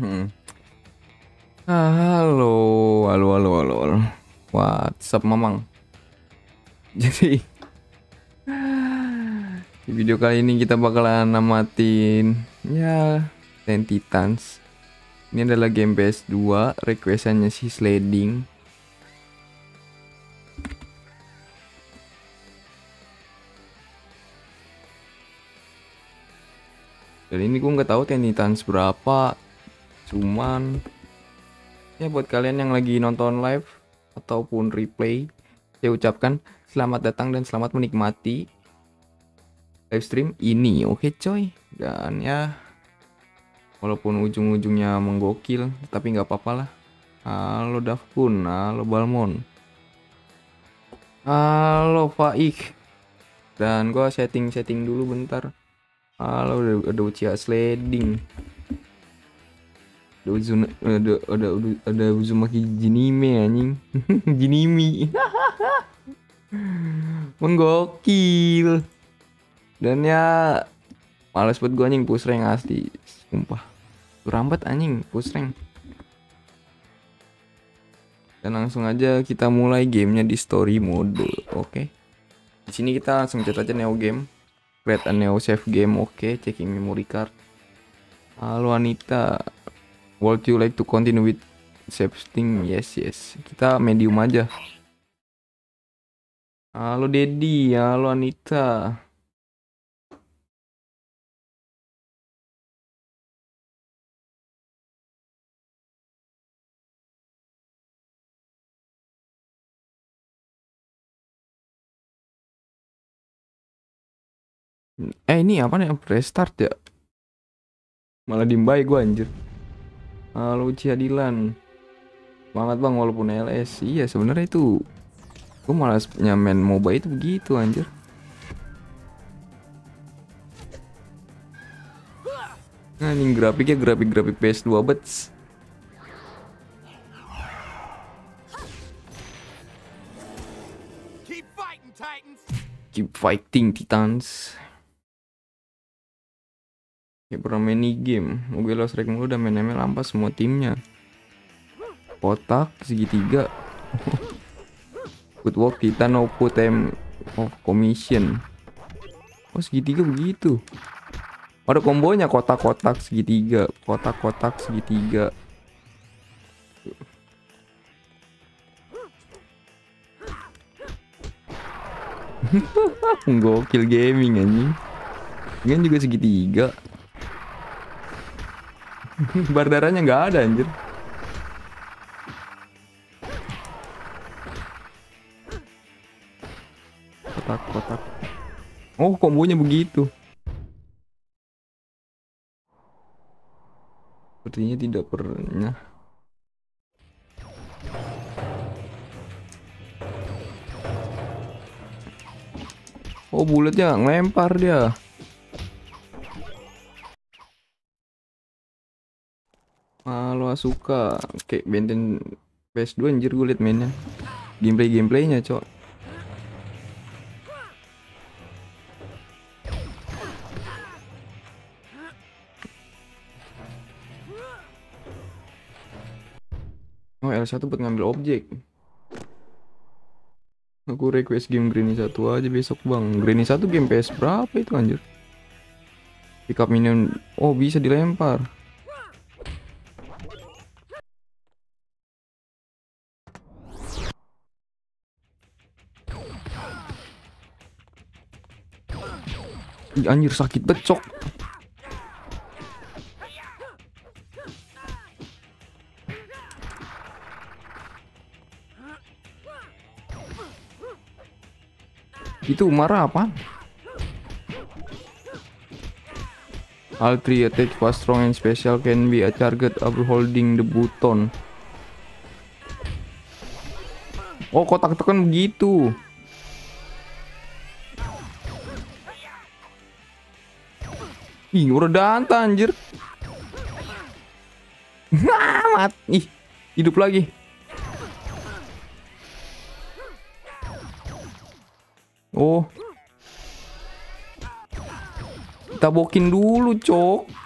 Hmm. Ah, halo, halo, halo, halo, halo. WhatsApp Mamang. Jadi di video kali ini kita bakalan namatin ya Ten Titans. Ini adalah game PS2, requestannya si Sliding. Dan ini gue nggak tahu Ten Titans berapa. Cuman ya buat kalian yang lagi nonton live ataupun replay, saya ucapkan selamat datang dan selamat menikmati live stream ini. Oke coy. Dan ya walaupun ujung-ujungnya menggokil, tapi nggak apa-apa lah. Halo Dafkun, halo Balmon. Halo Faik. Dan gua setting-setting dulu bentar. Halo ada, Uchiha Sliding. Ada Uzuna, ada ada ada, Uzumaki Jinime anjing. Jinimi. Menggokil. Dan ya males buat gue anjing push rank asli, sumpah. Rambat anjing push rank. Dan langsung aja kita mulai gamenya di story mode, oke? Di sini kita langsung chat aja neo game create a neo save game oke okay. checking memory card halo Anita would you like to continue with save thing yes yes. Kita medium aja. Halo Dedi halo Anita. Eh ini apa nih? Restart ya? Malah dimbai gue anjir. Halo Ciadilan. Semangat bang walaupun LS. Iya sebenarnya itu gue malas nyamen MOBA itu begitu anjir. Nah ini grafiknya grafik-grafik PS2 bets. Keep fighting, Titans! Kayak pernah main game. Gue lost rank mulu udah main ML semua timnya. Kotak segitiga. Good work kita no put time of commission. Oh segitiga begitu. Ada kombonya kotak-kotak segitiga. Kotak-kotak segitiga. Gokil gaming anjing. Ini juga segitiga Bar darahnya nggak ada anjir. Kotak-kotak. Oh, kombonya begitu. Sepertinya tidak pernah. Oh, bulatnya ngelempar dia. Halo Asuka Kayak benten PS2 anjir gue liat mainnya. Gameplay-gameplaynya cok. Oh L1 buat ngambil objek. Aku request game Granny 1 aja besok bang. Granny 1 game PS berapa itu anjir? Pick up minion. Oh bisa dilempar Ih, anjir sakit becok. Itu marah apa? All three attacks fast strong and special can be a target after holding the button. Oh kotak tekan begitu. Ih, udah danta anjir. Mat. Ih, hidup lagi. Oh. Tabokin dulu, Cok.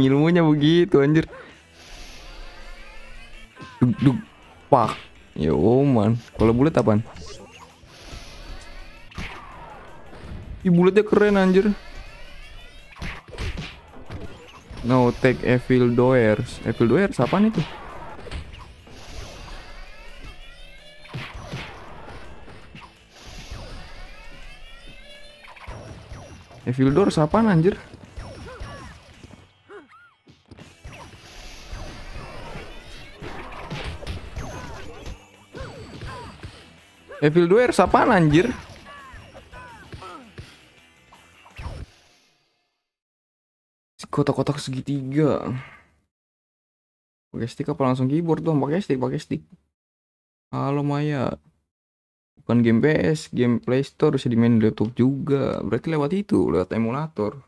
Ngilmunya begitu anjir. Duk duk pak. Yo man. Kalau bulat apaan? Ih bulatnya keren anjir. No take Evil Doers. Evil Doers apaan itu? Evil Doors apaan anjir? Evil Doers apaan anjir? Kotak-kotak segitiga. Pakai stick apa langsung keyboard dong? Pakai stick, pakai stick. Halo Maya. Bukan game PS, game Play Store bisa dimain di laptop juga. Berarti lewat itu, lewat emulator.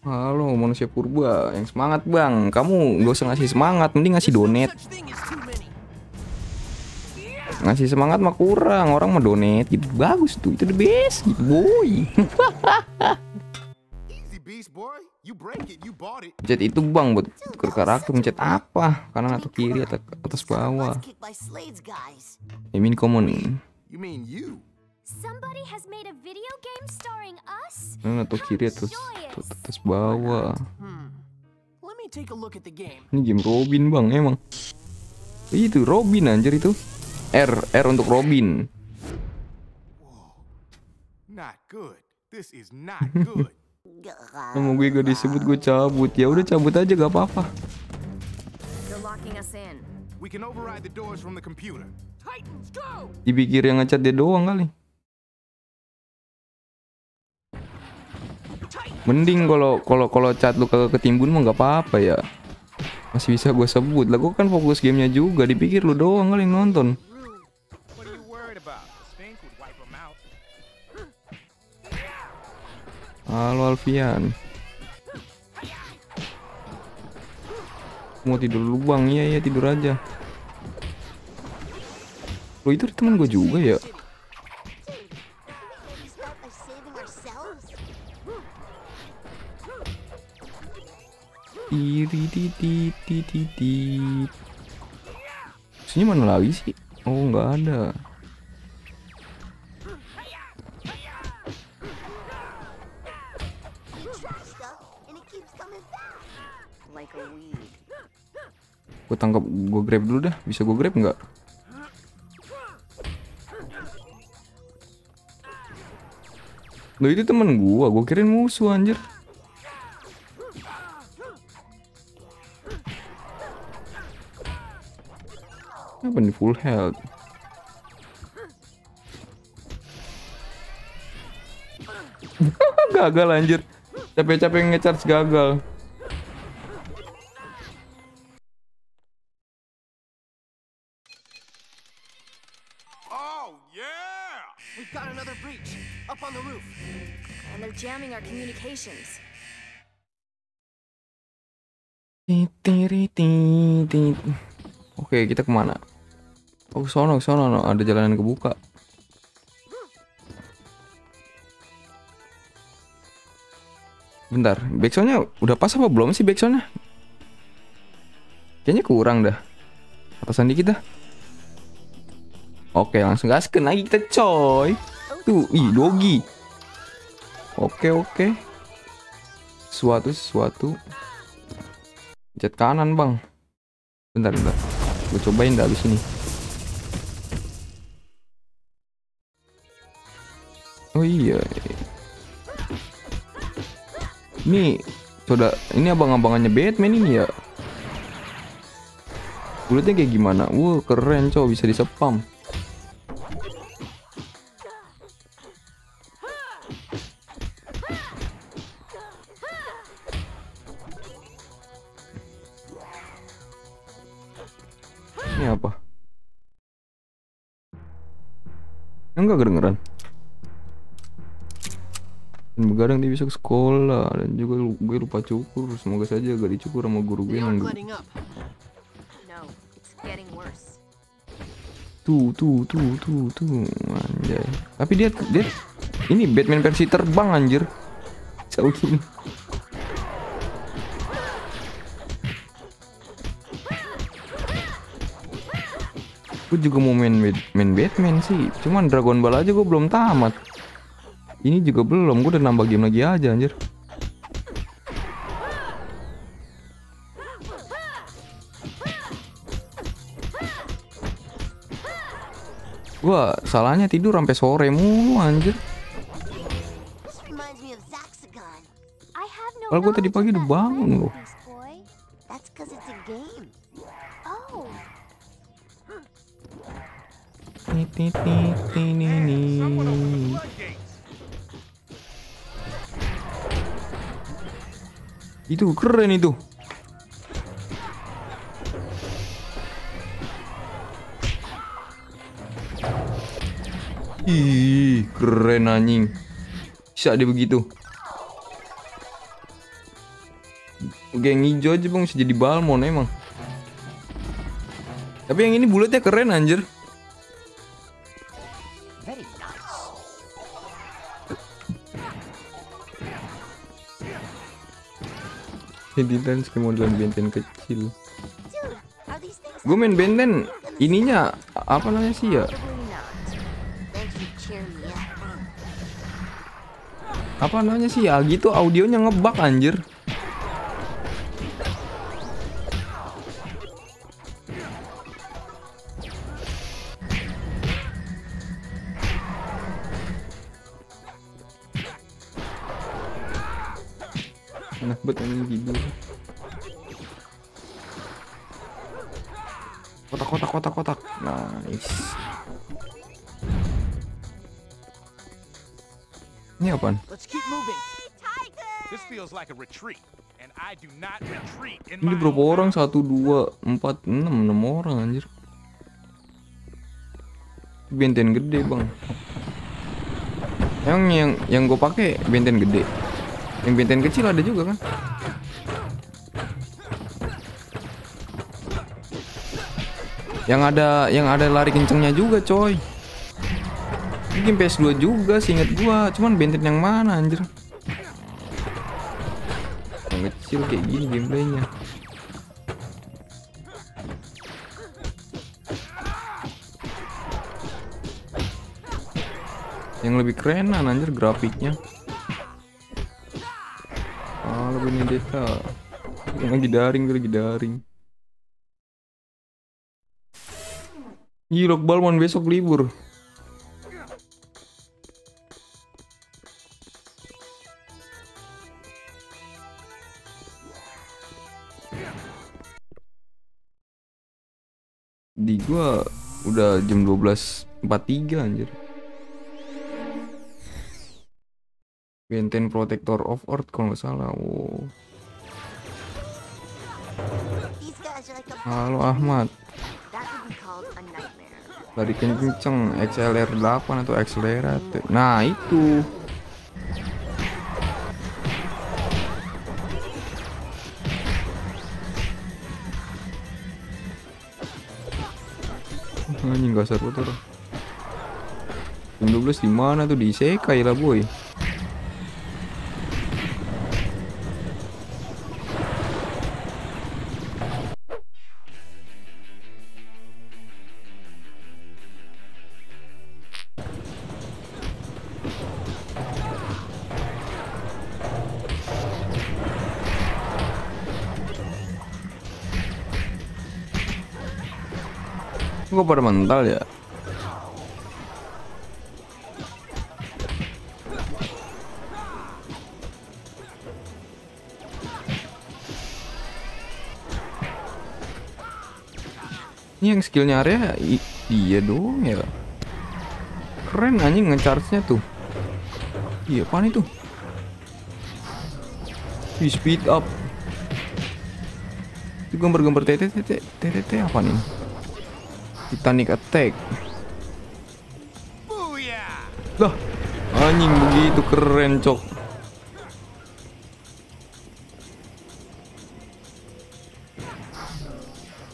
Halo manusia purba yang semangat bang. Kamu gak usah ngasih semangat, mending ngasih donate. Ngasih semangat mah kurang, orang mah donate gitu. Bagus tuh, itu the best gitu, boy. Easy beast, boy. You break it, you bought it. Pencet itu bang buat tuker karakter, pencet apa? Kanan atau kiri atau atas bawah. guys. Emin common. You mean you? Somebody has made a video game starring us? Kanan atau kiri atau atau atas bawah. Hmm. Ini game Robin bang emang. Itu Robin anjir itu. R R untuk Robin. Not good. This is not good. Nama gue gak disebut gue cabut ya udah cabut aja gak apa-apa. Dipikir yang ngecat dia doang kali. Mending kalau kalau kalau chat lu kagak ketimbun mah nggak apa-apa ya. Masih bisa gue sebut lah, gue kan fokus gamenya juga. Dipikir lu doang kali nonton. Halo Alfian. Mau tidur dulu bang? Iya iya tidur aja. Lo itu teman gue juga ya. Iri di di di di. Sini mana lagi sih? Oh nggak ada. Gue tangkap, gue grab dulu dah. Bisa gue grab nggak? Lo itu temen gua, gue kirain musuh anjir. Apa nih full health? gagal anjir. Capek-capek ngecharge gagal. Oke, kita ke mana? Oh, sono, sono, no. ada jalanan kebuka. Bentar, backsoundnya udah pas apa belum sih backsoundnya? Kayaknya kurang dah. Atasan dikit dah. Oke, langsung gasken lagi kita coy. Tuh, ih dogi. Oke, oke. Suatu, sesuatu. Jet kanan bang. Bentar bentar. Gue cobain dah abis ini. Oh iya. Ini Coba Ini abang-abangannya Batman ini ya? Kulitnya kayak gimana? Wah keren cow. Bisa disepam Enggak kedengeran. Dan begadang dia bisa ke sekolah dan juga gue lupa cukur. Semoga saja gak dicukur sama guru gue yang tuh tuh tuh tuh tuh anjay. Tapi dia dia ini Batman versi terbang anjir. Saukin. Gue juga mau main, main Batman sih. Cuman Dragon Ball aja gue belum tamat. Ini juga belum. Gue udah nambah game lagi aja anjir. Gua salahnya tidur sampai sore mulu anjir. Padahal gua tadi pagi udah bangun loh. Itu keren itu. Ih, keren anjing. Bisa dia begitu. Geng hijau aja bang bisa jadi balmon emang. Tapi yang ini bulatnya keren anjir. Jadi dan modelan benten kecil. Gue main benten ininya apa namanya sih ya? Apa namanya sih ya gitu audionya ngebug anjir enak banget ini tidur kotak kotak kotak nice ini apaan Let's keep moving. This feels like a retreat, and I do not retreat in Ini berapa orang? Satu, dua, empat, enam, enam orang anjir. Benten gede bang. Yang yang yang gue pakai benten gede. Yang benten kecil ada juga kan? Yang ada yang ada lari kencengnya juga coy. Ini game PS2 juga seinget gua, cuman benten yang mana anjir? Yang kecil kayak gini gameplaynya. Yang lebih kerenan anjir grafiknya. Ah, lebih ini data. Yang lagi daring, lagi daring. Ih, Balmon besok libur. Di gua udah jam 12.43 anjir. Benten Protector of Earth kalau nggak salah. Wow. Halo Ahmad. Lari kenceng XLR 8 atau accelerate. Nah, itu. Anjing gak seru tuh. Jam 12 di mana tuh di Isekai lah boy. Kok pada mental ya? Ini yang skillnya area i- iya dong ya. Keren anjing ngecharge-nya tuh. Iya, apaan itu? Di speed up. Itu gambar-gambar TTT TTT apa nih? Titanic Attack. Lah, anjing begitu keren, cok.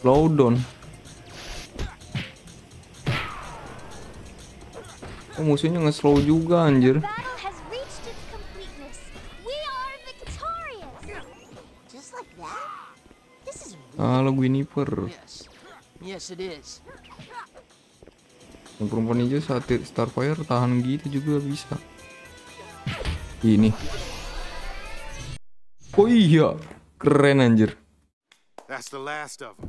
Slow down. Oh, musuhnya nge-slow juga anjir. is Halo Gwinifer. Yes. Yes, it is. Yang perempuan hijau saat Starfire tahan gitu juga bisa. Ini. Oh iya keren anjir. That's the last of them.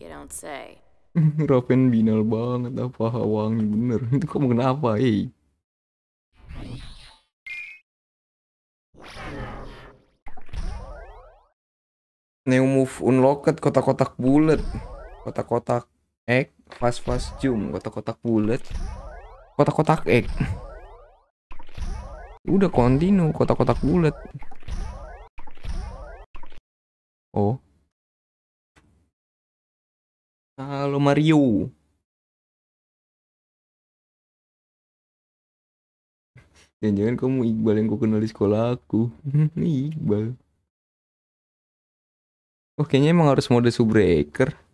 You don't say. Raven binal banget apa wangi bener. Itu kamu kenapa eh New move unlocked kotak-kotak bulat. Kotak-kotak egg fast fast zoom kotak-kotak bulat. Kotak-kotak egg. Udah continue kotak-kotak bulat. Oh. Halo Mario. Jangan-jangan kamu Iqbal yang ku kenal di sekolah aku. Iqbal. Oh kayaknya emang harus mode subbreaker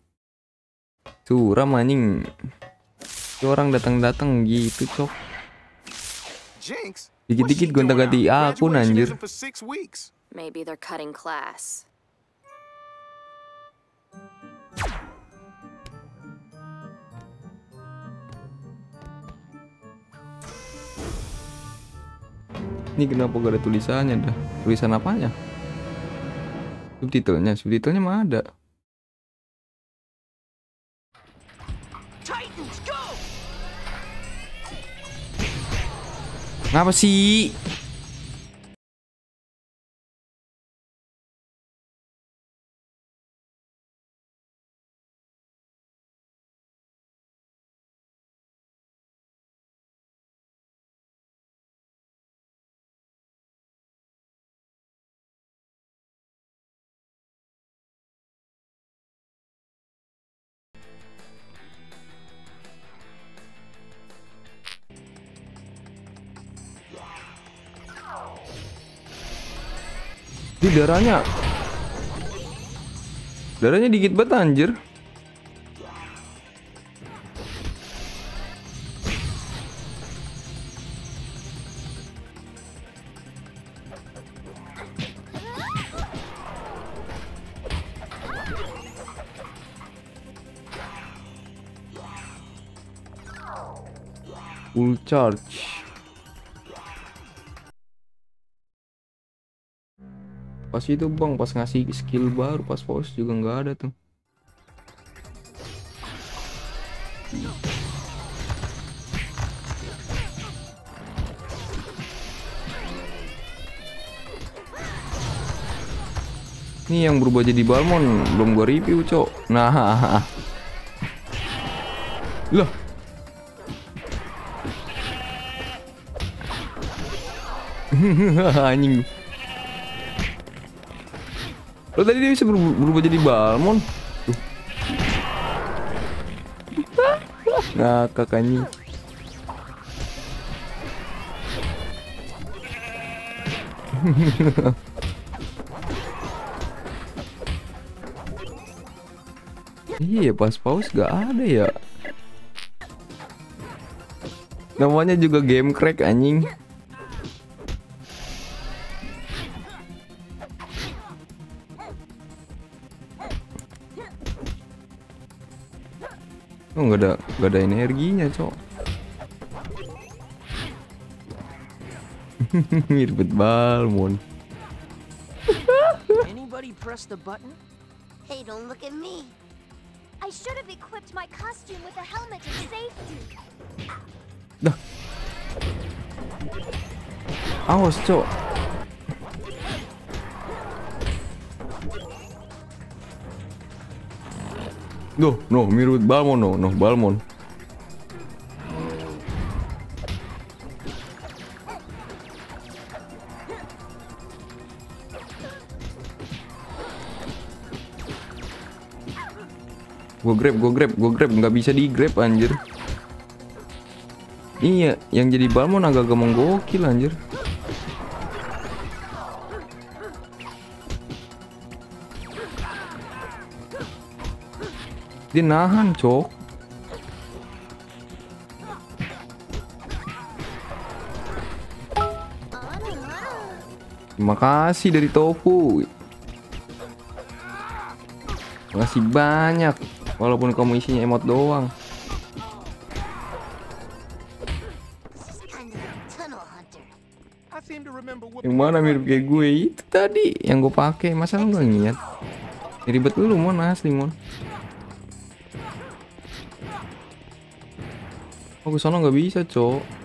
Suram anjing Itu orang datang-datang gitu cok? Dikit-dikit gonta-ganti akun anjir. Maybe they're cutting class. Ini kenapa gak ada tulisannya dah Tulisan apanya Subtitlenya Subtitlenya mah ada Ngapa sih Darahnya Darahnya dikit banget anjir. Full charge Pas itu bang, pas ngasih skill baru, pas pause juga nggak ada tuh. Ini yang berubah jadi Balmon, belum gua review, cok. Nah. Loh. Anjing. Lo tadi dia bisa berubah, berubah jadi Balmon. Nah, kakaknya. iya, pas pause gak ada ya. Namanya juga game crack anjing. Nggak ada energinya cok. Ribet balmon. Anybody press the button? Hey, don't look at me. I should have equipped my costume with a helmet of safety. Dah. Awas cok. Duh, no, mirip Balmon, no, no, Balmon. Gue grab, gue grab, gue grab, nggak bisa di grab anjir. Iya, yang jadi Balmon agak-agak menggokil anjir. Dia nahan, cok. Terima kasih dari Tofu. Kasih banyak. Walaupun kamu isinya emot doang. Yang mana mirip kayak gue itu tadi yang gue pakai masa lu nggak ngeliat? Ribet lu mon asli mon. Oh gue sana nggak bisa cok.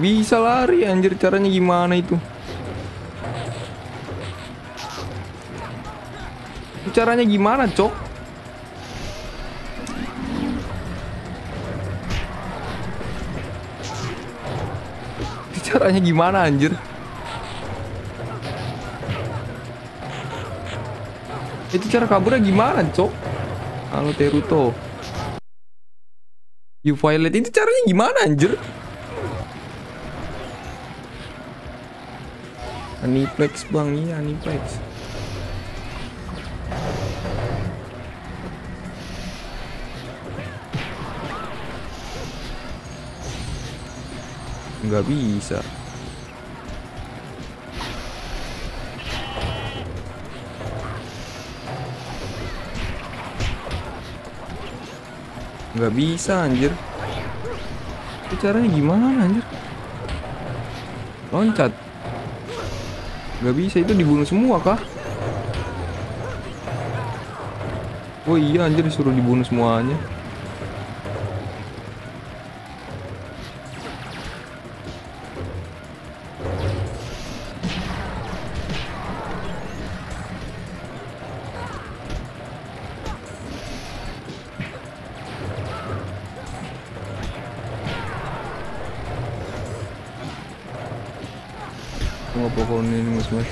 Bisa lari anjir caranya gimana itu? Caranya gimana cok? Caranya gimana anjir? Itu cara kaburnya gimana cok? Halo Teruto. You Violet itu caranya gimana anjir? Aniplex bang, iya Aniplex. Nggak bisa. Nggak bisa anjir. Itu caranya gimana anjir? Loncat. Nggak bisa itu dibunuh semua kah? Oh iya anjir disuruh dibunuh semuanya.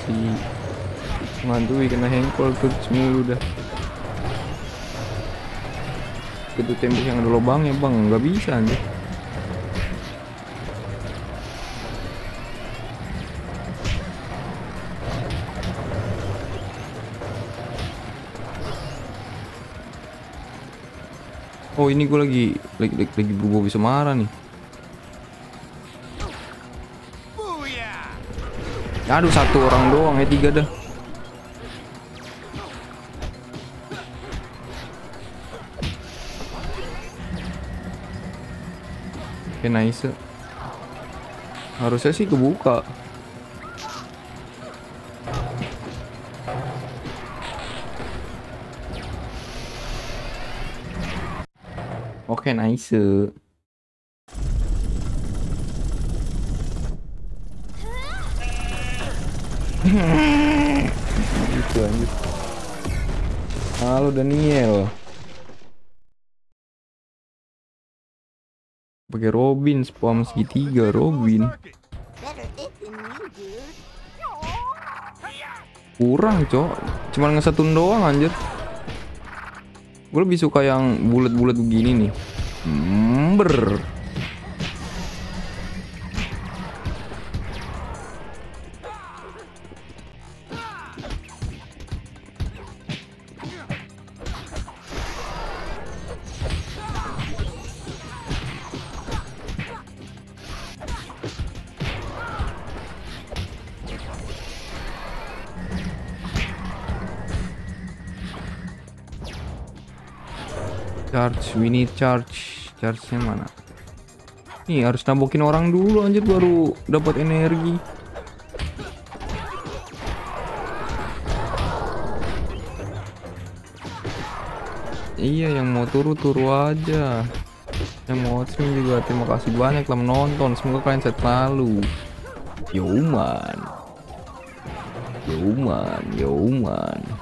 Masih ngantui kena hengkol terus mulu dah itu tembok yang ada lubangnya bang. Nggak bisa anjir. Oh ini gue lagi lagi lagi, lagi berubah bisa marah nih. Aduh satu orang doang ya tiga dah. Oke nice. Harusnya sih kebuka. Oke nice. Robin spam segitiga Robin. Kurang, Cok. Cuman ngesatun doang anjir. Gue lebih suka yang bulat-bulat begini nih. Hmm, we need charge. Charge-nya mana? Nih harus nambokin orang dulu anjir baru dapat energi. Iya yang mau turu turu aja. Yang mau stream juga terima kasih banyak telah menonton. Semoga kalian sehat selalu. Yoman. Yoman, Yoman.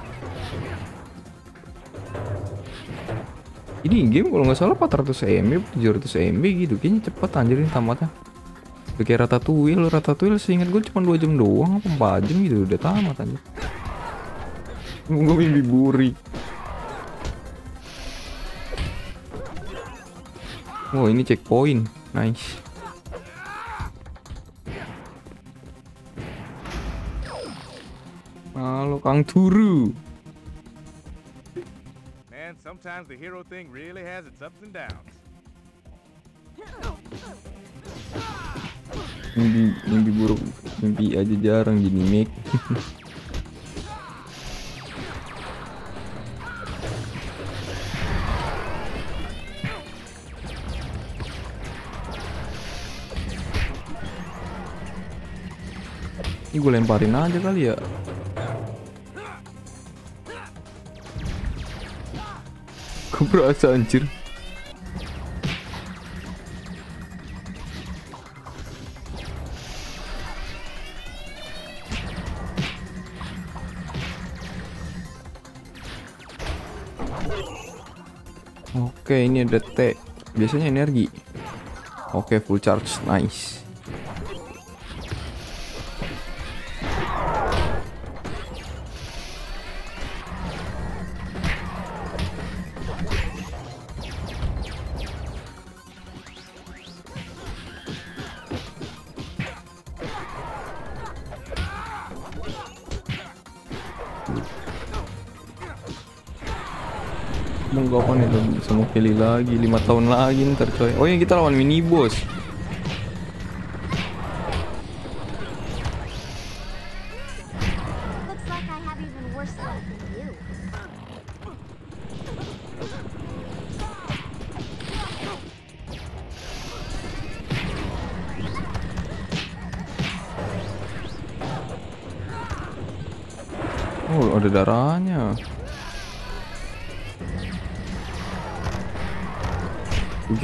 ini game kalau nggak salah 400 MB 700 MB gitu. Kayaknya cepet anjir ini tamatnya. Rata tuil, rata tuil seingat gue cuma 2 jam doang apa 4 jam gitu. Udah tamat anjir. Gue mimpi buri Oh ini checkpoint. Nice. Halo Kang Turu. Sometimes the hero thing really has its ups and downs. Mimpi, mimpi buruk, mimpi aja jarang jadi make. Ini gue lemparin aja kali ya. Gue berasa anjir. Oke, ini ada T. Biasanya energi. Oke, full charge. Nice. Kili lagi lima tahun lagi ntar coy. Oh ya kita lawan mini boss.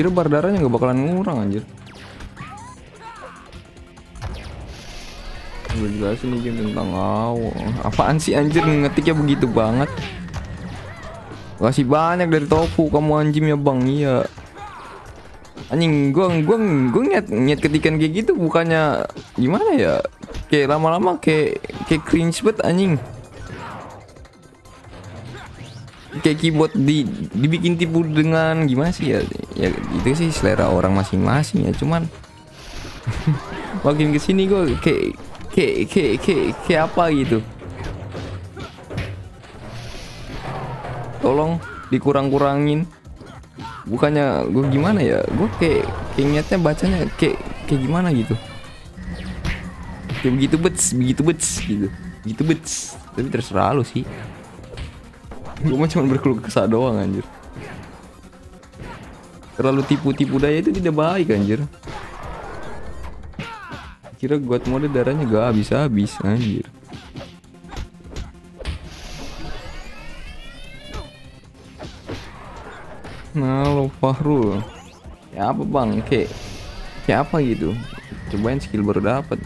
Kira bar darahnya nggak bakalan ngurang anjir. Gue jelasin nih game tentang awo. Apaan sih anjir ngetiknya begitu banget? Kasih banyak dari tofu kamu anjing ya bang iya. Anjing gua gua gua niat niat ketikan kayak gitu bukannya gimana ya? Kayak lama-lama kayak kayak cringe banget anjing. Kayak keyboard di dibikin tipu dengan gimana sih ya? Ya itu sih selera orang masing-masing ya, cuman makin ke sini gue kayak kayak kayak kayak kayak apa gitu. Tolong dikurang-kurangin. Bukannya gue gimana ya? Gue kayak kayak niatnya bacanya kayak kayak gimana gitu. Kayak begitu bets, begitu bets gitu. Begitu bets. Tapi terserah lu sih. Gue mah cuma berkeluh kesah doang anjir. Terlalu tipu-tipu daya itu tidak baik anjir. Kira god mode darahnya gak habis-habis anjir. Nah lo Fahrul Ya apa bang Kayak Kayak apa gitu Cobain skill baru dapat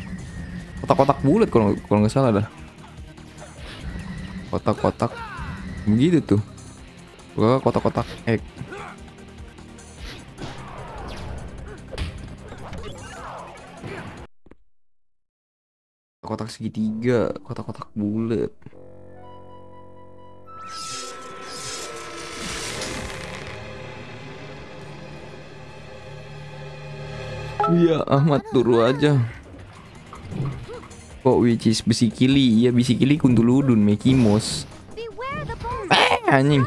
Kotak-kotak bulat kalau kalau nggak salah dah Kotak-kotak Begitu tuh. Gua kotak-kotak egg. Kotak segitiga Kotak-kotak bulat. Iya Ahmad turu aja. Kok which is besi kili? Iya besi kili kuntuludun Mekimos Anjing?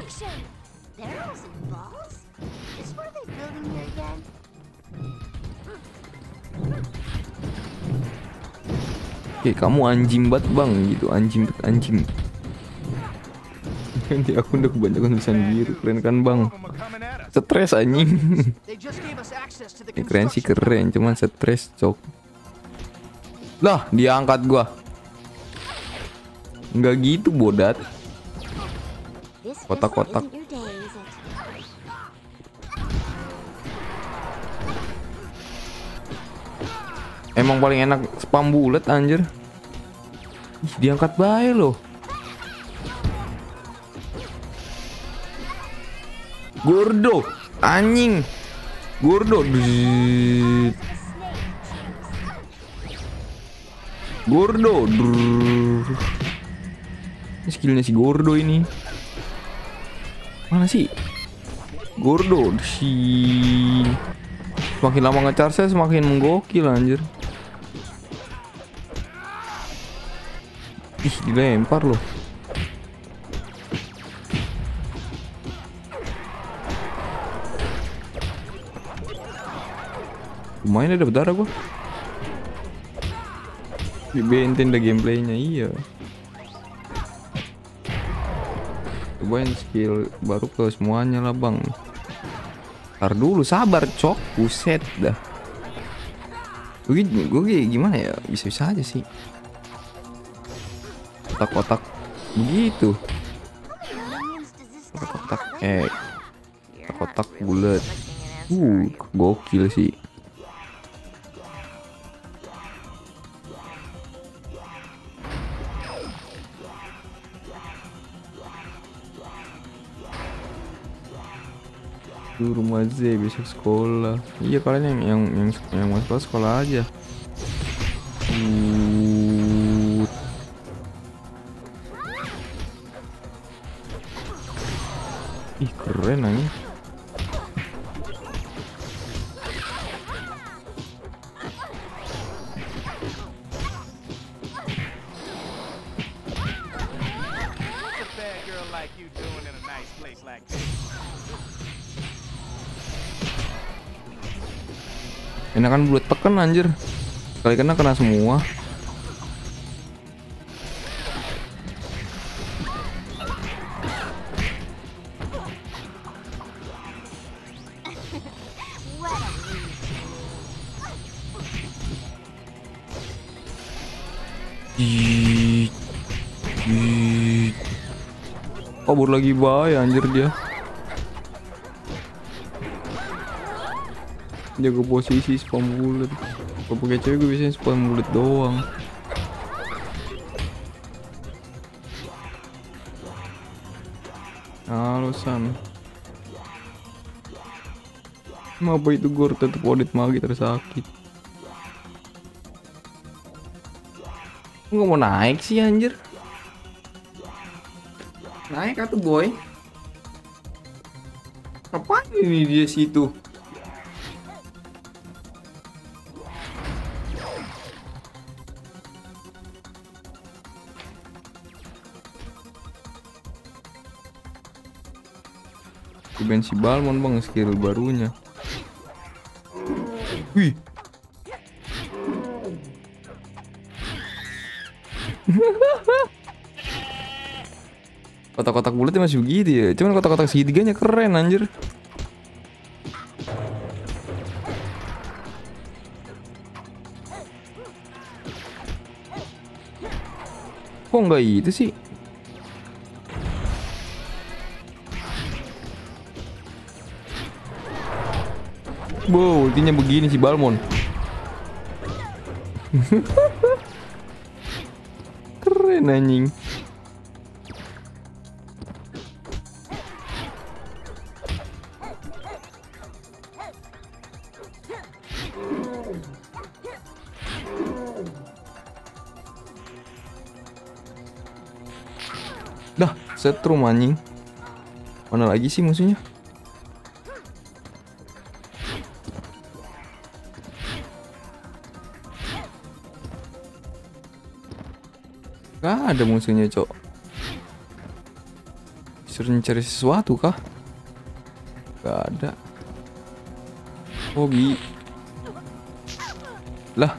Oke kamu anjing banget bang. Gitu Anjing anjing. Di aku udah kebanyakan tulisan biru Keren kan bang. Stres anjing. Ya, Keren sih keren. Cuman stres cok. Lah diangkat gua. Nggak gitu bodat Kotak-kotak. Emang paling enak spam bulat anjir Ih, diangkat baik loh Gordo Anjing Gordo Dzzt. Gordo Drrrr. Ini skillnya si Gordo ini Mana sih Gordo si Semakin lama nge saya semakin menggokil anjir Ih, dilempar loh. Lumayan ada darah gua. Dibentin dah gameplaynya iya. Cobain skill baru ke semuanya lah bang. Ntar dulu sabar cok, buset dah. Gue, gue gimana ya bisa-bisa aja sih. Kotak-kotak begitu. Minions does this guy Kotak have? eh kotak bulat. Uh, gokil sih. Tuh rumah Z besok sekolah. Iya kalian yang yang yang yang mau sekolah sekolah aja. Uh, Ih keren aja. Enakan bulat tekan anjir. Kali kena kena semua. Kabur lagi bahaya anjir dia. Jaga posisi spam bulat. Kalau pakai cewek gue biasanya spam bulat doang. Halo San. Apa itu gue tetep audit magi tersakit. Nggak mau naik sih anjir. Naik atuh boy. Apaan ini dia situ? Ben si Balmon bang skill barunya. Wih. Kotak-kotak bulatnya masih begitu ya. Cuman kotak-kotak segitiganya keren anjir. Kok nggak itu sih? Wow, ultinya begini si Balmon. Keren anjing. Dah, setrum anjing. Mana lagi sih musuhnya? Ada musuhnya, Cok. Disuruh cari sesuatu kah? Gak ada. Hobi. Lah.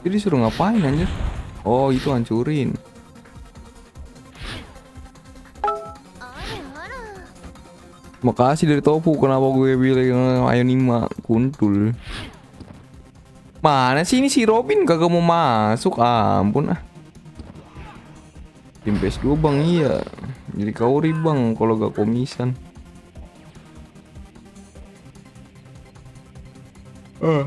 Jadi disuruh ngapain anjir? Oh, itu hancurin. Makasih dari Topu kenapa gue bilang ayo Nima kuntul. Mana sih ini si Robin kagak mau masuk ampun ah. Tim PS2 bang iya. Jadi kauri bang kalau gak komisan. Eh.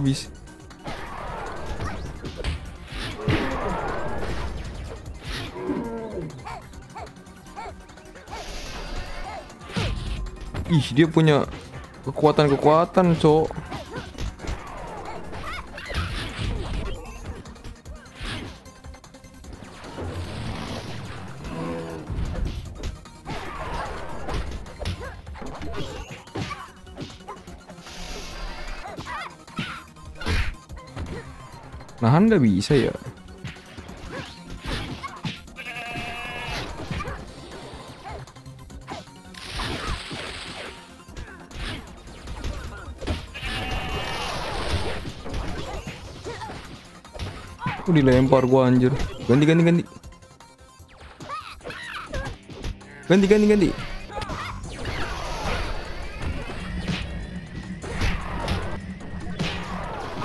Habis. Ih, dia punya kekuatan-kekuatan, Cok. Nggak bisa ya? Aku dilempar gua anjir. Ganti ganti ganti. Ganti ganti ganti.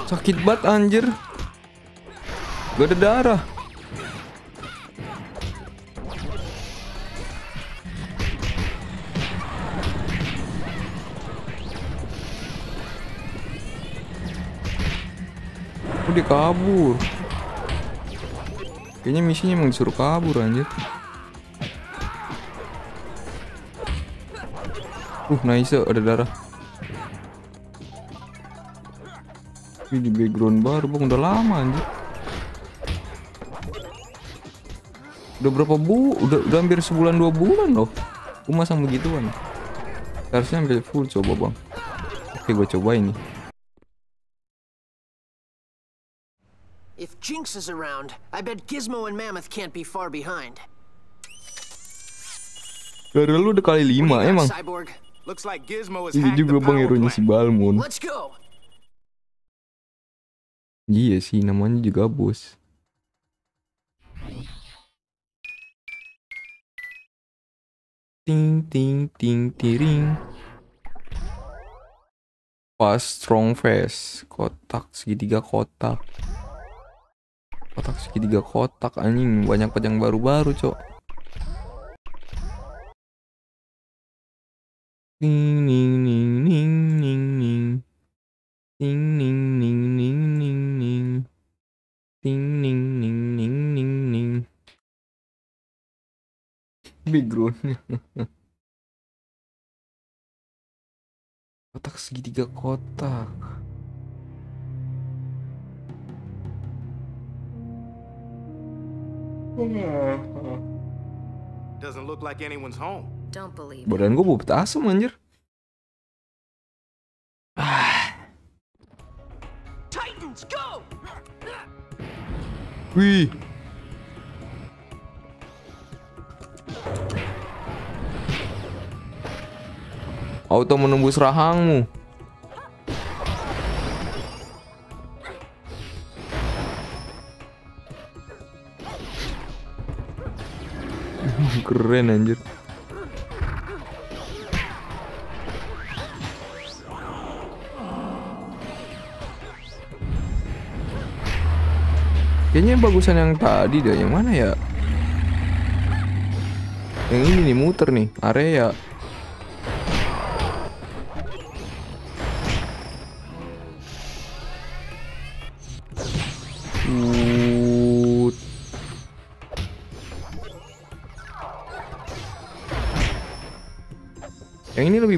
Sakit banget anjir. Gak ada darah. Oh dia kabur. Kayaknya misinya emang disuruh kabur anjir. Uh, nice, ada darah. Ini di background baru, bang udah lama anjir. Udah berapa bu? Udah, udah hampir sebulan dua bulan loh. Gue masang begituan. Harusnya ambil full coba bang. Oke, gue coba ini. If Jinx is around, I bet Gizmo and Mammoth can't be far behind. Gara lu udah kali lima emang. Ini juga bang power hero-nya si. Balmon. Iya sih, namanya juga bos. Ting ting ting tiring. Pas strong face, kotak segitiga kotak. Kotak segitiga kotak anjing banyak pajang baru-baru, Cok. Ning ning ning ning ning ning. Backgroundnya. kotak segitiga kotak. Doesn't look like anyone's home. Don't believe it. Badan gue bau asem anjir. Titans, go! Wih. Auto menembus rahangmu. Keren anjir. Kayaknya bagusan yang tadi deh. Yang mana ya? Yang ini nih muter nih, area.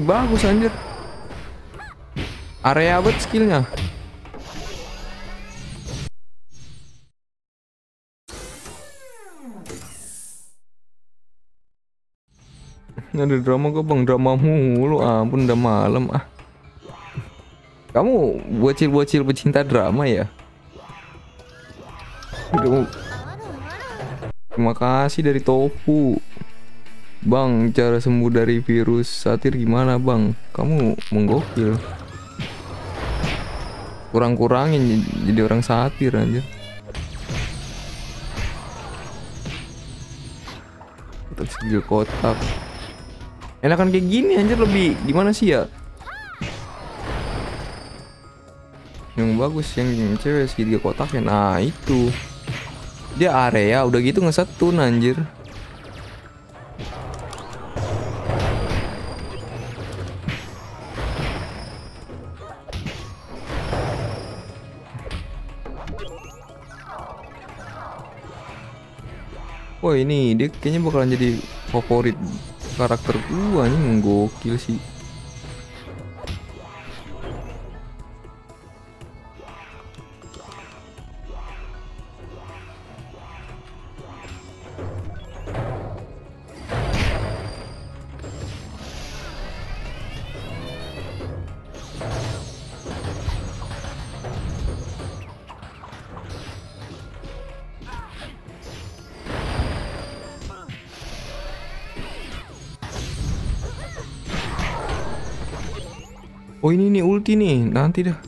Bagus anjir. Area bet skillnya. Ada drama kok bang, drama mulu ampun udah malam ah Kamu bocil-bocil pecinta drama ya? Mau- Terima kasih dari Tofu Bang, cara sembuh dari virus satir gimana bang? Kamu menggokil Kurang-kurangin jadi orang satir aja Kotak segitiga kotak Enakan kayak gini anjir lebih gimana sih ya? Yang bagus yang, cewek segitiga kotak ya. Nah, itu. Dia area udah gitu ngesetun anjir. Wah ini dia kayaknya bakalan jadi favorit karakter gua nih gokil sih Oh ini nih ulti nih, nanti dah.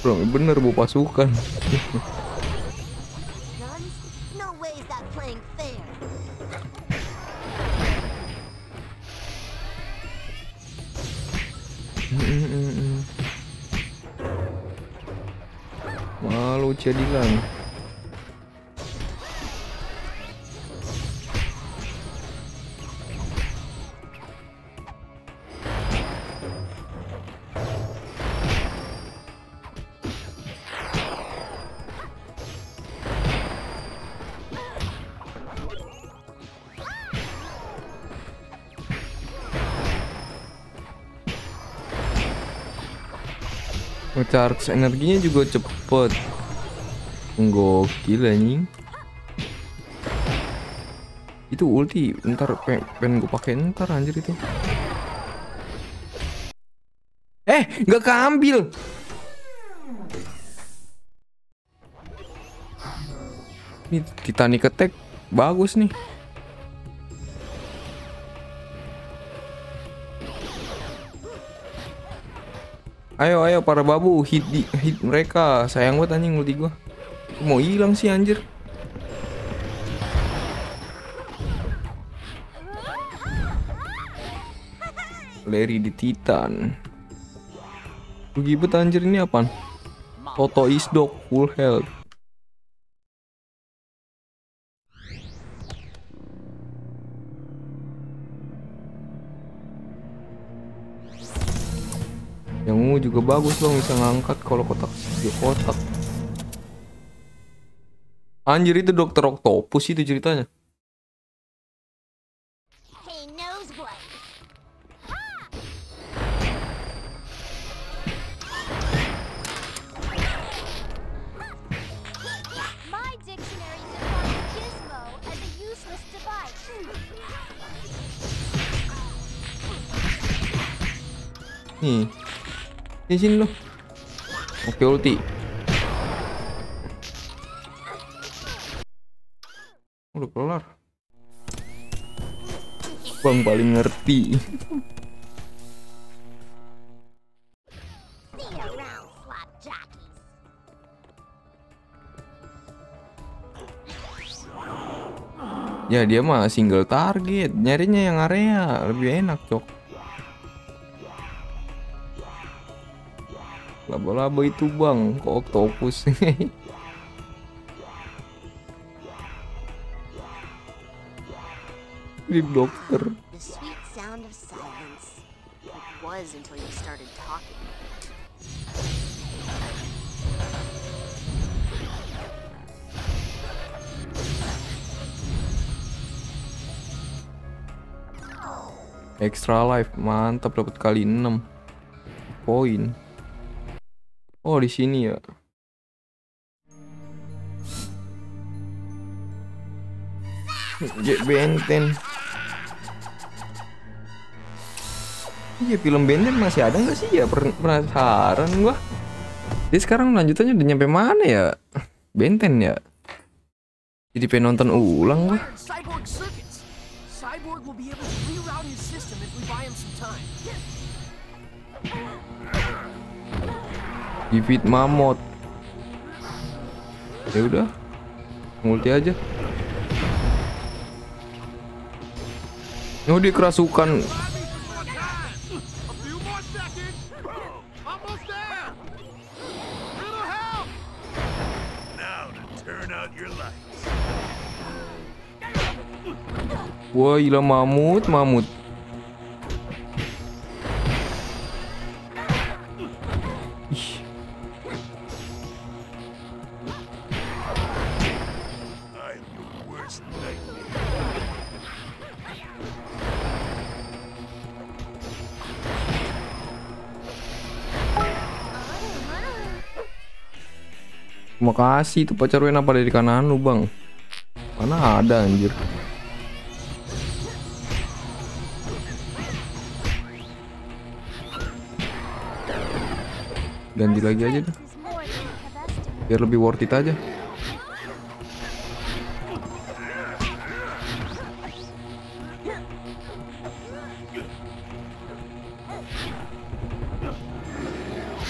Bro, bener bu pasukan. Ngecharge energinya juga cepet. Gokil anjing. Itu ulti Ntar pe pengen gue pakai ntar anjir itu. Eh nggak keambil. Ini Titanic Attack Bagus nih Ayo ayo para babu hit di hit mereka. Sayang banget anjing ulti gua. Mau hilang sih anjir. Larry di Titan. Rugi bet anjir ini apaan? Toto is dog full health. Juga bagus bang bisa ngangkat kalau kotak di kotak. Anjir itu dokter Octopus itu ceritanya. Nih. Di sini lo. Oke ulti. Udah kelar. Bang paling ngerti. Ya dia mah single target, nyarinya yang area lebih enak cok. Laba-laba itu bang, kok octopus. Ini dokter. Extra life, mantap dapat kali 6 poin. Oh di sini ya. Jack Benten. Iya film Benten masih ada nggak sih ya penasaran gua. Dia sekarang lanjutannya udah nyampe mana ya? Benten ya. Jadi pengen nonton ulang gua. Divit Mammoth. Ya udah. Multi aja. Oh dia kerasukan. A few more seconds. Almost there. Little help. Now to turn out your lights. Wah gila mamut, mamut. lokasi itu pacar Wena pada di kanan lu bang? Mana ada anjir. Ganti lagi aja deh. Biar lebih worth it aja.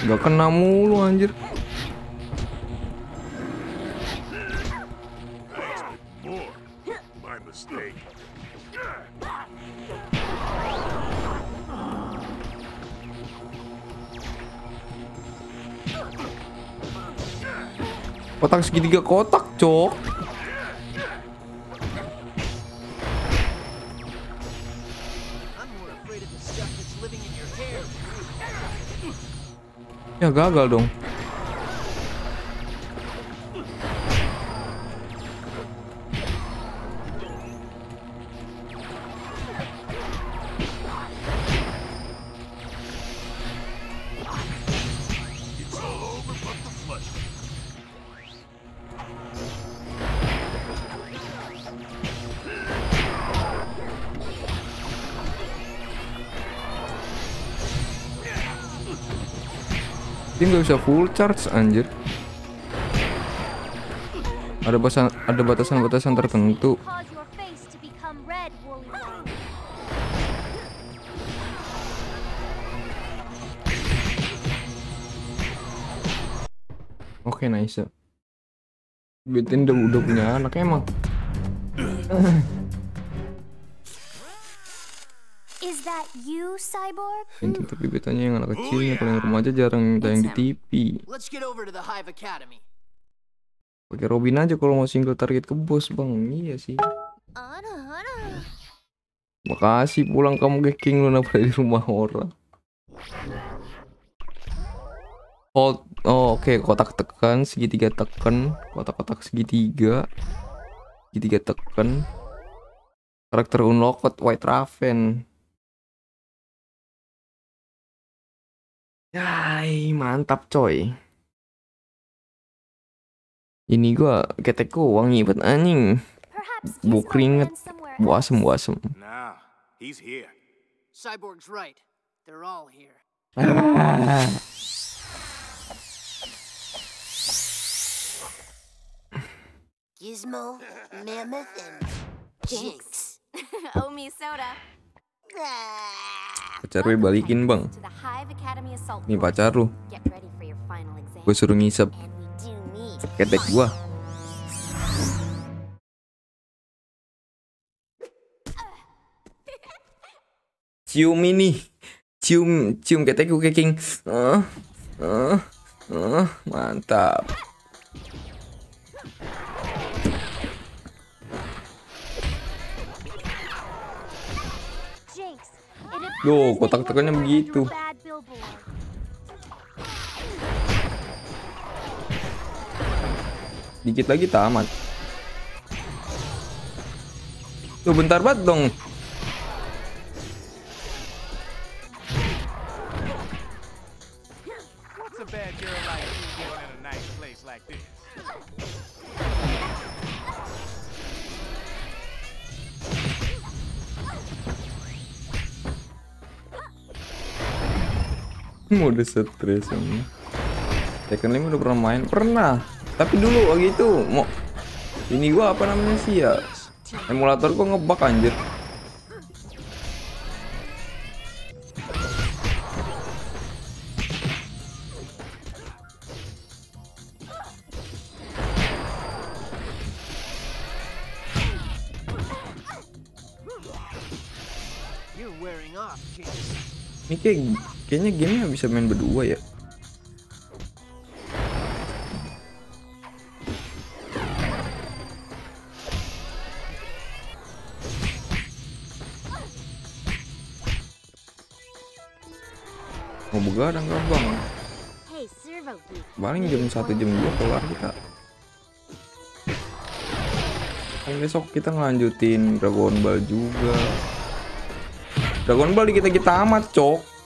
Nggak kena mulu anjir. Living in your hair. Ya gagal dong. Bisa full charge anjir. Ada batasan ada batasan-batasan tertentu. Oke, nice. Bitin udah, udah punya anak emang. That you, Cyborg? Itu tapi betanya yang anak kecilnya kalau yang remaja jarang tayang di TV. Let's get over to the Hive Academy. Pakai Robin aja kalau mau single target ke bos, Bang. Iya sih. Ana, ana. Makasih pulang kamu ke King Luna pada di rumah orang. Hold, oh oke kotak tekan, segitiga tekan, kotak-kotak segitiga, segitiga tekan. Karakter unlocked White Raven. Yai, mantap coy. Ini gua ketekku wangi banget anjing. Bu keringet, bu asem, bu asem. Here. Cyborg's right. They're all here. Ah. Gizmo, Mammoth, and Jinx. Owe me soda. Pacar gue balikin bang. Force. pacar lu. Gue suruh ngisep ketek gua. Cium ini. Cium cium ketek gue keking. Ah, ah, ah, mantap. Duh, kotak tekannya begitu. Dikit lagi tamat. Tuh bentar banget dong. Mode stres ini. Tekken 5 udah pernah main? Pernah. Tapi dulu waktu itu mau ini gua apa namanya sih ya? Emulator gua ngebug anjir. Kayak kayaknya gamenya bisa main berdua ya. Mau begadang nggak bang? Paling jam satu jam dua keluar kita. Kan besok kita ngelanjutin Dragon Ball juga. Dragon Ball dikit lagi tamat, cok.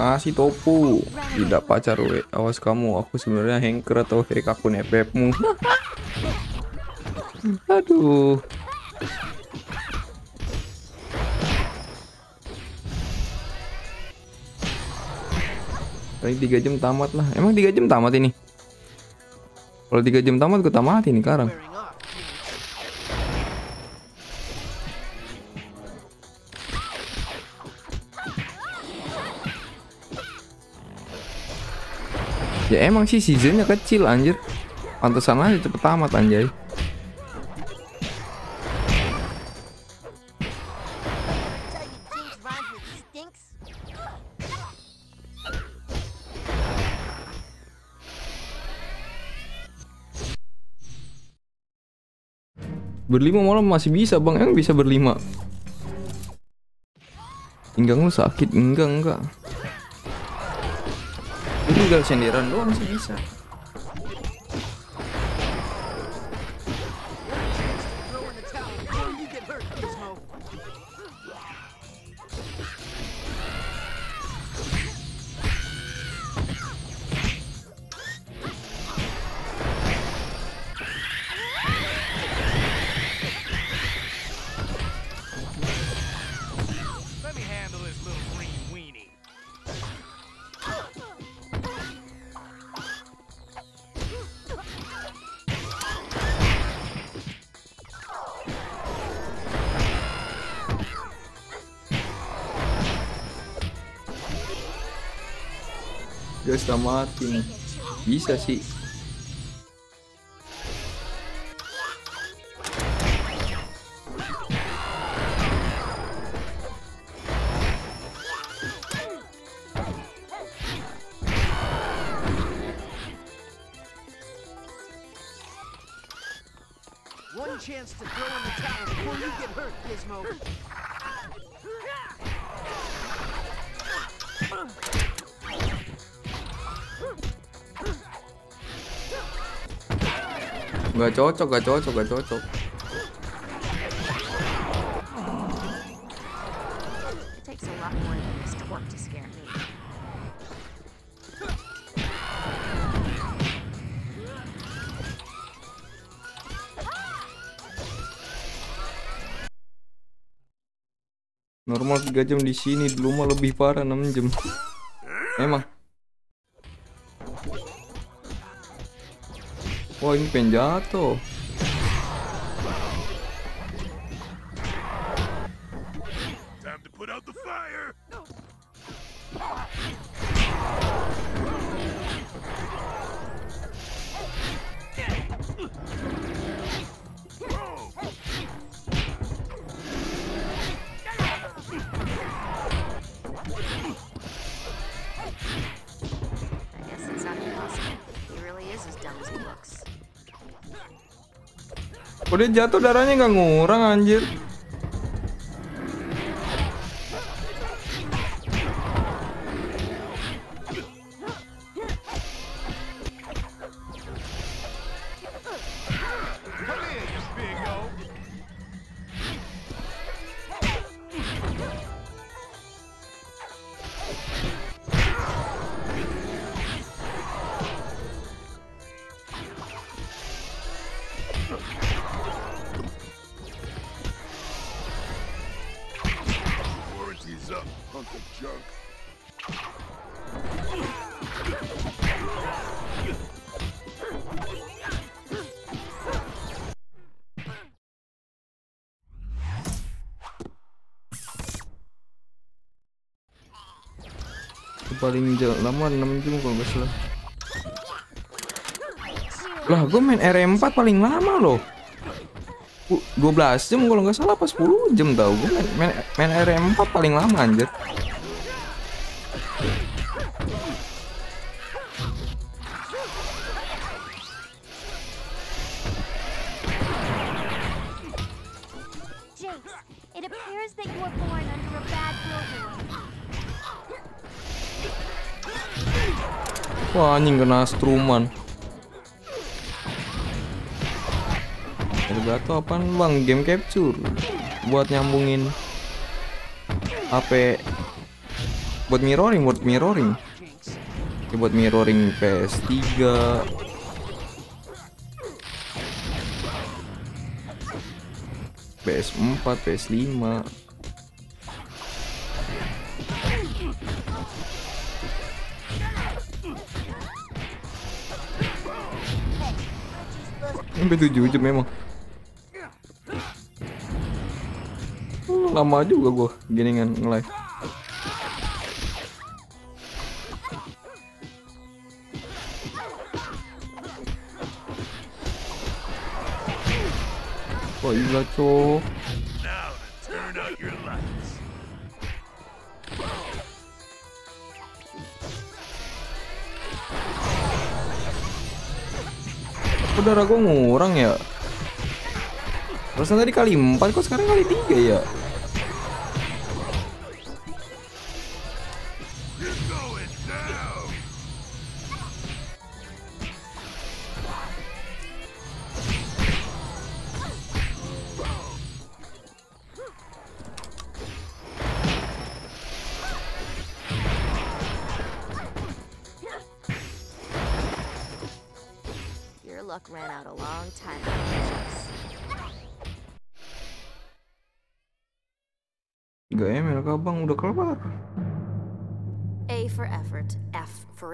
Kasih Topu. Tidak pacar we. Awas kamu, aku sebenarnya hacker atau hack akun FF-mu. Aduh. Paling 3 jam tamat lah. Emang 3 jam tamat ini? Kalau 3 jam tamat gue tamat ini sekarang. Emang sih seasonnya kecil anjir. Pantesan aja cepet amat anjay. Berlima malam masih bisa bang, emang bisa berlima. Pinggang lu sakit? Enggak, enggak. Lu tinggal senderan doang sih bisa. Gas tamatin. Bisa sih. Cocok, gak cocok, gak cocok. Normal 3 jam di sini, dulu mah lebih parah 6 jam. Emang. Wah, ini Udah jatuh darahnya nggak ngurang anjir. Paling lama 6 jam kalau nggak salah. Lah, gue main RM4 paling lama loh. U- 12 jam kalau nggak salah pas 10 jam tau gue main, main, main RM4 paling lama anjir kena struman. Elgato apaan bang? Game capture. Buat nyambungin HP Buat mirroring, buat mirroring. Ya, Buat mirroring PS3 PS4, PS5 sampai 7 jam memang. Lama juga gua gini kan ngelay Wah, gila, cok. Kok darah gue ngurang ya? Perasaan tadi kali 4 kok sekarang kali 3 ya?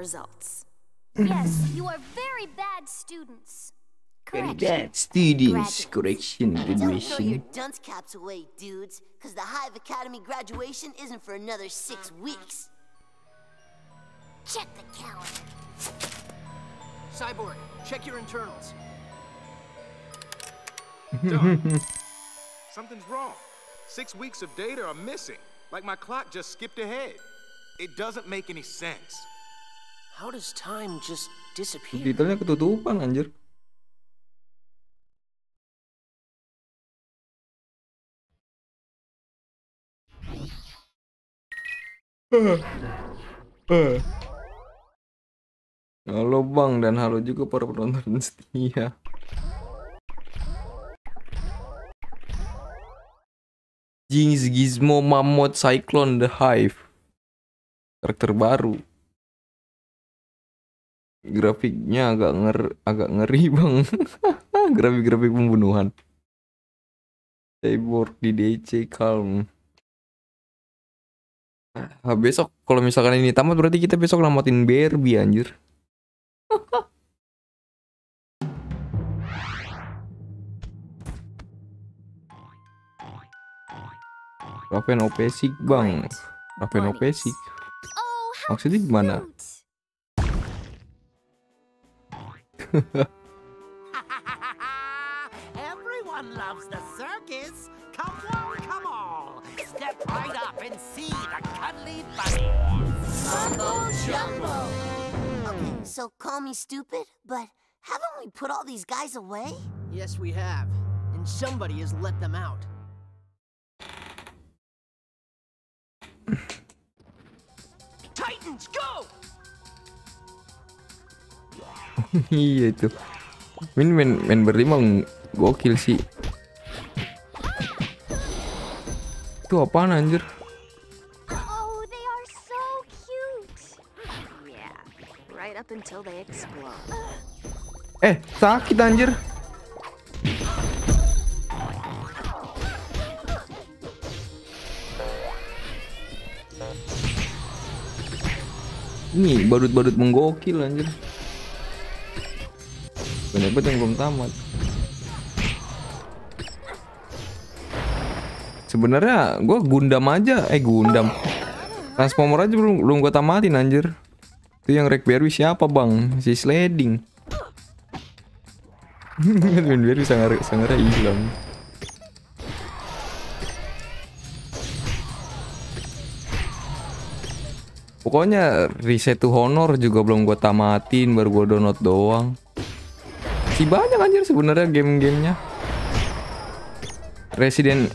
Results. Mm-hmm. Yes, you are very bad students. Correction. Students Graduates. correction Don't throw your graduation. dunce caps away, dudes, because the Hive Academy graduation isn't for another six weeks. Check the calendar. Cyborg, check your internals. Done. Something's wrong. Six weeks of data are missing. Like my clock just skipped ahead. It doesn't make any sense. How does time just disappear? Detailnya ketutupan anjir. Halo bang dan halo juga para penonton setia. Jinx Gizmo Mammoth Cyclone The Hive karakter baru grafiknya agak nger agak ngeri bang. Grafik-grafik pembunuhan. Cyborg di DC calm. Ah, besok kalau misalkan ini tamat berarti kita besok namatin Barbie anjir. Raven OP sih bang Raven OP sih Oh, Maksudnya gimana? Everyone loves the circus. Come one, come all. Step right up and see the cuddly bunny. Okay, so call me stupid, but haven't we put all these guys away? Yes, we have. And somebody has let them out. Titans, go! iya itu. Min main main berlima gokil sih. Itu apaan anjir? Oh, eh sakit anjir. Nih badut-badut menggokil anjir Banget yang belum tamat. Sebenarnya gue Gundam aja. Eh Gundam. Transformer aja belum belum gue tamatin anjir. Itu yang Rek Berwi siapa bang? Si Sliding Main Berwi sangar sangar hilang. Pokoknya reset to honor juga belum gue tamatin, baru gue download doang. Si banyak anjir sebenarnya game-gamenya. Resident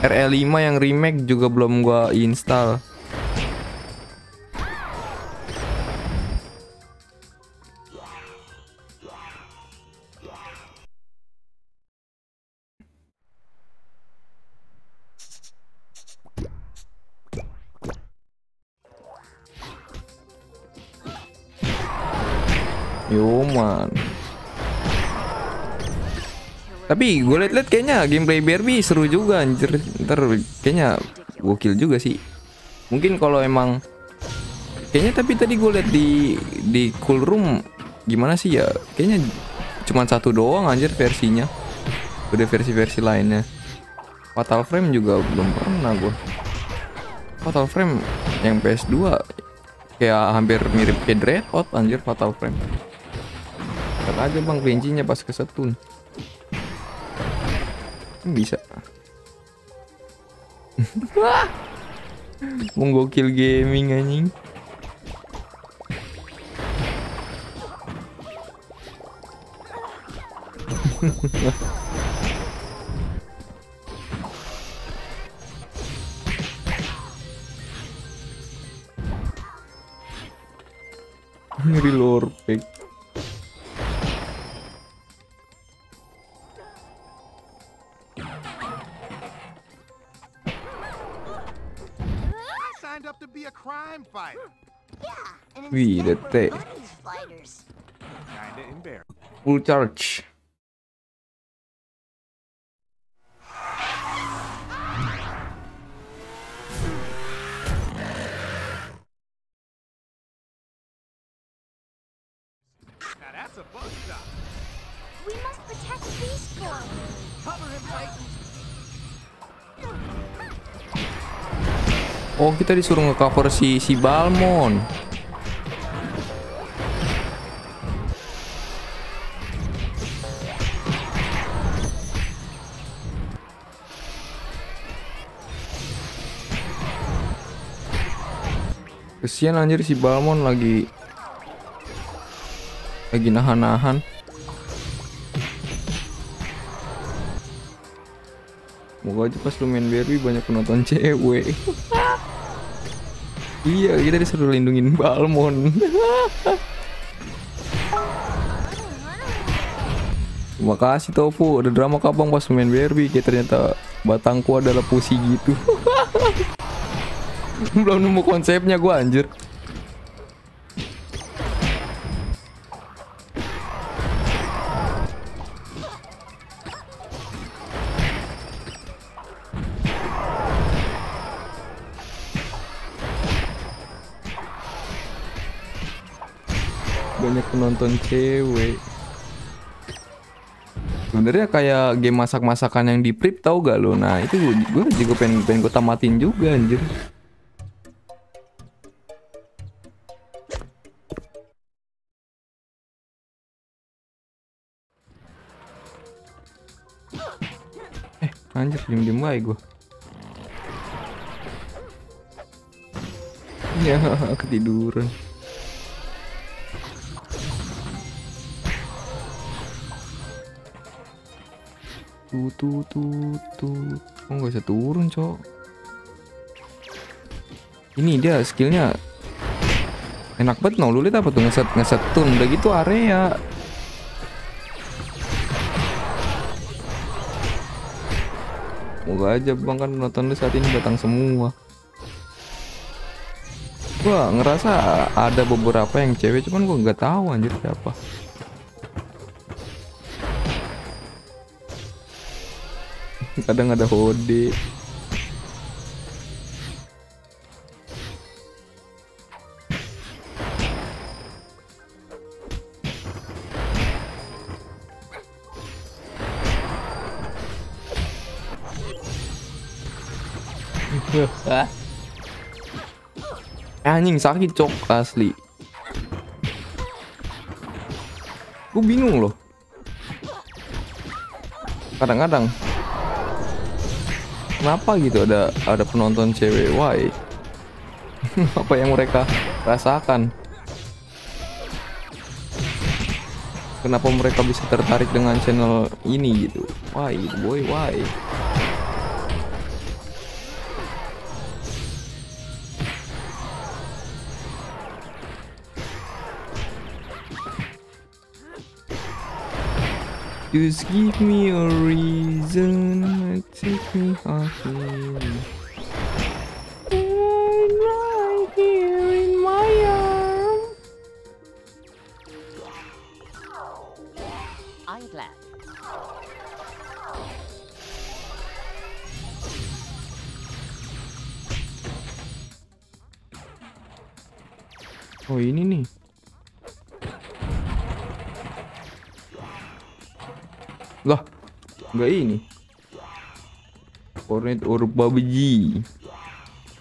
RE5 yang remake juga belum gua install. Yo man. Tapi gue liat-liat kayaknya gameplay Barbie seru juga anjir. Ntar kayaknya gokil juga sih. Mungkin kalau emang kayaknya tapi tadi gue liat di di cool room gimana sih ya? Kayaknya cuma satu doang anjir versinya. Udah versi-versi lainnya. Fatal Frame juga belum pernah gue. Fatal Frame yang PS2 kayak hampir mirip kayak Dreadhot anjir Fatal Frame. Lihat aja bang rincinya pas kesetun. Bisa. Menggokil gaming anjing. Ngeri lore pack. I signed up to be a crime fighter. Yeah, and Wih, instead the we're tech. buddies fighters. Kinda embarrassing. Full charge. Now that's a bus stop. We must protect Beast Boy. Cover him, Titans. Oh, kita disuruh nge-cover si si Balmon. Kesian anjir si Balmon lagi lagi nahan-nahan. Moga aja pas lu main Barbie banyak penonton cewek. iya, kita disuruh lindungin Balmon. Terima kasih Tofu, ada drama kabang pas main Barbie Kayak ternyata batangku adalah pusi gitu Belum nemu konsepnya gua anjir Penonton cewek Sebenarnya kayak game masak-masakan yang di prep tau gak lo? Nah itu gue juga pengen pengen gue tamatin juga anjir. Eh anjir diem diem baik gue. Ya ketiduran. Tut tut tut tut. Oh bisa turun cok. Ini dia skillnya enak banget no. Lu lihat apa tuh ngeset ngeset tune udah gitu area. Moga aja bang kan nonton lu saat ini datang semua. Gua ngerasa ada beberapa yang cewek cuman gua nggak tahu anjir siapa. Kadang ada hode anjing sakit cok asli. Gue bingung loh. Kadang-kadang kenapa gitu ada ada penonton cewek? Why? Apa yang mereka rasakan? Kenapa mereka bisa tertarik dengan channel ini gitu? Why boy? Why Just give me a reason, take me happy. And right here in my arms. I'm glad. Oh ini nih. Lah, enggak ini. Cornet or babeji.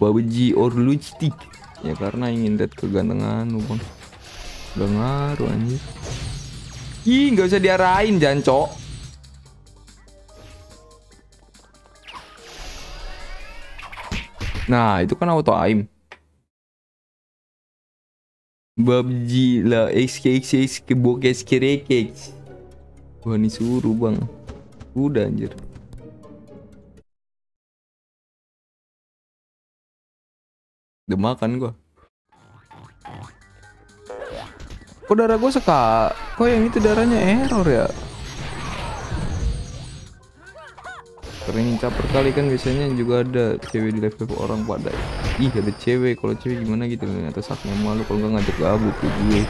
Babeji or Lucitik. Ya karena ingin lihat kegantengan lu, Bang. Dengar ngaruh anjir. Ih, nggak usah diarahin, jancok. Nah, itu kan auto aim. PUBG lah XKXX kebokes kerekeks ini suruh, Bang. Udah anjir. Udah makan gua. Kok darah gua seka? Kok yang itu darahnya error ya? Sering caper kali kan biasanya juga ada cewek di level orang pada Ih ada cewek kalau cewek gimana gitu ternyata saknya malu kalau nggak ngajak gabut ke gue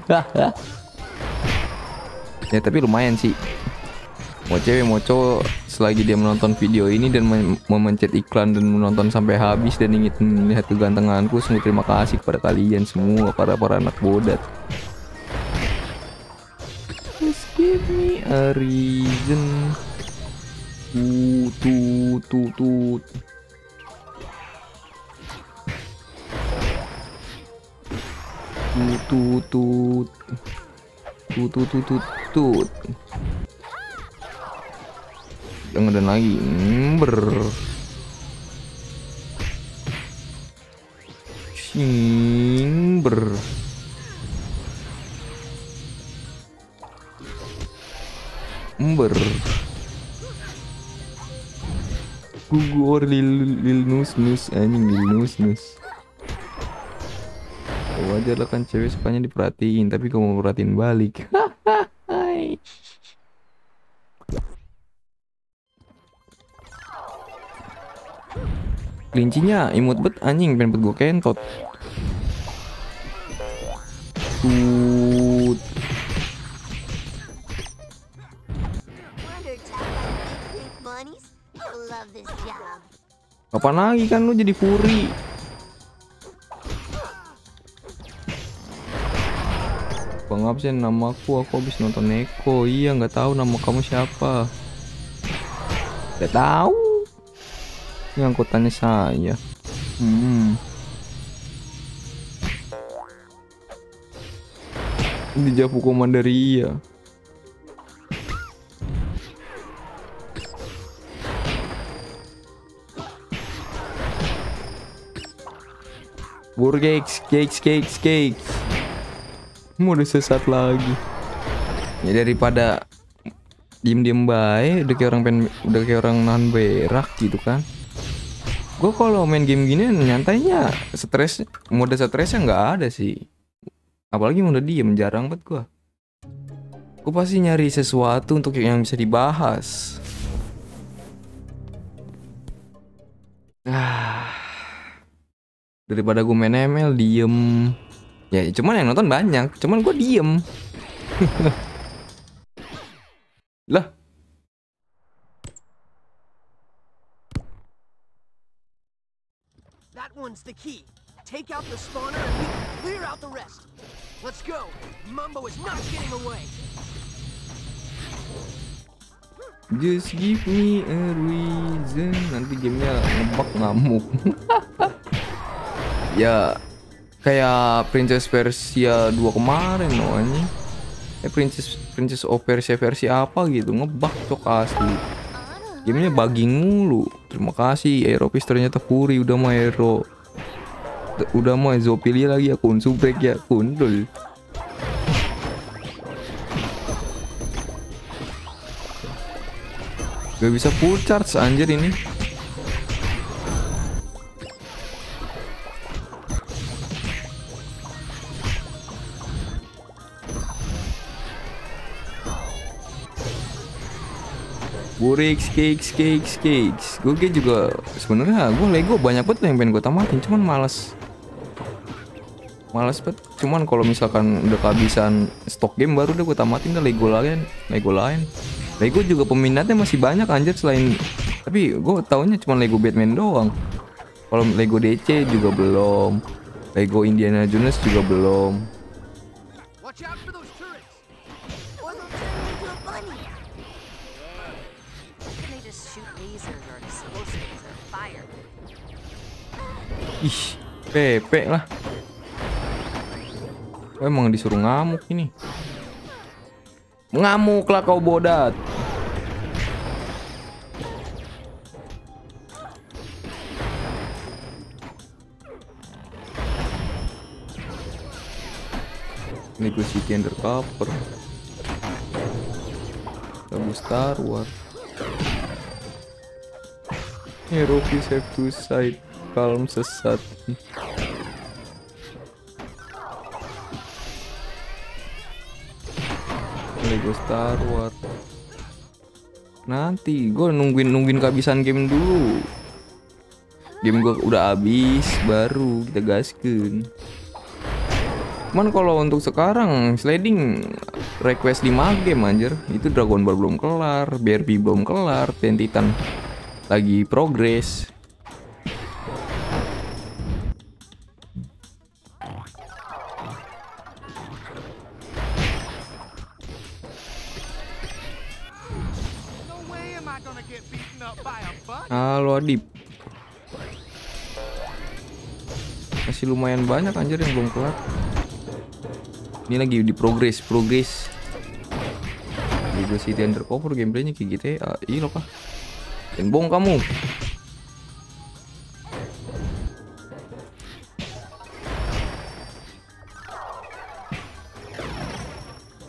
Ya tapi lumayan sih Mau cewek mau cowok selagi dia menonton video ini dan mem- memencet iklan dan menonton sampai habis dan ingin melihat kegantenganku sungguh terima kasih kepada kalian semua para para anak bodat Just give me a reason tut tut. Tut tut tut. Tut tut tut tut tut. Jangan ada lagi. Ber. Simber. Ember. Gugur lil lil nus nus anjing lil nus nus. Wajar lah kan cewek sukanya diperhatiin tapi kamu perhatiin balik. Hai. Kelincinya imut bet anjing pengen bet gua kentot. Tut. Kapan lagi kan lu jadi Fury? Bang absen namaku aku habis nonton Neko. Iya nggak tahu nama kamu siapa. Gak tahu. Ini angkutannya saya. Hmm. Di Javu Komandaria. Burgeks, cakes, cakes, cakes. Mau udah sesat lagi. Ya daripada diem-diem baik, udah kayak orang pen, udah kayak orang nahan berak gitu kan. Gue kalau main game gini nyantainya stres, mode stresnya nggak ada sih. Apalagi mode diem jarang banget gue. Gue pasti nyari sesuatu untuk yang bisa dibahas. Ah daripada gue main ML diem ya cuman yang nonton banyak cuman gue diem lah That one's the key. Take out the spawner and we can clear out the rest. Let's go. Mumbo is not getting away. just give me a reason nanti gamenya ngebug ngamuk ya kayak Princess Persia 2 kemarin loh anjing. Eh Princess Princess of Persia versi apa gitu? Ngebug cok asli. Gamenya bugging mulu. Terima kasih Aeropis ternyata Fury. Udah mah Aero udah mah Zo pilih lagi akun subrek ya kundul. Gak bisa full charge anjir ini Burix, cakes, cakes, cakes. Gue juga sebenarnya gue Lego banyak banget yang pengen gue tamatin, cuman males. Males banget. Cuman kalau misalkan udah kehabisan stok game baru deh gue tamatin deh Lego lain, Lego lain. Lego juga peminatnya masih banyak anjir selain tapi gue taunya cuma Lego Batman doang. Kalau Lego DC juga belum. Lego Indiana Jones juga belum. Ih, pepe lah. Emang disuruh ngamuk ini. Ngamuk lah kau bodat. Negositi undercover. Lagu Star Wars. Hero, please have two side. Calm sesat. Lego Star Wars. Nanti gue nungguin nungguin kehabisan game dulu. Game gue udah habis baru kita gaskeun. Cuman kalau untuk sekarang sliding request 5 game anjir. Itu Dragon Ball belum kelar, BRB belum kelar, Ten Titan lagi progress Halo Adip. Masih lumayan banyak anjir yang belum kelar. Ini lagi di progress, progress. Lego City Undercover gameplaynya kayak gitu ya kah? Jangan bohong kamu.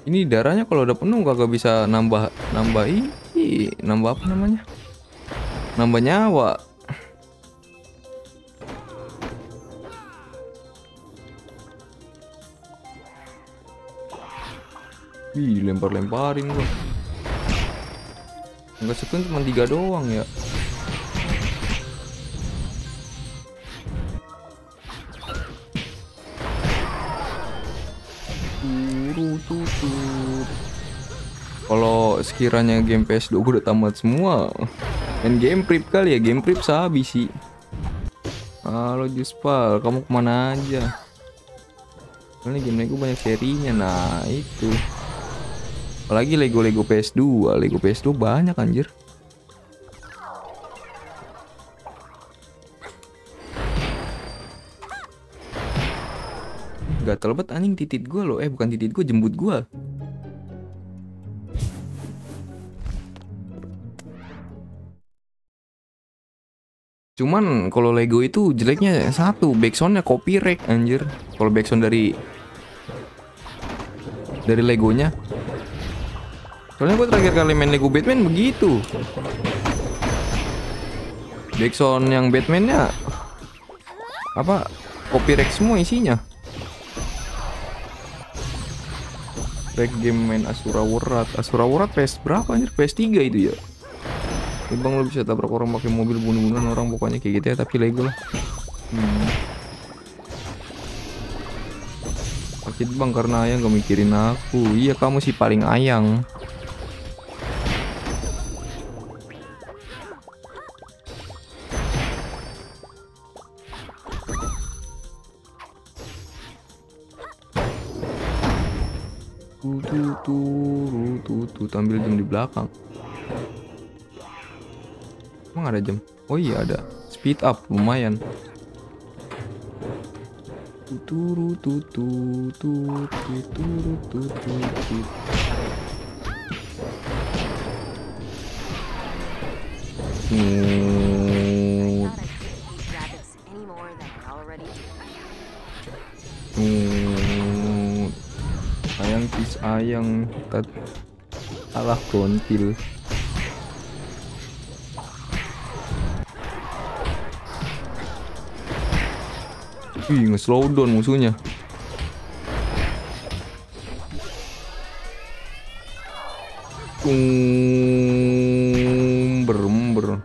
Ini darahnya kalau udah penuh kagak bisa nambah nambah ini nambah apa namanya? Nambah nyawa. Wih, lempar-lemparin gua. Enggak sekun cuma tiga doang ya. Turu tutut. Kalau sekiranya game PS2 gue udah tamat semua. Main game prip kali ya, game prip sabi sih. Halo Juspal, kamu ke mana aja? Ini game Lego banyak serinya, nah itu. Apalagi Lego-Lego PS2, Lego PS2 banyak anjir. Gatel banget anjing titit gua loh, eh bukan titit gua, jembut gua. Cuman kalau Lego itu jeleknya satu, backsoundnya copyright anjir. Kalau backsound dari dari Legonya. Soalnya gue terakhir kali main Lego Batman begitu. Backsound yang Batmannya apa copyright semua isinya. Track game main Asura World Asura World PS berapa anjir? PS3 itu ya. Ya bang lo bisa tabrak orang pakai mobil bunuh-bunuhan orang pokoknya kayak gitu ya tapi Lego lah. Hmm. Sakit bang karena ayang gak mikirin aku. Iya kamu sih paling ayang. Tutu turu tutu tampil jam di belakang. Emang ada jam? Oh iya ada. Speed up lumayan. Tuturu tutu tutu turu tutu tutu. Hmm, hmm. Ayang tis ayang tat alah kontil. Wih, nge-slow down musuhnya. Tung berember.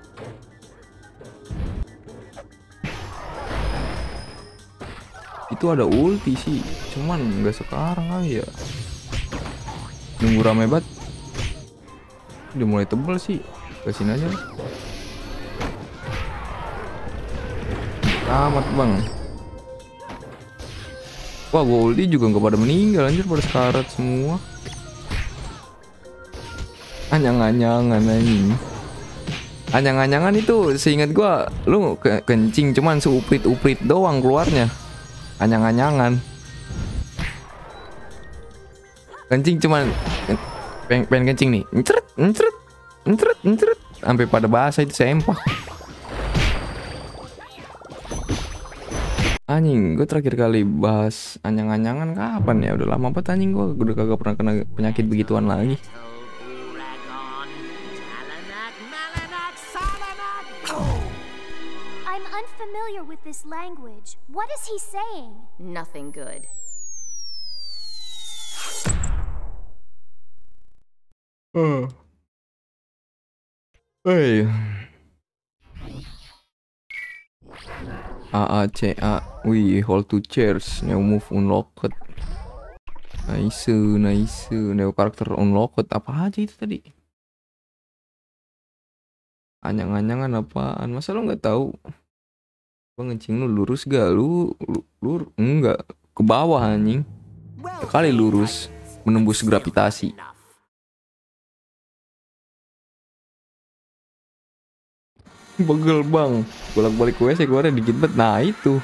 Itu ada ulti sih, cuman nggak sekarang kali ya. Nunggu rame banget. Udah mulai tebel sih. Kasih aja. lah. Tamat bang. Wah, ulti juga nggak pada meninggal anjir pada sekarat semua. Anyang-anyangan anjing. Anyang-anyangan itu seingat gua lu ke kencing cuman seuprit-uprit doang keluarnya. Anyang-anyangan. Kencing cuman pengen, pengen kencing nih. Encret, encret, encret, encret sampai pada basah itu sempak. Anjing, gue terakhir kali bahas anyang-anyangan kapan ya? Udah lama banget anjing gue udah kagak pernah kena penyakit begituan lagi. I'm unfamiliar with this language. What is he saying? Nothing good. Oh. Hey. AACA, wih, hold to chairs, new move unlocked. Nice, nice, new karakter unlocked. Apa aja itu tadi? Anyang-anyangan apaan? Masa lo nggak tahu? Gua ngencing lu lurus gak? Lu, lu, lur, enggak. Ke bawah anjing. Sekali lurus, menembus gravitasi. Begel bang, bolak-balik WC keluarnya dikit banget. Nah itu,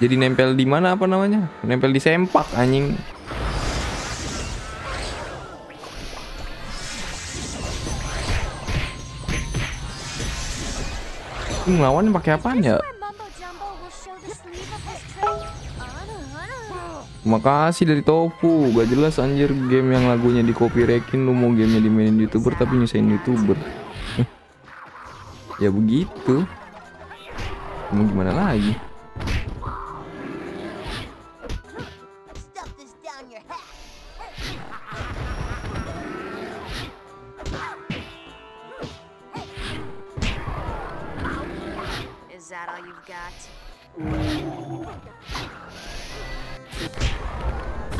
jadi nempel di mana apa namanya? Nempel di sempak anjing. Ini Ngelawannya pakai apaan ya? Makasih dari Tofu, gak jelas anjir game yang lagunya di copyrightin lu mau gamenya dimainin youtuber tapi nyusahin youtuber. Ya begitu. Mau gimana lagi?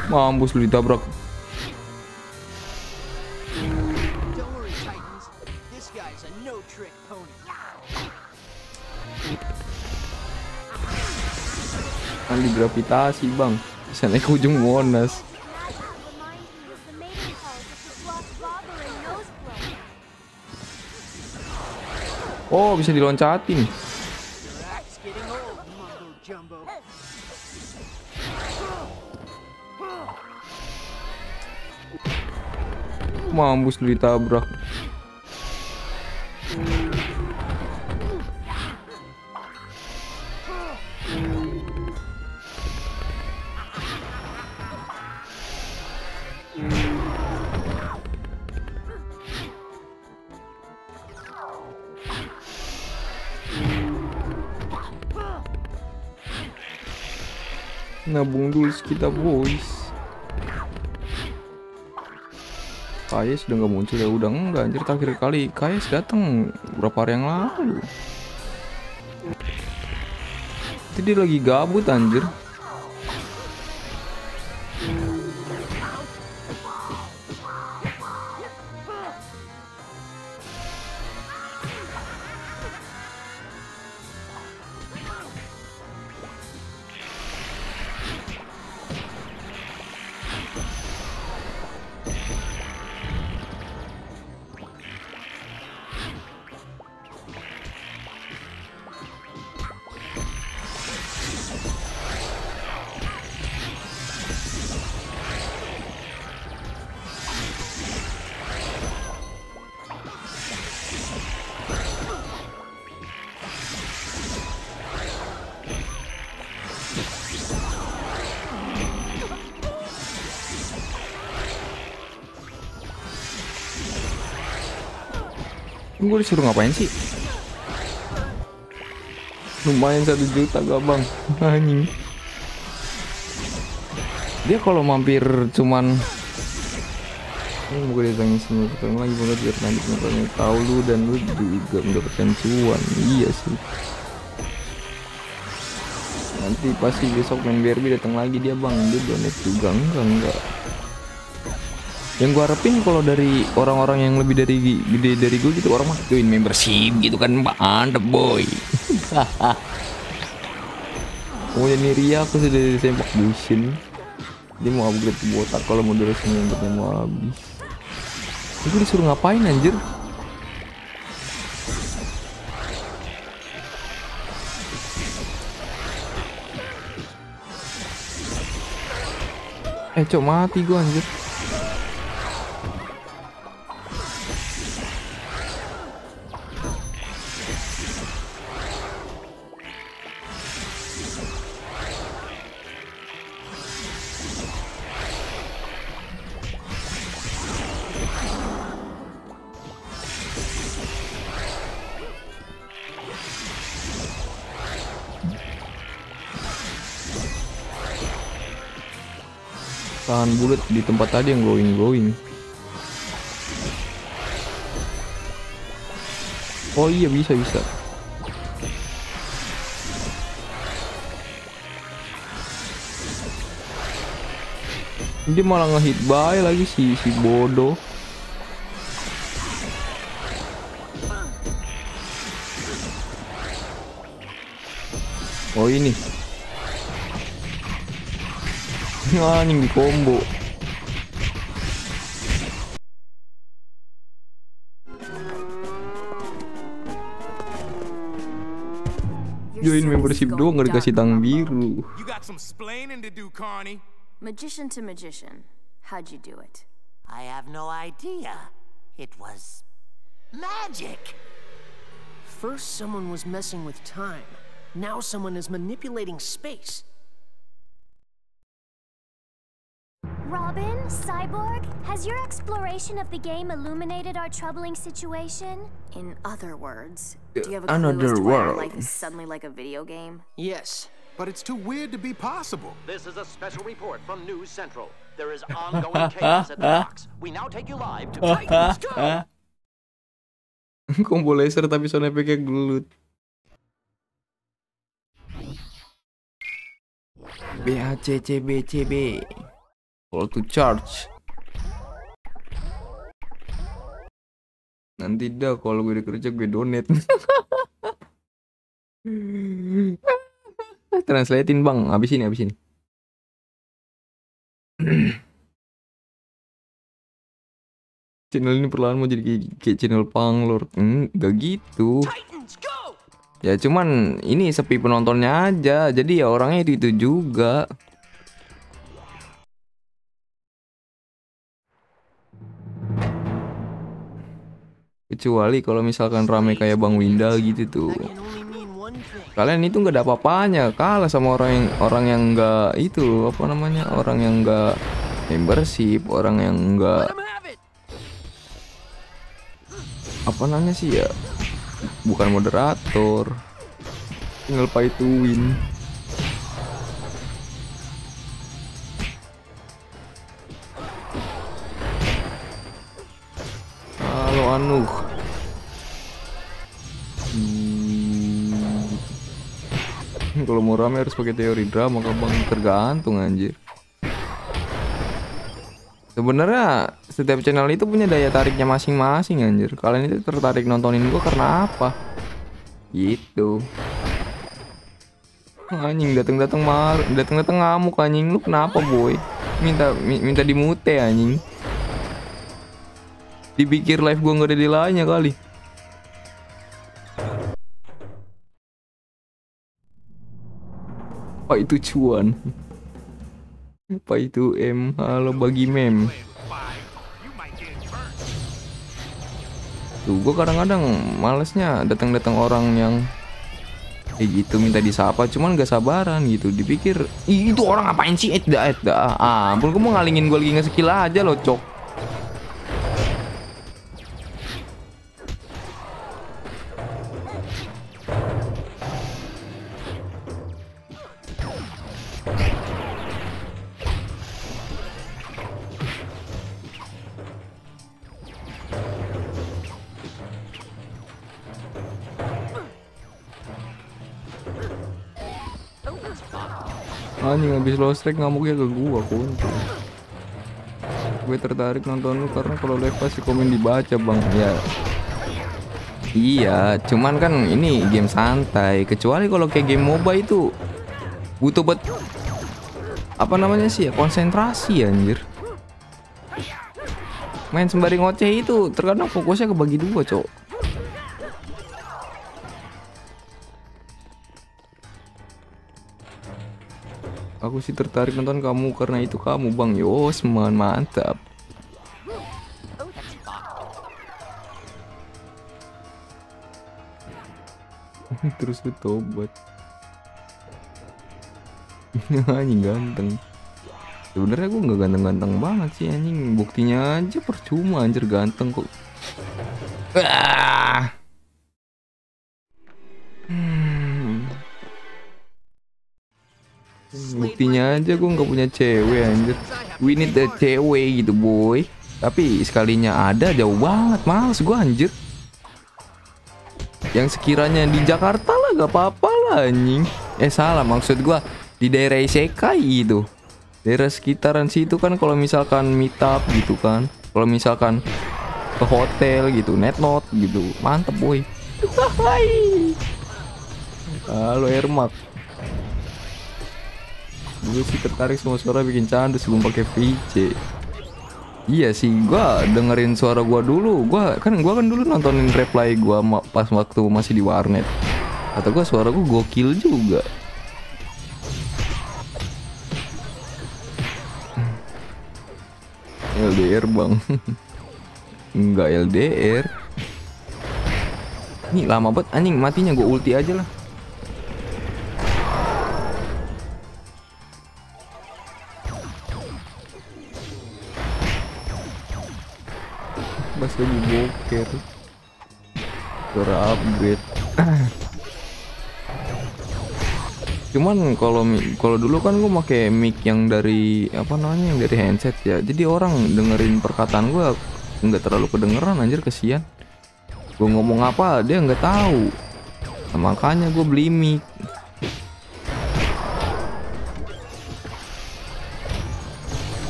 Mampus lu ditabrak. Kan gravitasi bang. Bisa naik ke ujung Monas. Oh bisa diloncatin. Mampus lu ditabrak. Nabung dulu kita boys. Kayes udah nggak muncul ya udah enggak anjir terakhir kali Kayes datang berapa hari yang lalu. Dia lagi gabut anjir. Gue disuruh ngapain sih? Lumayan satu juta gak bang? Anjing. Dia kalau mampir cuman ini mau gue datangin semua ketemu lagi banget biar nanti penontonnya tahu lu dan lu juga mendapatkan cuan iya sih nanti pasti besok main BRB datang lagi dia bang dia donat juga enggak enggak yang gue harapin kalau dari orang-orang yang lebih dari gede dari gue gitu orang mah join membership gitu kan mantep boy. Oh ini Ria aku sudah dari sempak busin dia mau upgrade ke botak kalau mau durasi membernya mau habis itu disuruh ngapain anjir? Eh cok mati gua anjir bulat di tempat tadi yang glowing glowing oh iya bisa bisa. Dia malah ngehit bye lagi si si bodoh. Oh ini anjing di combo join membership doang going nggak dikasih tang biru You got some splaining to do, Carney. Magician to magician. How'd you do it? I have no idea. It was magic. First, someone was messing with time. Now, someone is manipulating space. Robin, Cyborg, has your exploration of the game illuminated our troubling situation? In other words, Uh, do you have a clue another as to why world. life is suddenly like a video game? Yes. But it's too weird to be possible. This is a special report from News Central. There is ongoing chaos at the docks. We now take you live to Titans Go! combo laser tapi sound effect-nya gelut BACCBCB Call to charge. Nanti dah kalau gue udah kerja gue donate. Translatein bang, abis ini, abis ini. Channel ini perlahan mau jadi kayak, kayak channel panglord Enggak gitu. Titans, go! Ya cuman ini sepi penontonnya aja. Jadi ya orangnya itu-itu juga Kecuali kalau misalkan rame kayak Bang Winda gitu tuh. Kalian itu nggak ada apa-apanya Kalah sama orang yang orang yang nggak itu Apa namanya Orang yang nggak membership Orang yang nggak apa namanya sih ya bukan moderator tinggal pay to win Anuh Hmm. kalau mau rame harus pakai teori drama bang tergantung anjir Sebenarnya setiap channel itu punya daya tariknya masing-masing anjir. Kalian itu tertarik nontonin gua karena apa? Gitu. Anjing datang-datang mar, datang-datang ngamuk anjing lu kenapa boy? Minta mi- minta dimute anjing. Dipikir live gua nggak ada delay-nya kali. Apa itu cuan? Apa itu M? Halo bagi mem. Tuh, gue kadang-kadang malesnya datang-datang orang yang kayak gitu minta disapa, cuman gak sabaran gitu. Dipikir, itu orang ngapain sih? Eh, dah, eh, dah. Ah, ampun, mau ngalingin gue lagi nge-skill aja loh, cok. Anjing habis lost track ngamuknya ke gua kunci. Gue tertarik nonton lu karena kalau live pasti komen dibaca bang ya. Iya, cuman kan ini game santai. Kecuali kalau kayak game MOBA itu butuh bet apa namanya sih ya konsentrasi anjir. Main sembari ngoceh itu terkadang fokusnya kebagi dua, cok. Aku sih tertarik nonton kamu karena itu kamu bang Yos. Man mantap. Terus lu tobat Anjing ganteng. Sebenarnya gue nggak ganteng-ganteng banget sih anjing. Buktinya aja percuma anjir ganteng kok. Ah. Hmm. Buktinya aja gue nggak punya cewek anjir. We need the cewek gitu boy. Tapi sekalinya ada jauh banget males gua anjir. Yang sekiranya di Jakarta lah gak apa-apa lah anjing. Eh salah maksud gua di daerah Isekai itu daerah sekitaran situ kan kalau misalkan meet up gitu kan. Kalau misalkan ke hotel gitu net note gitu. Mantep boy. Halo Ermak gue sih tertarik sama suara bikin canda sebelum pakai VC iya sih gua dengerin suara gua dulu. Gua kan gua kan dulu nontonin reply gua pas waktu masih di warnet. Kata gua suara gua gokil juga. LDR bang. Enggak LDR Ini lama banget. Anjing matinya gue ulti aja lah Pas lagi boker upgrade Cuman kalau kalau dulu kan gue pakai mic yang dari apa namanya yang dari handset ya. Jadi orang dengerin perkataan gue nggak terlalu kedengeran anjir kesian. Gue ngomong apa dia nggak tahu. Nah, makanya gue beli mic.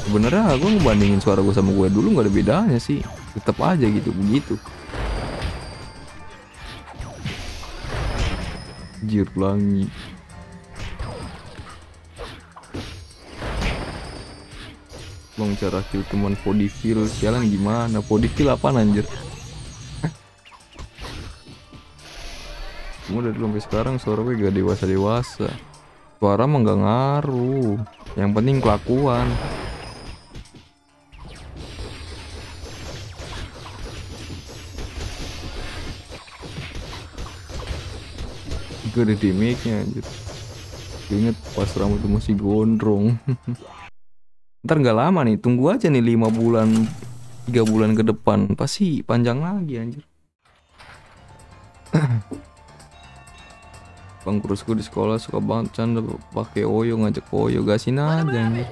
Sebenarnya gue ngebandingin suara gue sama gue dulu nggak ada bedanya sih. Tetap aja gitu begitu. Jir langit. Bang cara kill teman body feel sialan gimana? Body feel apa anjir? Kamu dari sekarang suara gue gak dewasa-dewasa Suara ngaruh Yang penting kelakuan Gue ada di mic-nya anjir Inget pas rambut masih gondrong Ntar nggak lama nih, tunggu aja nih 5 bulan, tiga bulan ke depan, pasti panjang lagi anjir. Bang kurusku di sekolah suka banget canda pakai oyo ngajak oyo gasin aja anjir.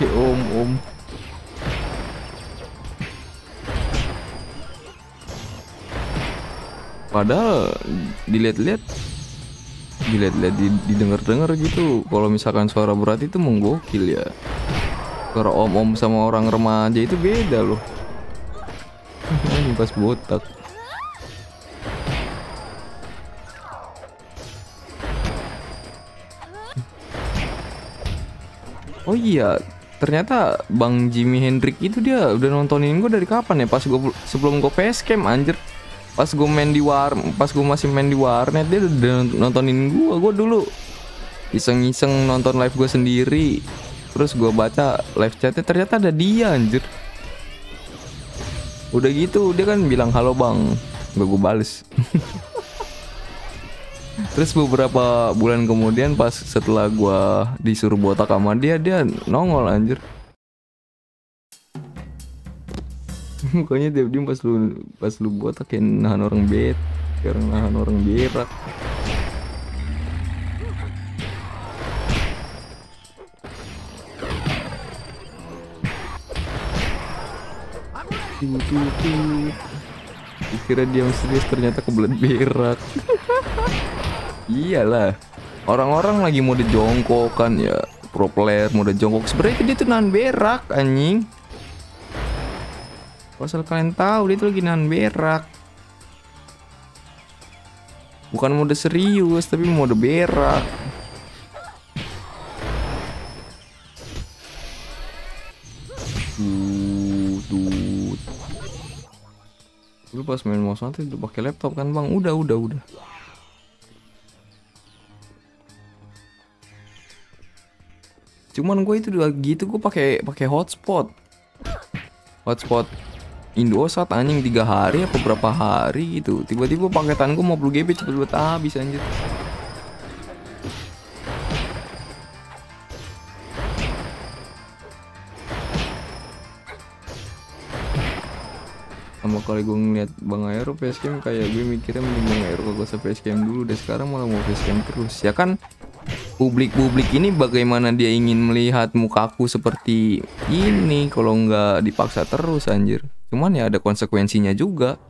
Oke om om. Padahal dilihat-lihat dilihat-lihat di- didengar-dengar gitu. Kalau misalkan suara berat itu menggokil ya. Suara om-om sama orang remaja itu beda loh. Ini pas botak. Oh iya ternyata Bang Jimmy Hendrik itu dia udah nontonin gue dari kapan ya? Pas gue sebelum gue facecam anjir pas gue main di war pas gue masih main di warnet dia udah nontonin gue gue dulu iseng-iseng nonton live gue sendiri. Terus gue baca live chatnya ternyata ada dia anjir. Udah gitu dia kan bilang halo bang. Gak gue bales. Terus beberapa bulan kemudian pas setelah gue disuruh botak sama dia dia nongol anjir Mukanya tiap diem pas lu pas lu buat kayak nahan orang bet, kayak nahan orang berak. Tuh, tuh, tuh. Dikira serius ternyata kebelet berak. Iyalah. Orang-orang lagi mode jongkok kan ya. Pro player mode jongkok. Sebenarnya dia tuh nahan berak anjing. Kalau asal kalian tahu dia tuh lagi nahan berak. Bukan mode serius tapi mode berak. Tuh, tuh. Lu pas main mouse nanti udah pakai laptop kan bang? Udah, udah, udah. Cuman gue itu udah gitu gue pakai pakai hotspot. Hotspot Indosat anjing tiga hari apa berapa hari gitu. Tiba-tiba paketan gue 50 GB cepet banget habis anjir. Sama kali gue ngeliat Bang Aero facecam kayak gue mikirnya mending Bang Aero kagak usah facecam dulu deh. Sekarang malah mau facecam terus. Ya kan publik-publik ini bagaimana dia ingin melihat mukaku seperti ini kalau nggak dipaksa terus anjir cuman ya ada konsekuensinya juga.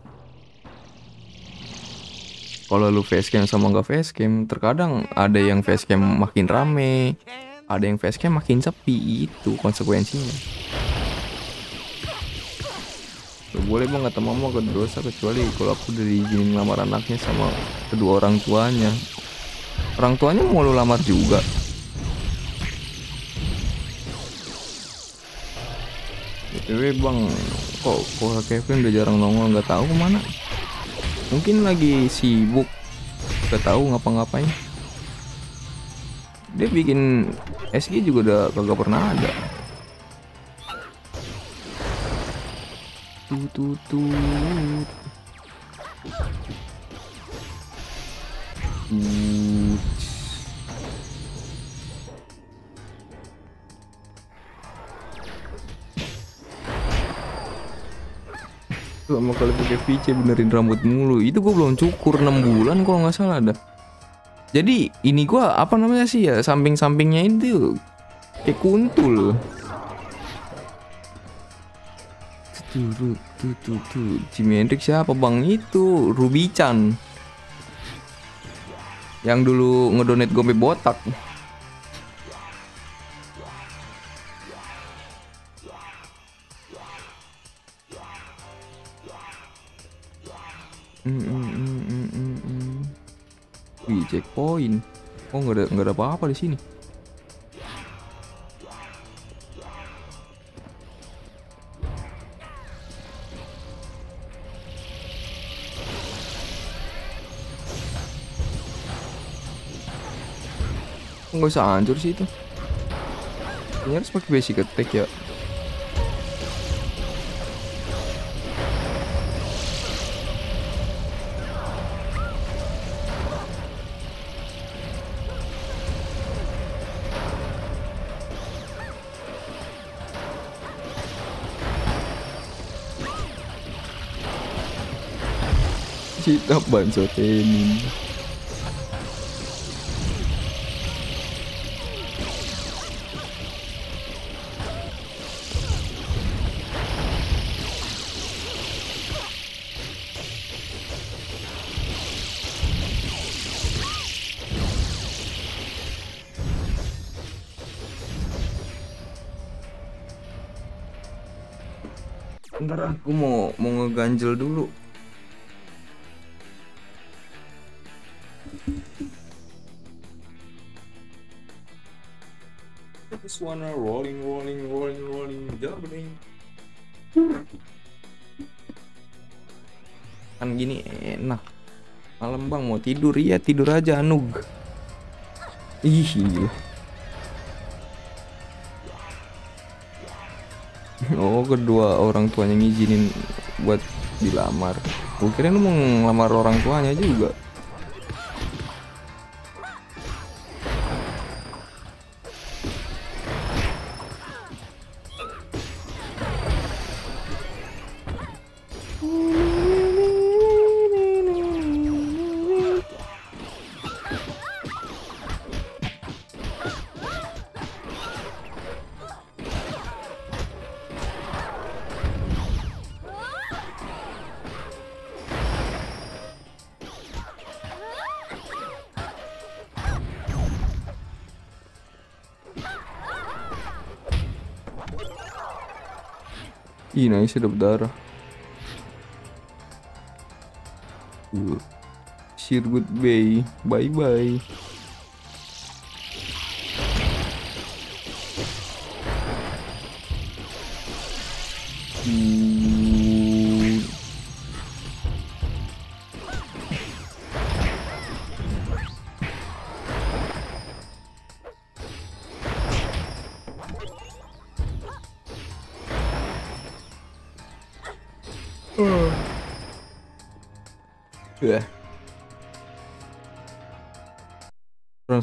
Kalau lu facecam sama nggak facecam terkadang ada yang facecam makin rame ada yang facecam makin sepi itu konsekuensinya. Gak boleh bang kata mama gak dosa kecuali kalau aku udah diizinin ngelamar anaknya sama kedua orang tuanya. Orang tuanya mau lu lamar juga BTW bang kok kok Kevin udah jarang nongol nggak tahu ke mana. Mungkin lagi sibuk gak tahu ngapa-ngapain. Dia bikin SG juga udah kagak pernah ada. Tut tut tut Lama kali pakai VC benerin rambut mulu. Itu gue belum cukur 6 bulan kalau nggak salah dah. Jadi ini gua apa namanya sih ya Samping-sampingnya itu Kayak kuntul. Tuh, tuh, tuh, tuh. Hendrix siapa bang? Itu Ruby Chan. Yang dulu ngedonate gue botak Mm, mm, mm, mm. Wih, checkpoint. Oh, nggak ada nggak ada apa-apa di sini. Nggak usah hancur sih itu. Ini harus pakai basic attack ya. Banso tenin. Ntar aku mau mau ngeganjel dulu. Tidur ya tidur aja Anug. Ih gila. Oh kedua orang tuanya ngizinin buat dilamar. Gue kira lu mau ngelamar orang tuanya juga. Ih, nice dapat darah. Uh. Sirgut Bay, bye bye.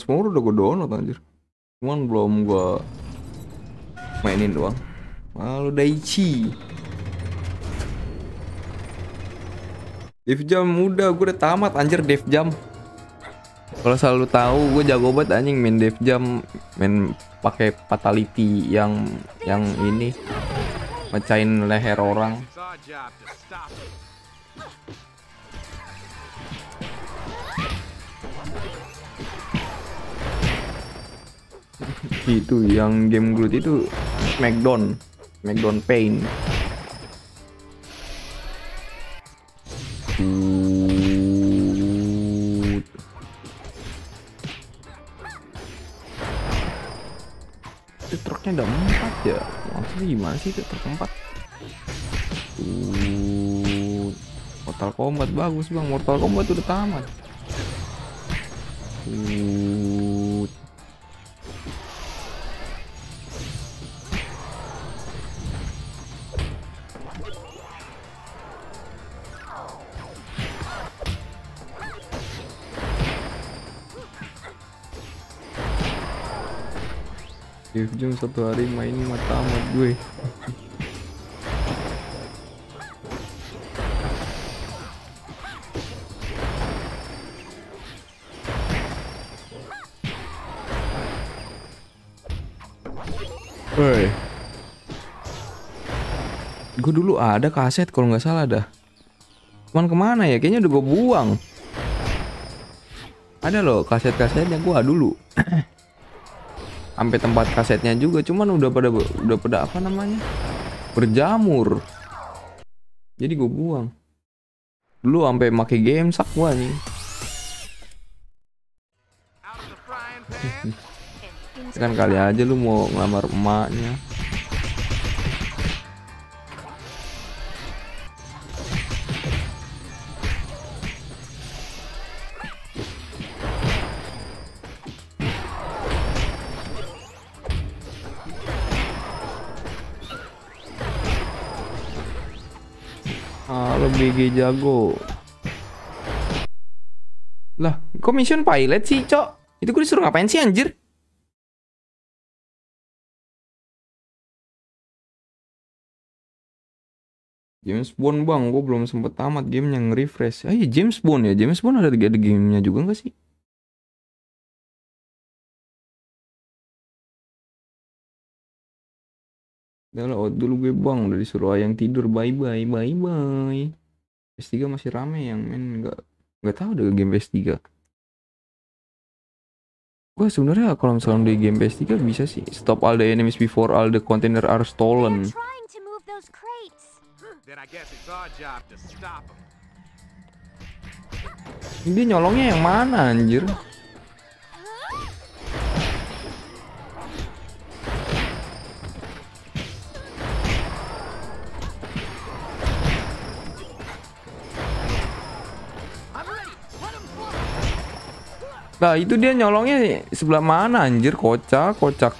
Transformer udah gue download anjir. Cuman belum gua mainin doang. Malu Daichi. Dev Jam udah gue udah tamat anjir Dev Jam. Kalau selalu tahu gue jago banget anjing main Dev Jam main pakai fatality yang yang ini mecahin leher orang. Itu yang game Groot itu Smackdown, Smackdown Pain. Itu truknya ada empat ya? Maksudnya gimana sih itu truk empat? Mortal Kombat bagus bang, Mortal Kombat udah tamat. If Jam satu hari main mata amat gue. Woi. Gue dulu ada kaset kalau nggak salah dah. Cuman ke mana ya? Kayaknya udah gue buang. Ada loh kaset-kasetnya gua dulu. Sampai tempat kasetnya juga, cuman udah pada udah pada apa namanya? Berjamur. Jadi gue buang. Dulu sampai make game sak gua nih. Kan kali aja lu mau ngelamar emaknya. BG jago. Lah, kok mission pilot sih, Cok? Itu gue disuruh ngapain sih anjir? James Bond bang, gue belum sempet tamat game yang refresh. Ah iya James Bond ya, James Bond ada gamenya juga nggak sih? Udah lah, dulu gue bang, udah disuruh ayang tidur, bye bye, bye bye. PS3 masih rame yang main nggak nggak tahu deh game PS3. Gue sebenarnya kalau misalnya di game PS3 bisa sih stop all the enemies before all the container are stolen. They're trying to move those crates. then I guess it's our job to stop him. Ini nyolongnya yang mana anjir? Nah itu dia nyolongnya sebelah mana anjir kocak kocak.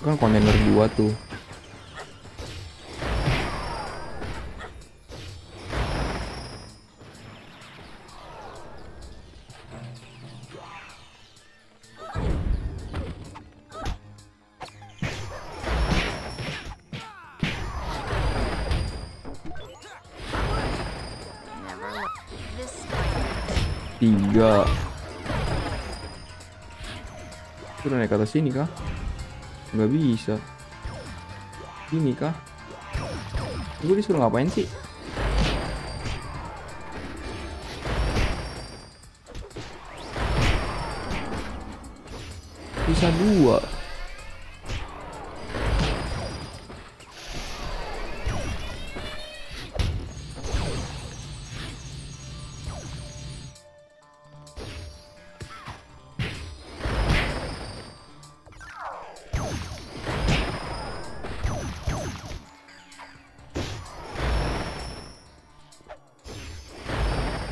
Kan kontainer dua tuh. Tiga. Itu udah naik ke atas sini kah? Nggak bisa. Ini kah? Gue disuruh ngapain sih? Bisa dua.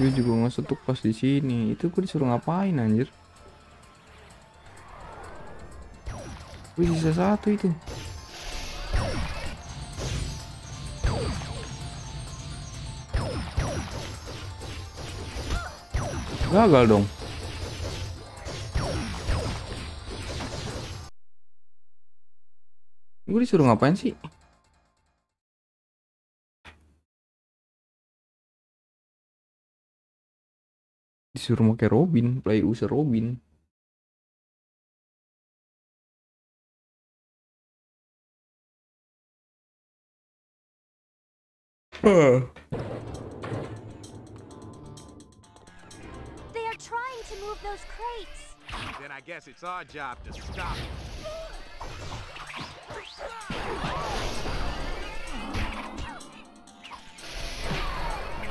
gue juga nggak setuk pas di sini. Itu gue disuruh ngapain anjir? Wih sisa satu itu. Gagal dong. Gue disuruh ngapain sih? Disuruh pakai Robin, play user Robin. They are trying to move those crates. Then I guess it's our job to stop it.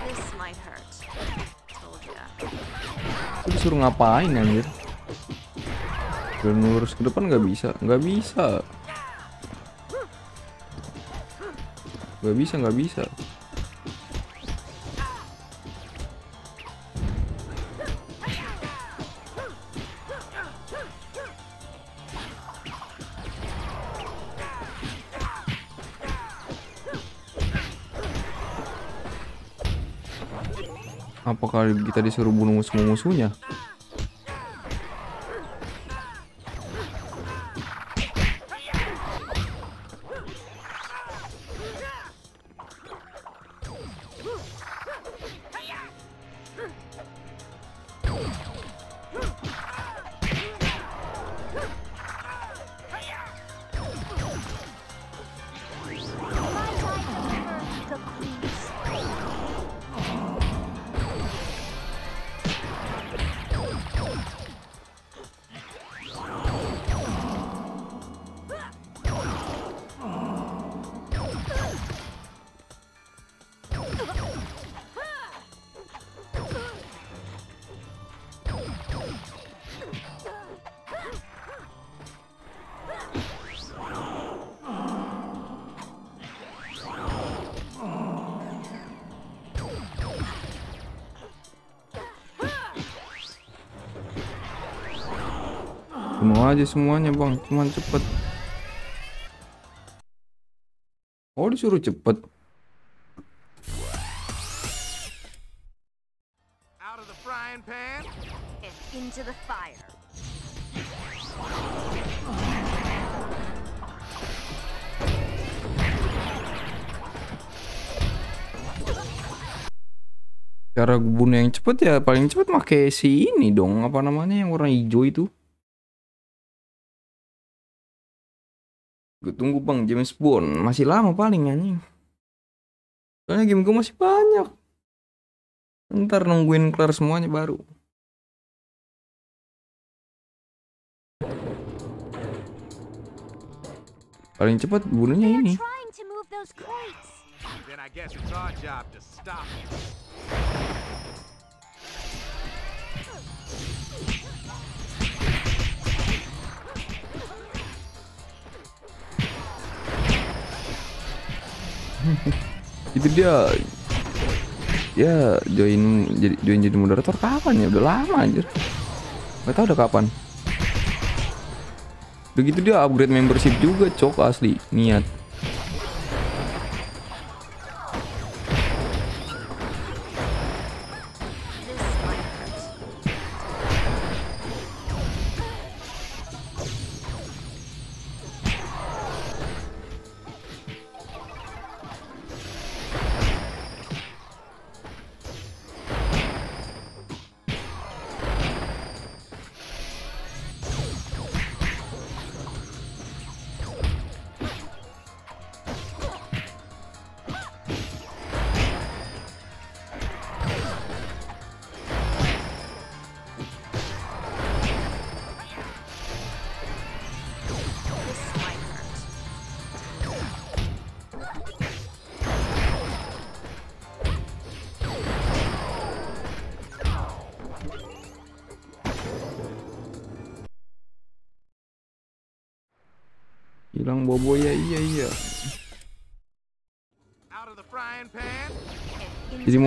This might hurt. Gue disuruh ngapain anjir? Gue lurus ke depan nggak bisa, nggak bisa. Nggak bisa, nggak bisa. Apakah kita disuruh bunuh musuh-musuhnya? Aja semuanya bang, cuman cepet. Oh disuruh cepet. Out of the frying pan? And into the fire. Cara bunuh yang cepet ya paling cepet pakai si ini dong, apa namanya yang warna hijau itu. Tunggu bang James Bond, masih lama paling anjing. Soalnya game gue masih banyak. Ntar nungguin kelar semuanya baru. Paling cepet bunuhnya ini. trying to move those crates. Then I guess it's our job to stop it. itu dia ya join jadi join jadi moderator kapan ya? Udah lama anjir. Nggak tahu udah kapan. Begitu dia upgrade membership juga cok asli. Niat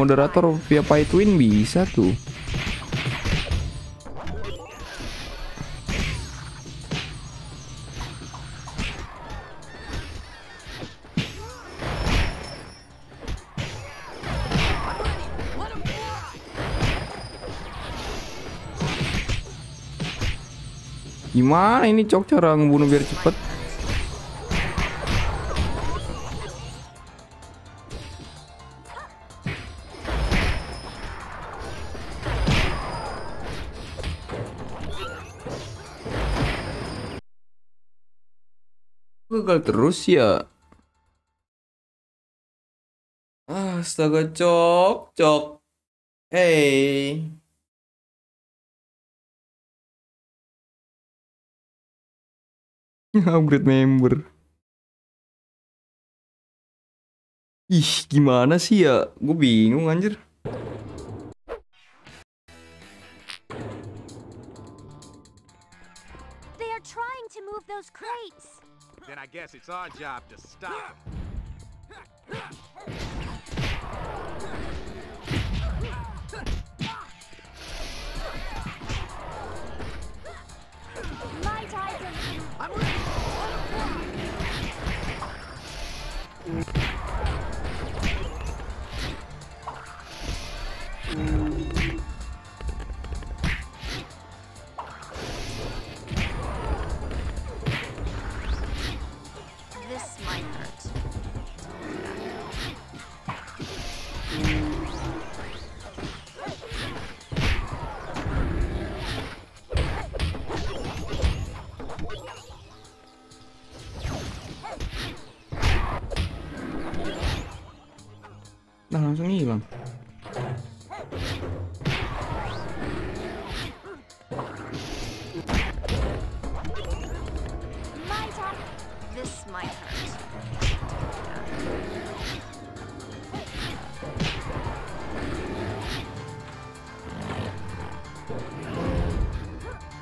moderator via pay twin bisa tuh Gimana ini cok cara ngebunuh biar cepet? Gagal terus ya. Astaga, cok, cok. Hey. Upgrade member. Ih, gimana sih ya? Gue bingung anjir. Then I guess it's our job to stop.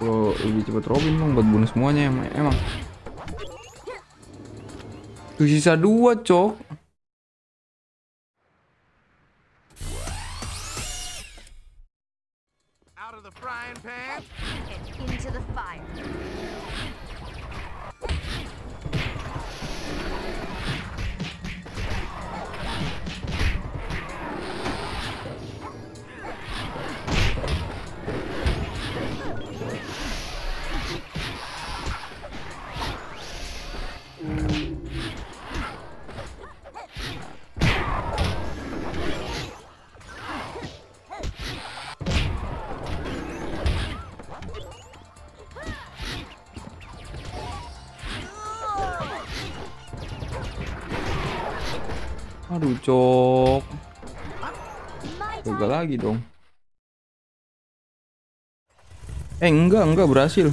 Kalau lebih cepet Robin dong buat bunuh semuanya emang. emang. Tuh sisa dua, cok. Aduh, cok. Gagal lagi dong. Eh, enggak, enggak berhasil.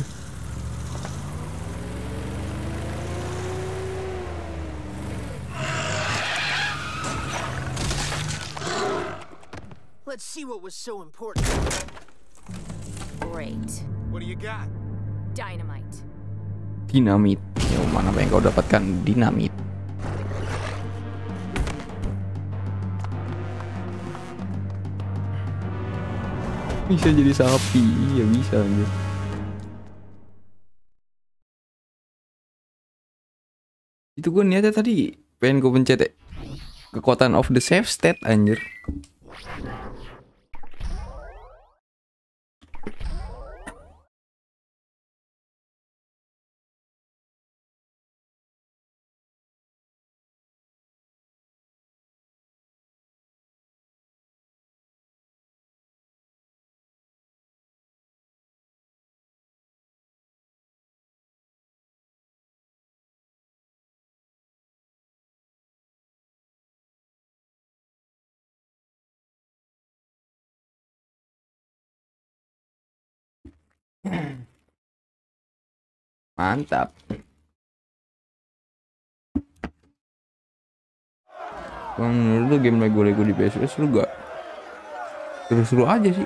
Let's see what was so important. Great. What do you got? Dynamite. Dinamit. Ya, mana yang kau dapatkan dinamit? Bisa jadi sapi, iya bisa anjir. Itu gue niatnya tadi pengen gue pencet ya. kekuatan of the safe state anjir. Mantap. Kalau menurut lu game Lego-Lego di PS seru gak? Seru-seru aja sih.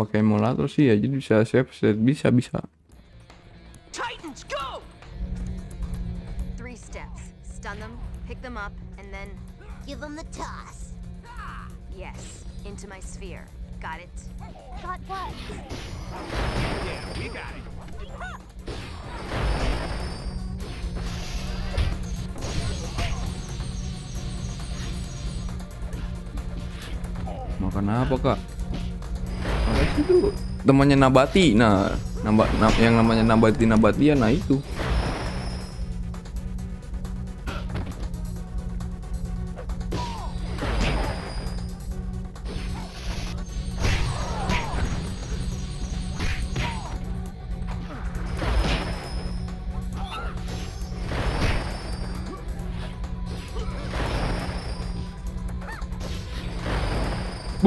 Pakai emulator sih ya, jadi bisa save save bisa bisa. Titans, go! Three steps. Stun them, pick them up, Give him the toss. yes, into my sphere. Got it? got what? Yeah, we got it. Makan apa kak? Makan itu temannya Nabati. Nah, namba, na- yang namanya Nabati Nabatian, nah itu.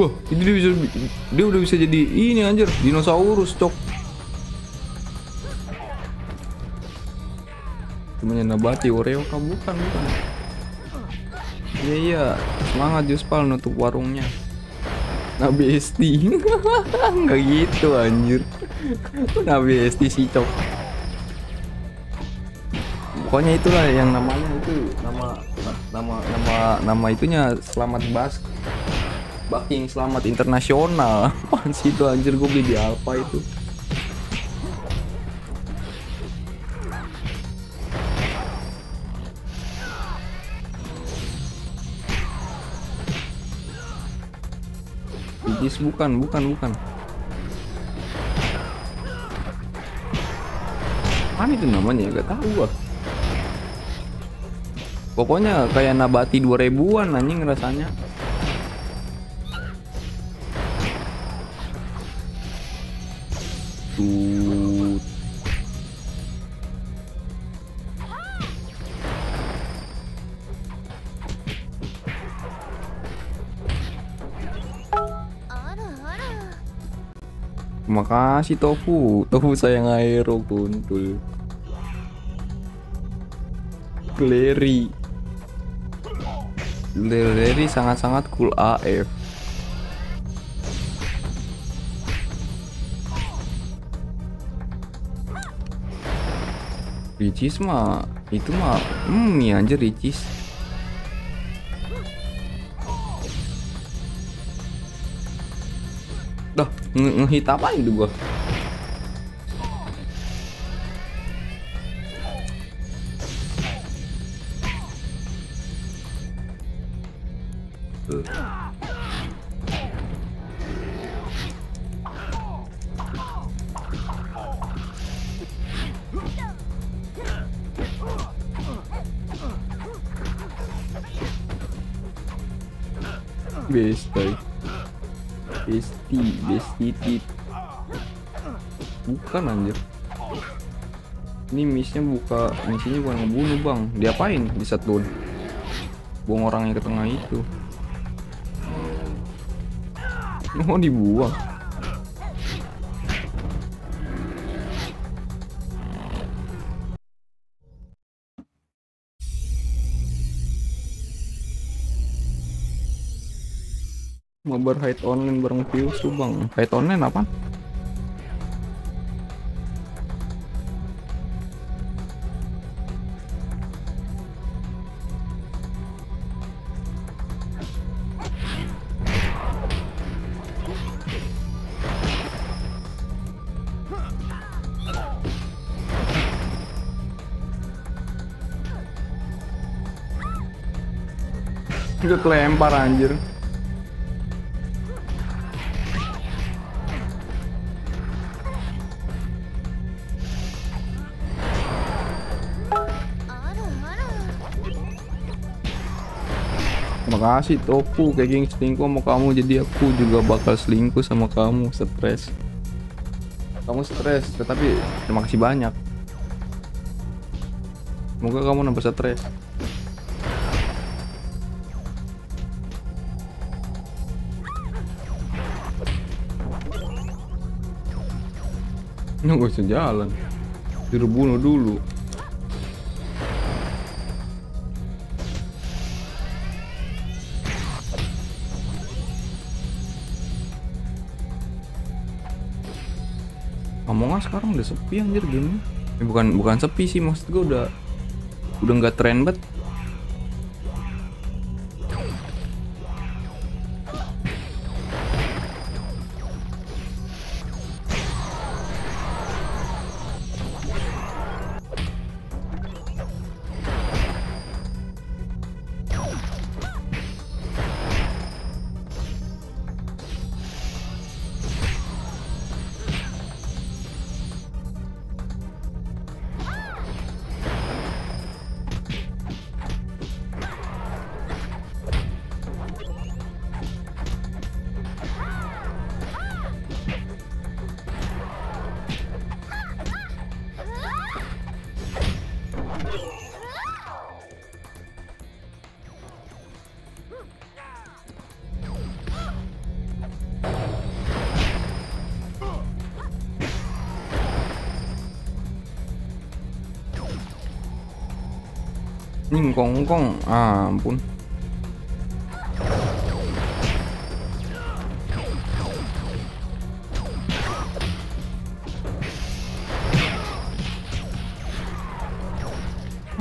Wah, ini dia bisa dia udah bisa jadi ini anjir, dinosaurus, cok. Temennya nabati Oreo kah bukan, bukan. Iya iya, semangat Juspal nutup warungnya. Nabesti, nggak gitu anjir. Nabesti sih cok. Pokoknya itulah yang namanya itu nama nama nama nama itunya Selamat Bas Bucking Selamat Internasional. Apaan sih itu anjir gue beli di Alfa itu. Bijis bukan, bukan, bukan. Apa itu namanya? Gak tahu gua. Pokoknya kayak nabati 2000-an anjing rasanya. Kasih tofu, tofu sayang aero kuntul. Larry. Larry sangat-sangat cool AF. Ricis mah itu mah hmm ya anjir Ricis. Dah, nge ngehit apa Bukan anjir. Ini missnya buka, misinya bukan ngebunuh bang. Diapain di shutdown? Buang orangnya ke tengah itu. Mau dibuang. Mabar hide online bareng Pius tuh bang Hide online apa? Udah kelempar anjir. Makasih Tofu. Keging selingkuh sama kamu Jadi aku juga bakal selingkuh sama kamu. Stres. Kamu stres Tetapi terima kasih banyak. Semoga kamu nambah stres Ini gak usah jalan. Suruh bunuh dulu. Us sekarang udah sepi anjir game eh, bukan bukan sepi sih maksud gue udah udah nggak tren banget Ningkongkong. Ah, ampun.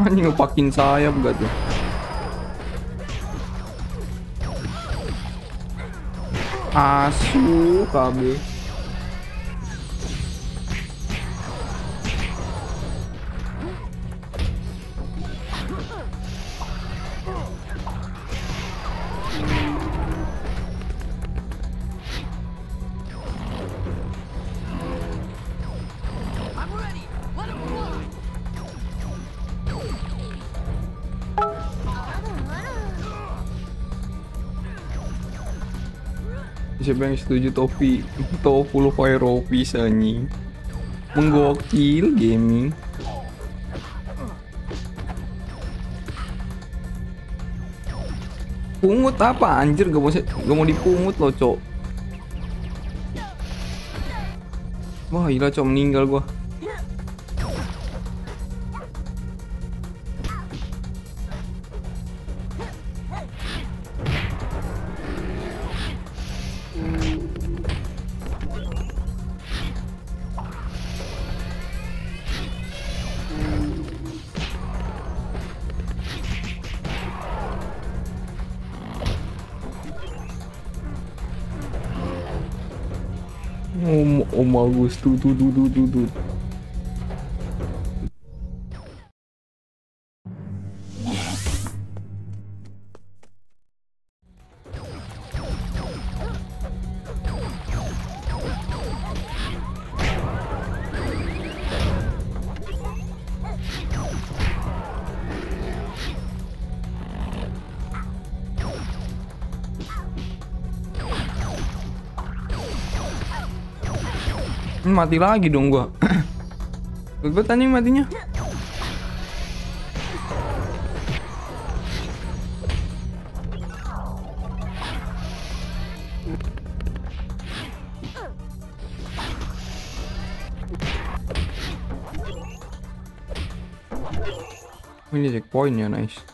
Anjing ngepakin sayap gak tuh? Asu KB. Yang setuju topi Tofu lo fire office anjing Menggokil gaming. Pungut apa anjir? Gak mau gak mau dipungut loh cok. Wah gila cok meninggal gua Agus tuh tuh tuh tuh mati lagi dong gua. Gue anjing matinya. Ini checkpoint ya, nice.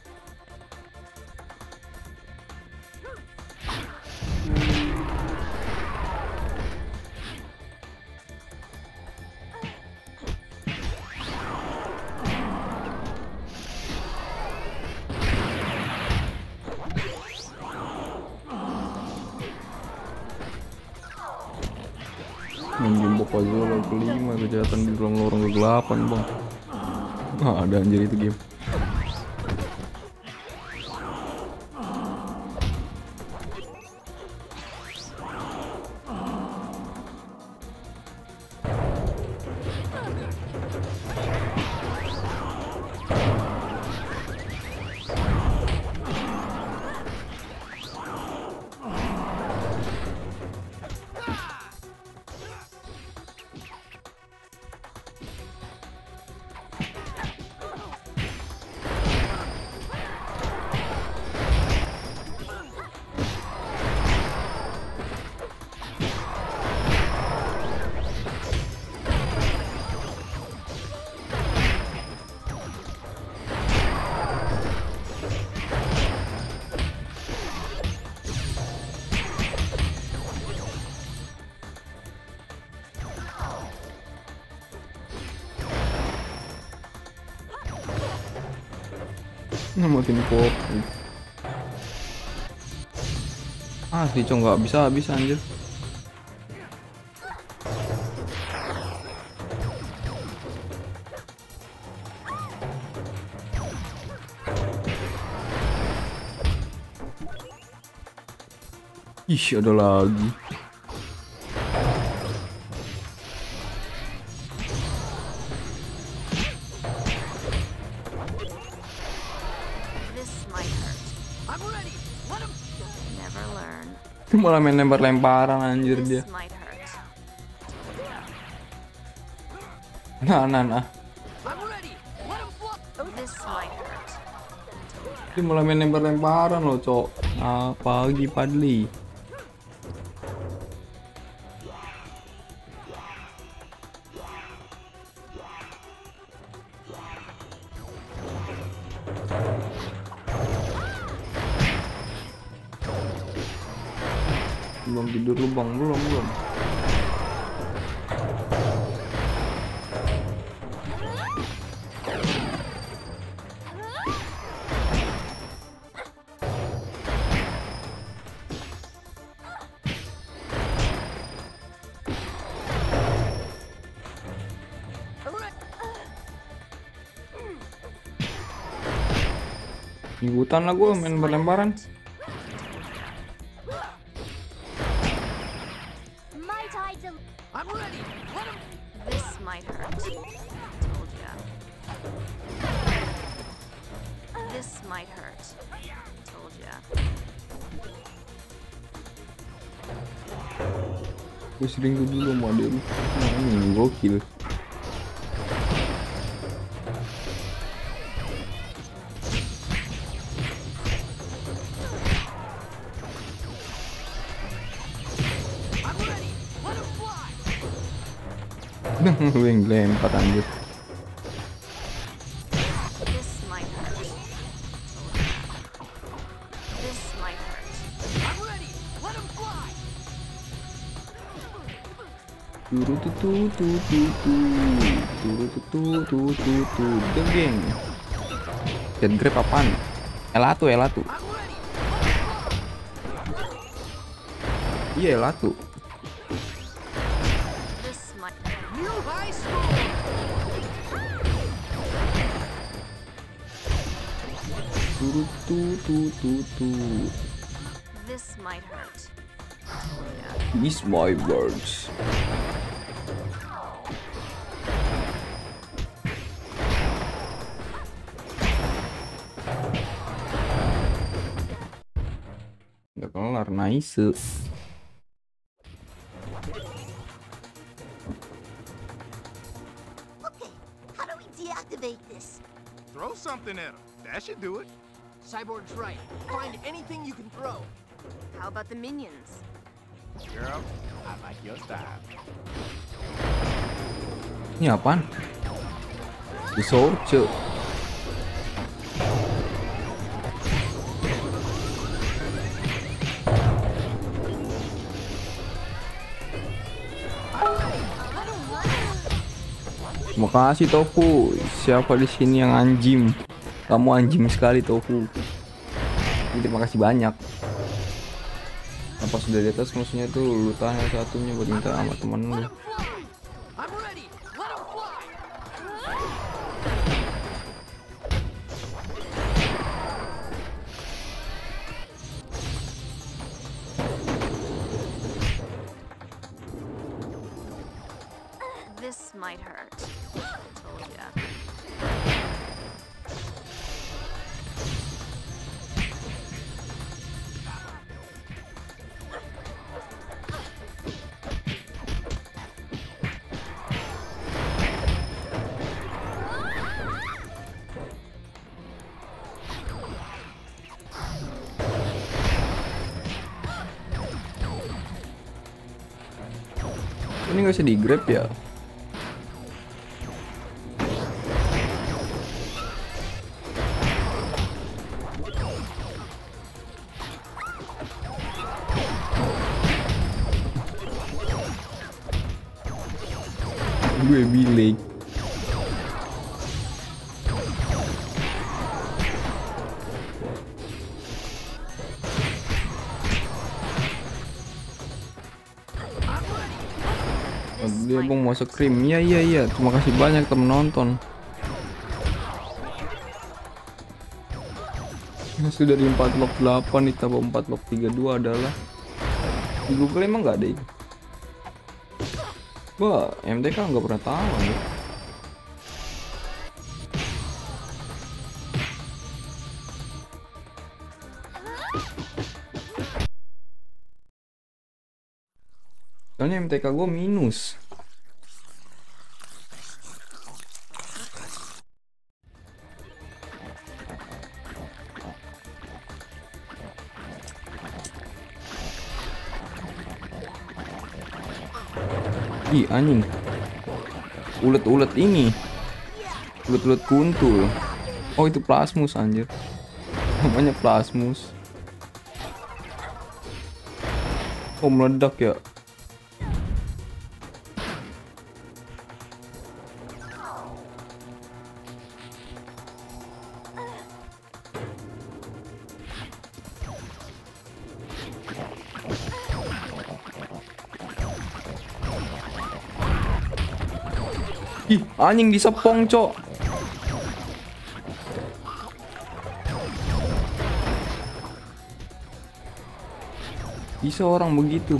Kopi Ah si Cong nggak bisa habis anjir. Ih ada lagi malah main lempar-lemparan anjir dia. Nah nah nah. Dia malah main lempar-lemparan loh cok. Apa lagi Padli This might hurt. Told ya. gue sering dulu lu. Nah, ini gokil tu tu tu tu tu turu tu tu tu tu tu the geng Dead grab apaan L1 L1 I'm ready. iya L1 This might. New high score. turu tu tu tu tu This might hurt. These my words kelar, nice Okay, how do we deactivate this? Throw something at him. That should do it. Cyborg's right. Find anything you can throw. How about the minions? Girl, I like your style. Ini apaan? The Soldier Terima kasih Tofu. Siapa di sini yang anjing? Kamu anjing sekali Tofu. Terima kasih banyak. Apa sudah di atas musuhnya tuh lu yang satunya buat minta sama temen lu. Nggak usah di grab ya? Mau krim iya iya iya. Terima kasih banyak temen nonton. Hasil dari 4 log 8 ditambah 4 log 32 adalah. Di Google emang nggak ada itu Wah, MTK nggak pernah tahu ya. Soalnya MTK gue minus. Ih anjing. Ulet-ulet ini. Ulet-ulet kuntul. Oh itu plasmus anjir. Namanya plasmus. Oh meledak ya. Anjing disepong, Cok. Bisa orang begitu.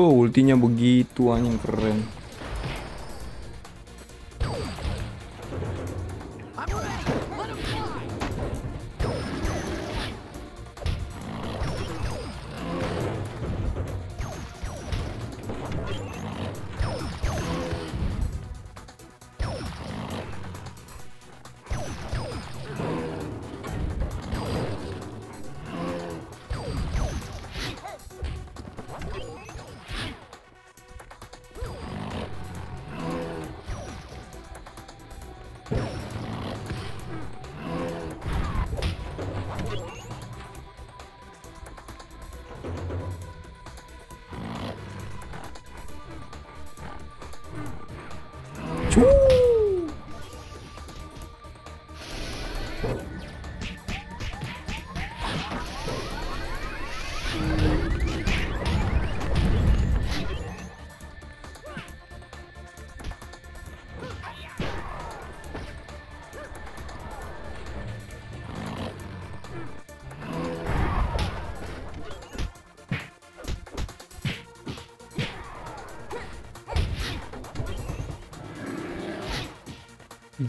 Wow, ultinya begitu anjing keren.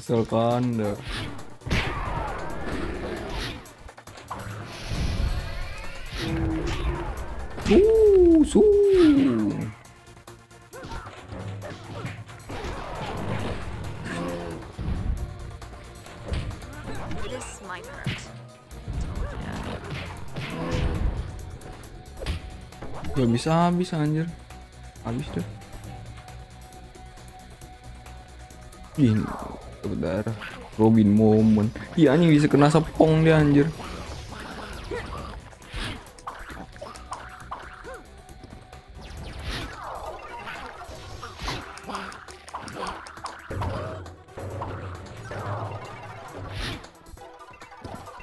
Uh, su. This might hurt. Gak bisa habis anjir. Habis tuh. Ih, dapat darah. Robin Moment. Iya anjing bisa kena sepong dia anjir.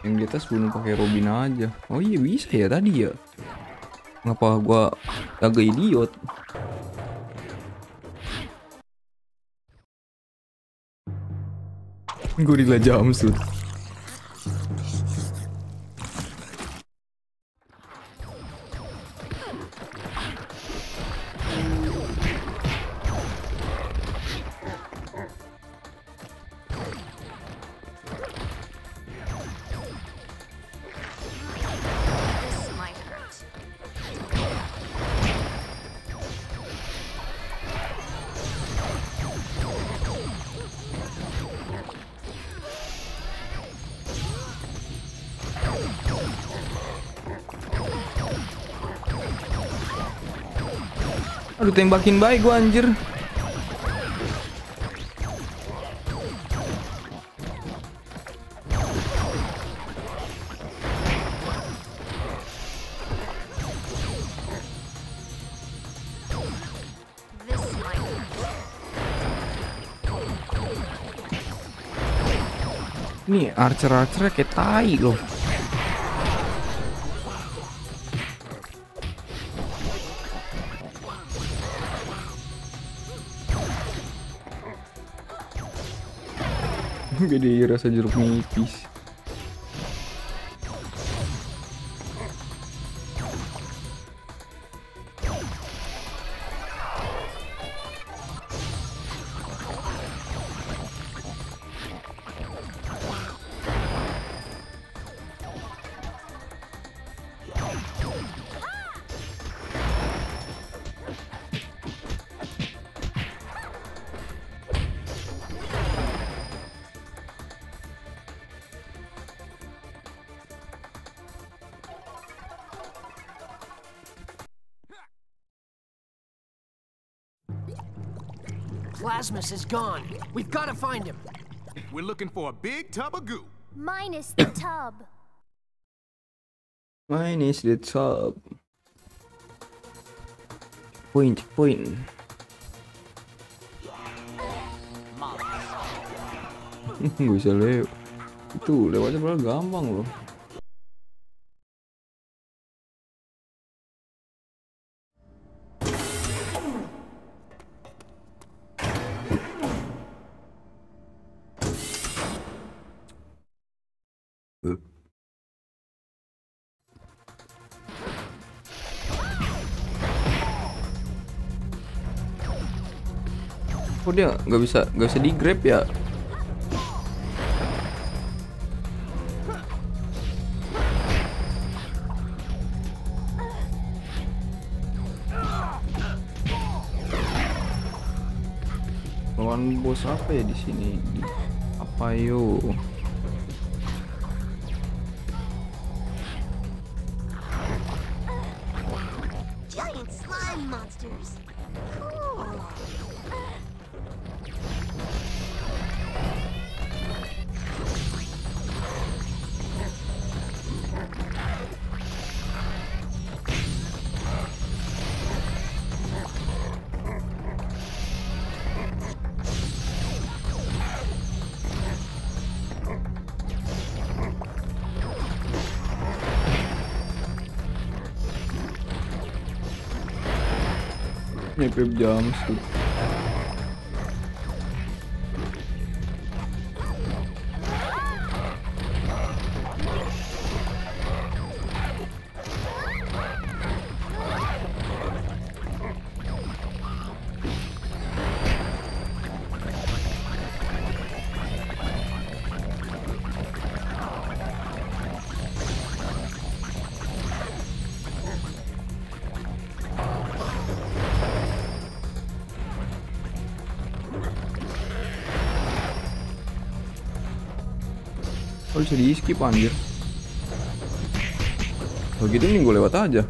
Yang di atas bunuh pakai Robin aja. Oh iya bisa ya tadi ya. Ngapa gua agak idiot? Gorilla jumpsuit. Tembakin baik gua anjir. This might hurt. Nih archer-archer kayak tai loh. Gede rasa jeruk nipis. Plasmus is gone. We've got to find him. We're looking for a big tub of goo. Minus the tub. Minus the tub. Point, point. Gak bisa lewat. Itu lewatnya padahal gampang loh. Kok dia nggak bisa nggak bisa di grab ya? Lawan bos apa ya di sini? Apa yo? Ini Pep bisa di skip anjir. Kalau gitu nih gue lewat aja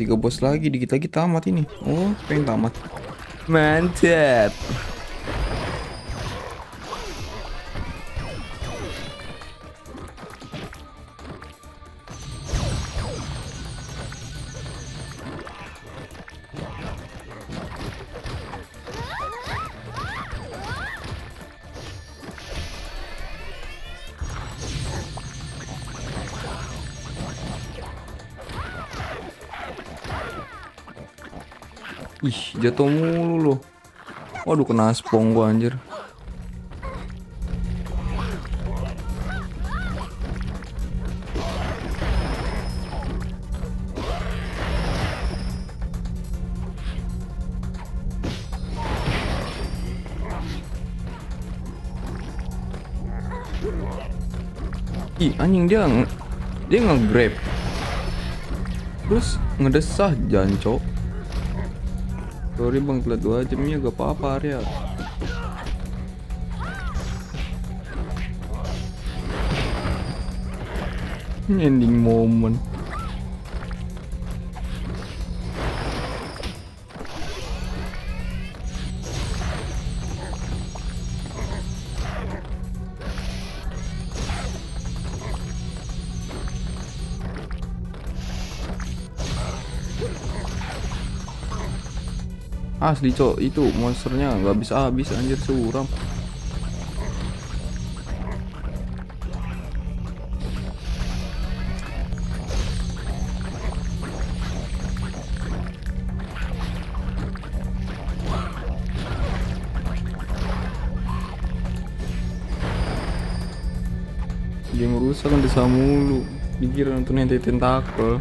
tiga bos lagi dikit lagi tamat ini. Oh pengen tamat. Mantap jatuh mulu loh. Waduh, kena spong gua anjir. Ih, anjing dia dia nge-grab. Terus ngedesah jancok. Sorry bang telat dua jamnya gak apa-apa Arya. Ending moment Asli cok itu monsternya nggak bisa habis anjir suram. Dia merusak kan desa mulu. Dikira nonton ente tentakel.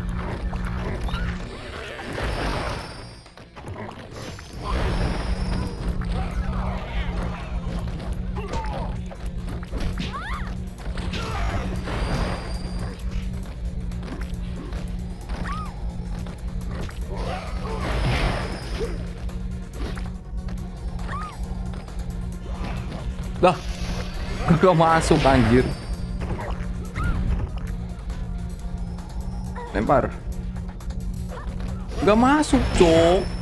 Gak masuk anjir. Lempar. Gak masuk, cok.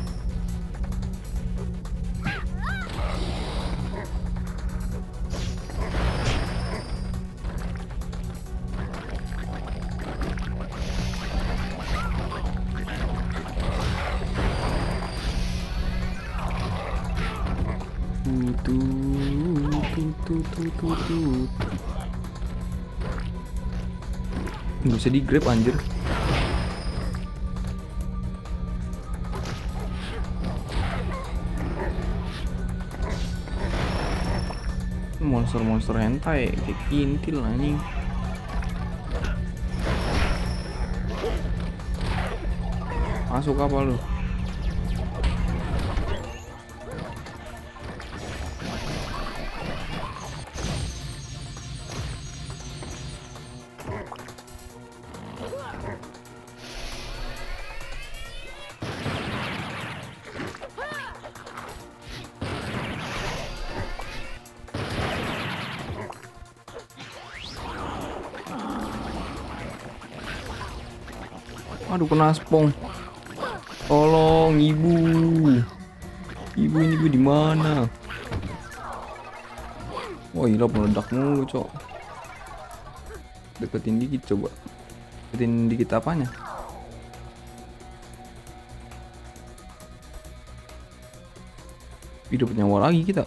Bisa di grab anjir. Monster-monster hentai kayak kintil anjing. Masuk apa lu? Kena spong. Tolong ibu. Ibu ini ibu di mana? Wah gila meledak mulu cok. Deketin dikit coba. Deketin dikit apanya? Hidup nyawa lagi kita.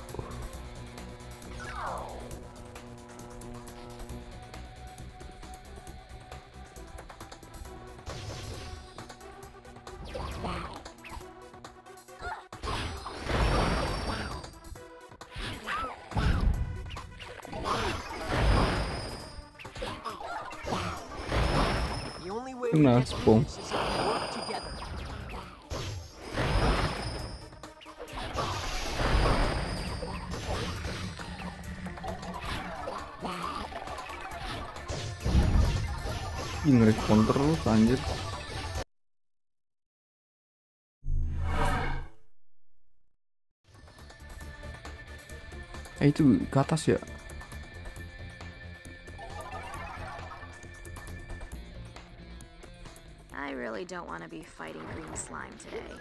I really don't want to be fighting green slime today.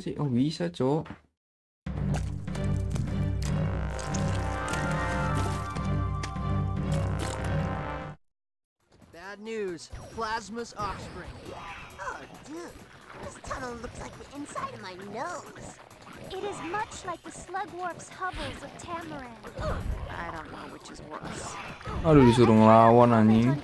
Sih? Oh bisa cok. Bad news. Plasma's offspring. Oh, dude, this tunnel looks like the inside of my nose. It is much like the Slugwarp's hovels of Tamaran. I don't know which is worse. Aduh disuruh ngelawan anjing.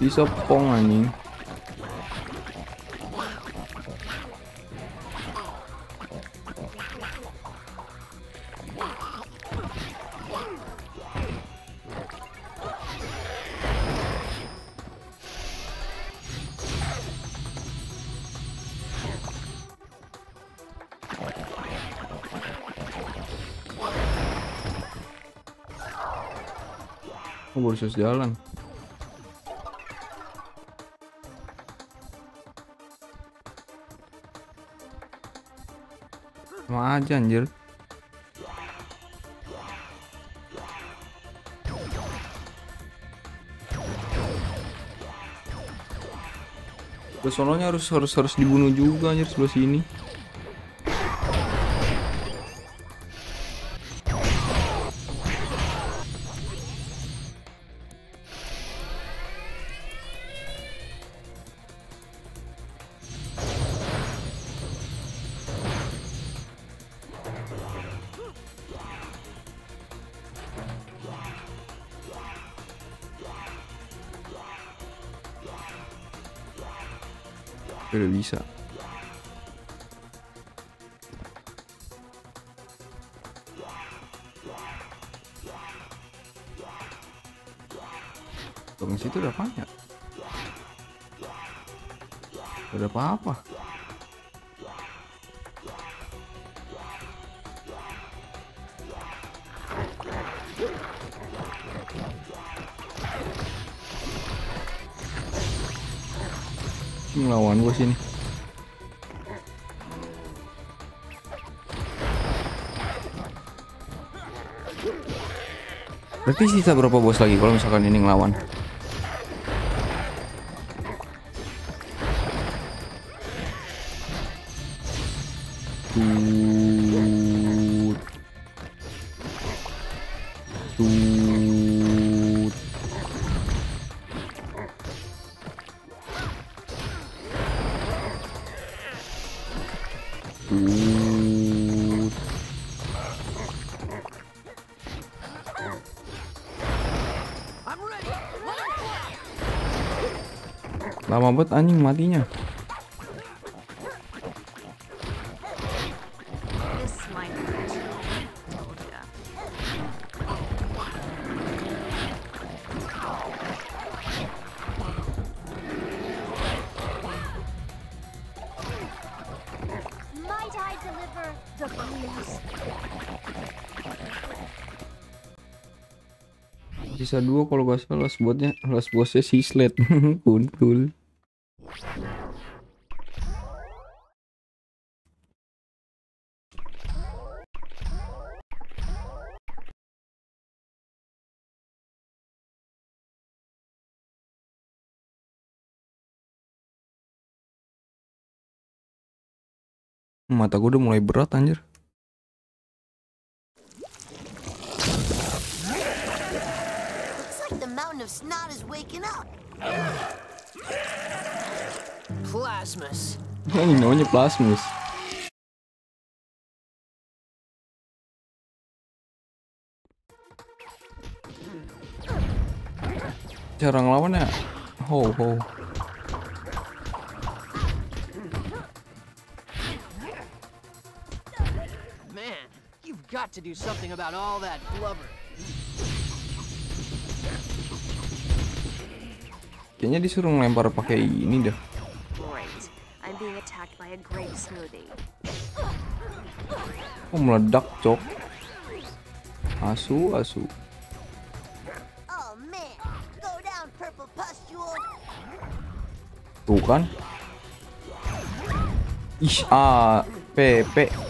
Bisa pong anjing. Oh, baru jalan. Aja anjir. Harus harus harus dibunuh juga anjir sebelah sini. Bisa. Tunggu situ ada apa Berarti sisa berapa bos lagi kalau misalkan ini ngelawan? Banget anjing matinya. Sisa dua kalau gak salah last bosnya last bosnya si Sled Kuntul. Mata gue udah mulai berat anjir. Looks like the mountain of snot is waking up. Plasmus. Ini namanya plasmus. Cara ngelawannya ho ho. Got to do something about all that blubber. Kayaknya disuruh ngelempar pakai ini dah. Great. I'm being attacked by a grape smoothie. Oh meledak cok. Asu asu. Oh man, go down, purple pustule. Tuh kan. Ih ah PP.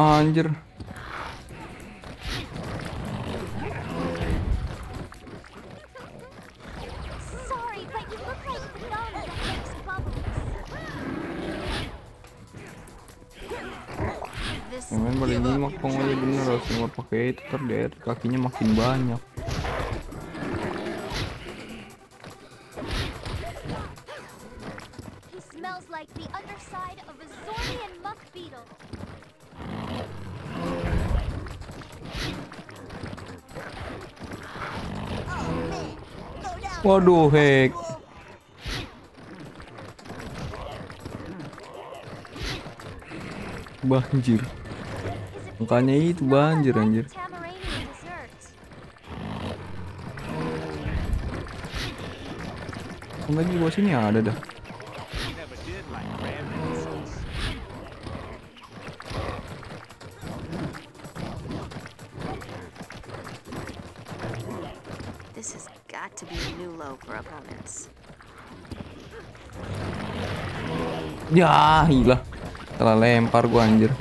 anjir. Yang lain paling ini mah pokoknya bener harus ngurut pakai itu ter kakinya makin banyak. Waduh hek. Banjir. Makanya itu banjir anjir. Lagi bawah sini ada dah. Ya, gila. Telah lempar gua anjir.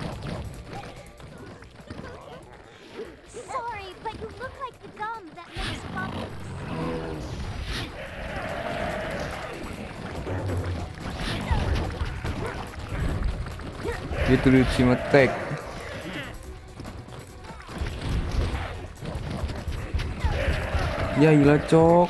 Gitu dude, Cimetek. Ya gila, cok.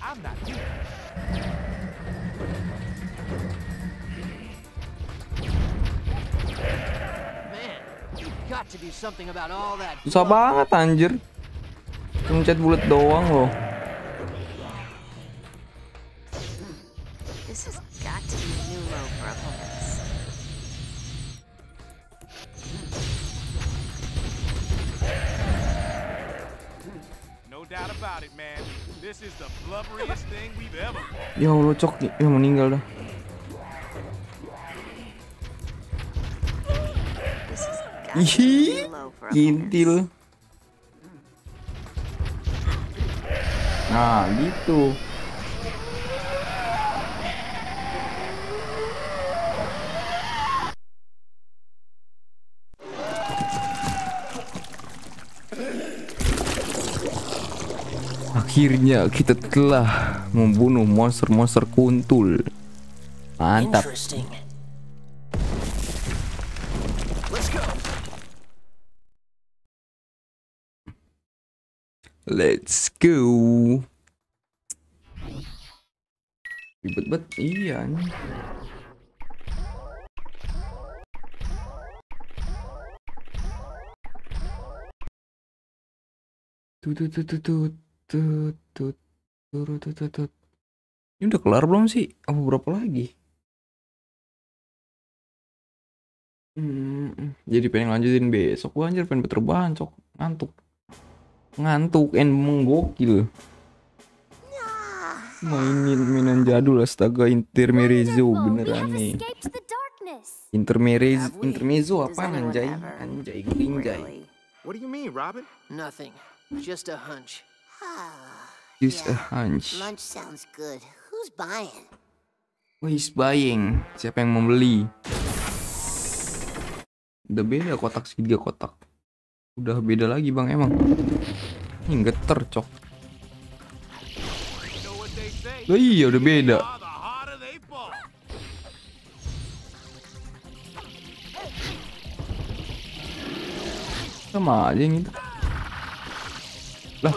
I'm not here. Susah banget anjir. Mencet bulat doang loh. Ya Allah cok, ya meninggal dah. Ih, intil. Nah, gitu. Akhirnya kita telah membunuh monster-monster kuntul. Mantap. Let's go. Ribet banget, iya nih. Tut tut tut tut tut tut. Ini udah kelar belum sih? Apa berapa lagi? Hmm, jadi pengen lanjutin besok gua anjir pengen berterbangan cok ngantuk ngantuk and menggokil mainin mainan jadul astaga intermezzo beneran nih intermezzo intermezzo apa anjay anjay Really? What do you mean, Robin? Nothing. Just a hunch. Use yeah, a uh, hunch. Lunch sounds good. Who's buying? Oh, Who's buying? Siapa yang membeli? Udah beda kotak segitiga kotak. Udah beda lagi bang emang. Ini geter cok. Oh, iya udah beda. Sama aja yang itu. Lah,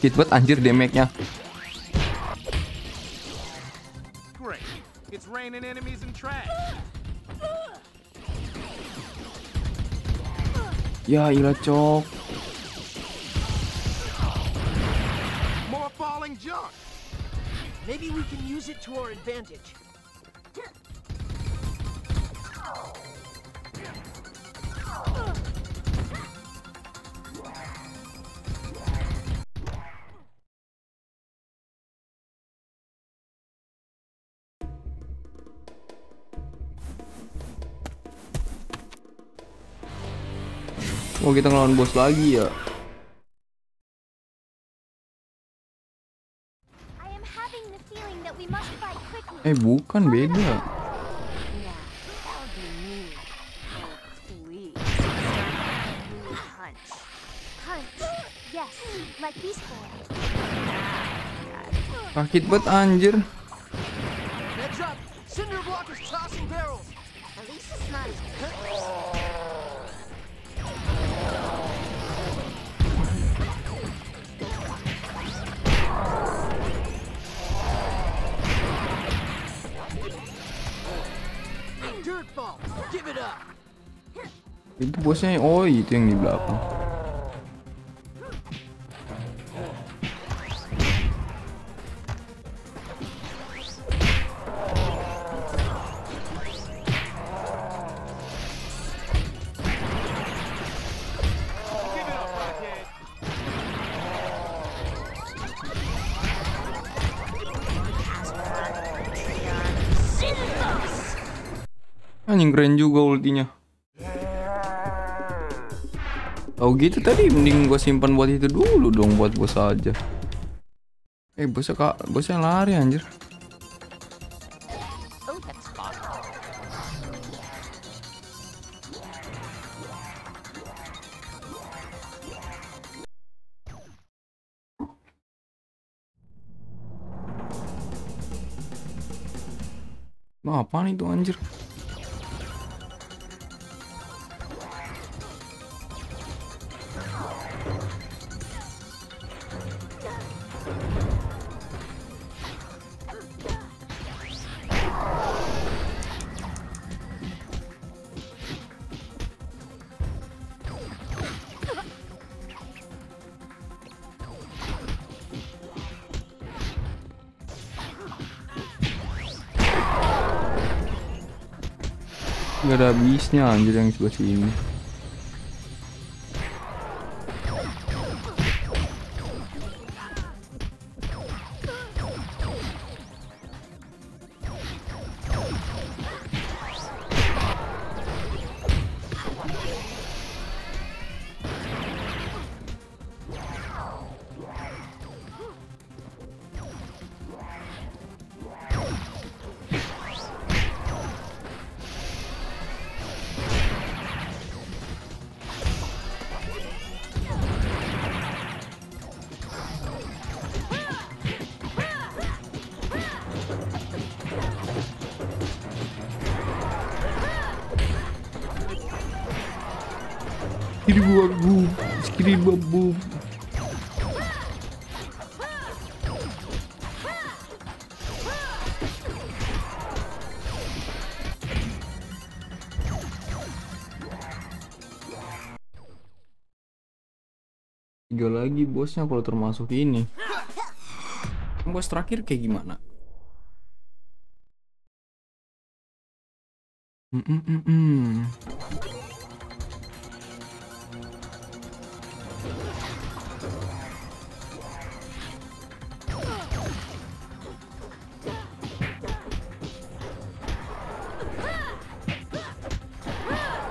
Sakit banget anjir damage-nya. Ya ilah cok. Oh kita ngelawan bos lagi ya. Eh bukan beda. Yeah, that would itu yang di belakang. Anjing keren juga ultinya. Oh gitu tadi mending gua simpan buat itu dulu dong buat bos aja. Eh bosnya kak, bosnya lari anjir. Apaan itu anjir? Ada habisnya anjir yang sebelah sini. Lagi bosnya kalau termasuk ini. Bos terakhir kayak gimana? Mm -mm -mm -mm.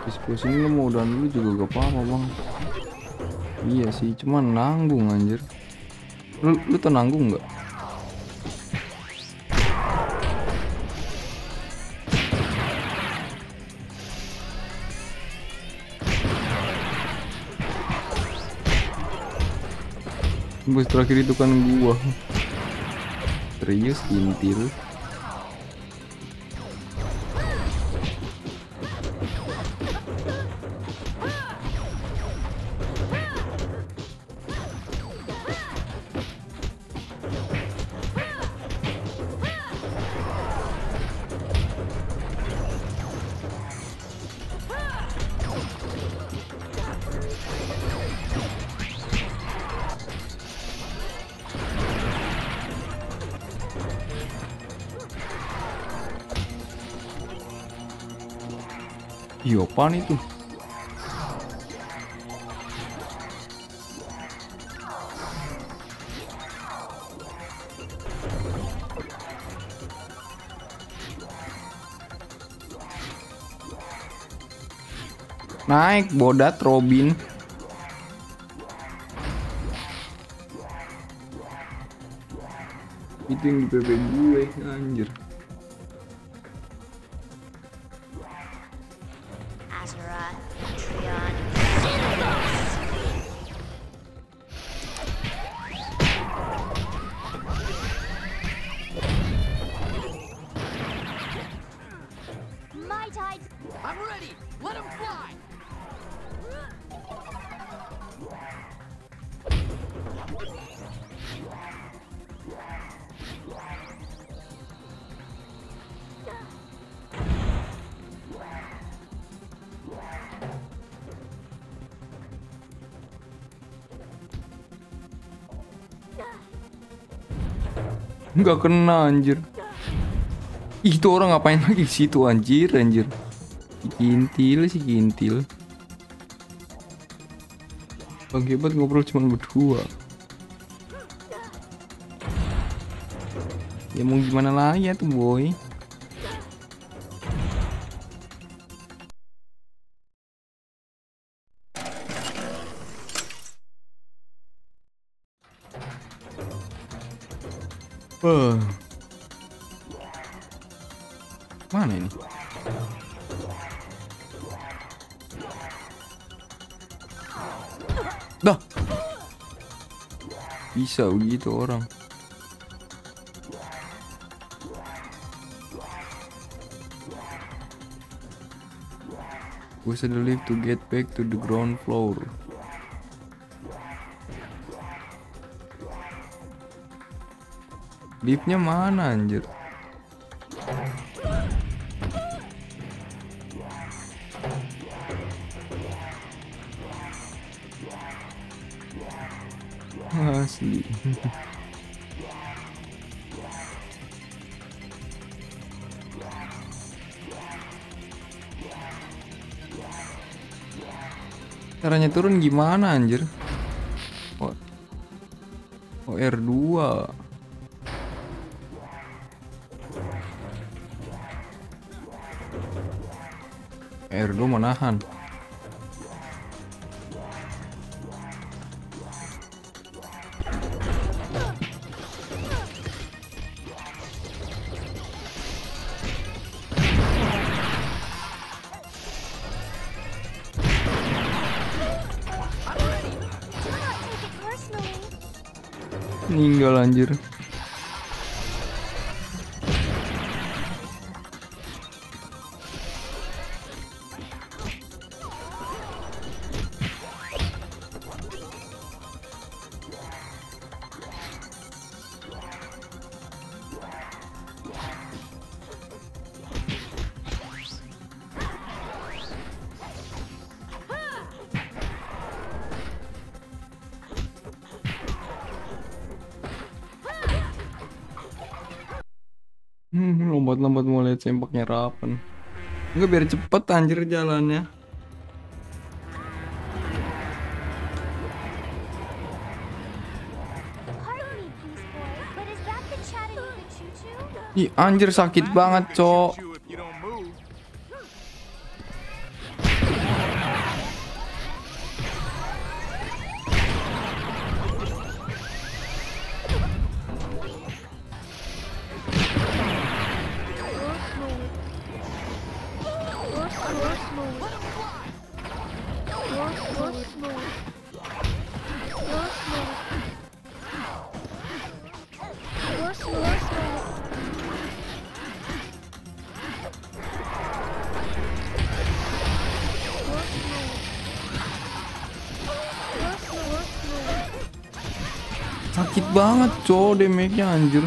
Diskusi ini mau udahan dulu juga gak apa-apa Iya sih, cuman nanggung anjir. Lu lu tuh nanggung nggak? Bos terakhir itu kan gua. Serius intil. Iya, apaan itu? Naik bodat Robin. Itu yang di PP gue, anjir. Nggak kena anjir. Itu orang ngapain lagi situ anjir anjir. Si kintil si kintil. Bang hebat ngobrol cuma berdua. Ya mau gimana lagi ya tuh boy. Eh. Mana ini? Dah. Bisa begitu orang. Use the lift to get back to the ground floor. Liftnya mana anjir? Asli. Caranya turun gimana anjir? Sempaknya Raven. Enggak biar cepet anjir jalannya. Ih, anjir sakit banget, Cok. Banget, cow, damage-nya anjir.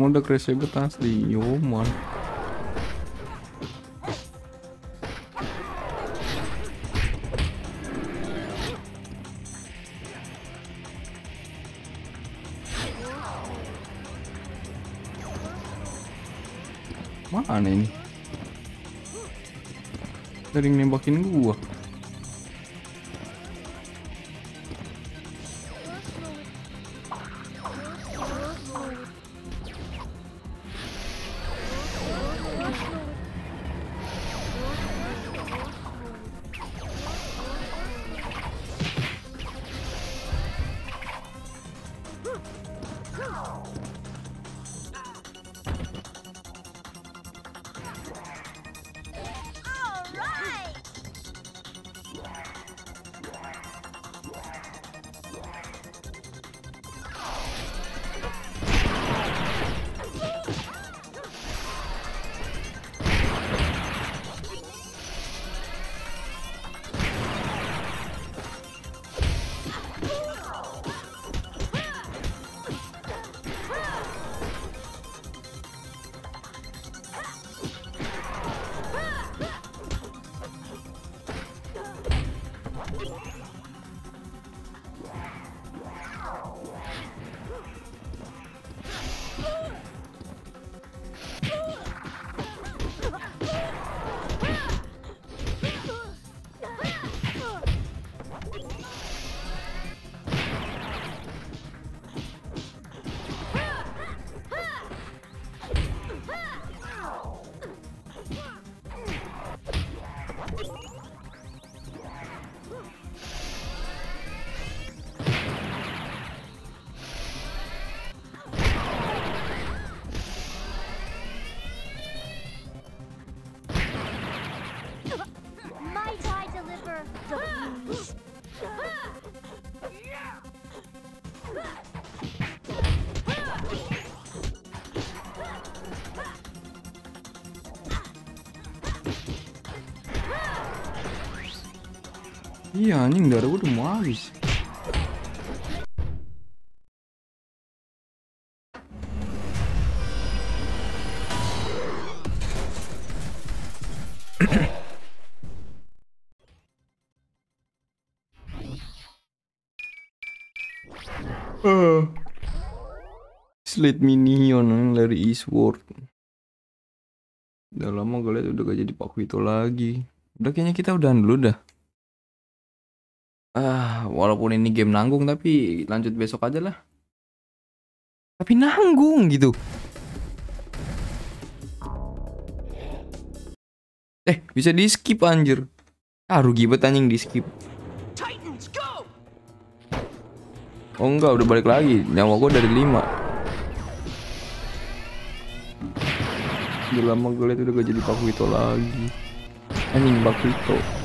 Meledak-meledak rese bet asli, yoman. Mana ini? Dari nembakin gua. Iya anjing darah udah mau habis. Slate minion yang dari Eastward. Udah lama gue liat udah gak jadi Pak lagi. Udah kayaknya kita udahan dulu dah. Walaupun ini game nanggung tapi lanjut besok aja lah. Tapi nanggung gitu. Eh, bisa di skip anjir. Ah, rugi banget anjing di skip. Oh enggak, udah balik lagi. Nyawa gue dari 5. Udah lama gue liat udah gak jadi Pak Vito lagi. Anjing Pak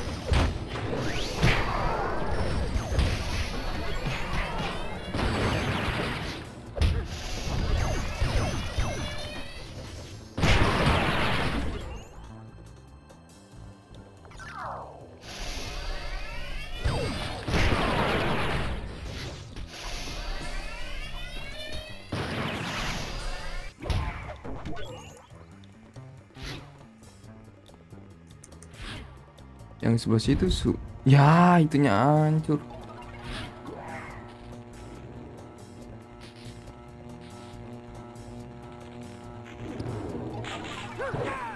Yang sebelah situ su Ya itunya hancur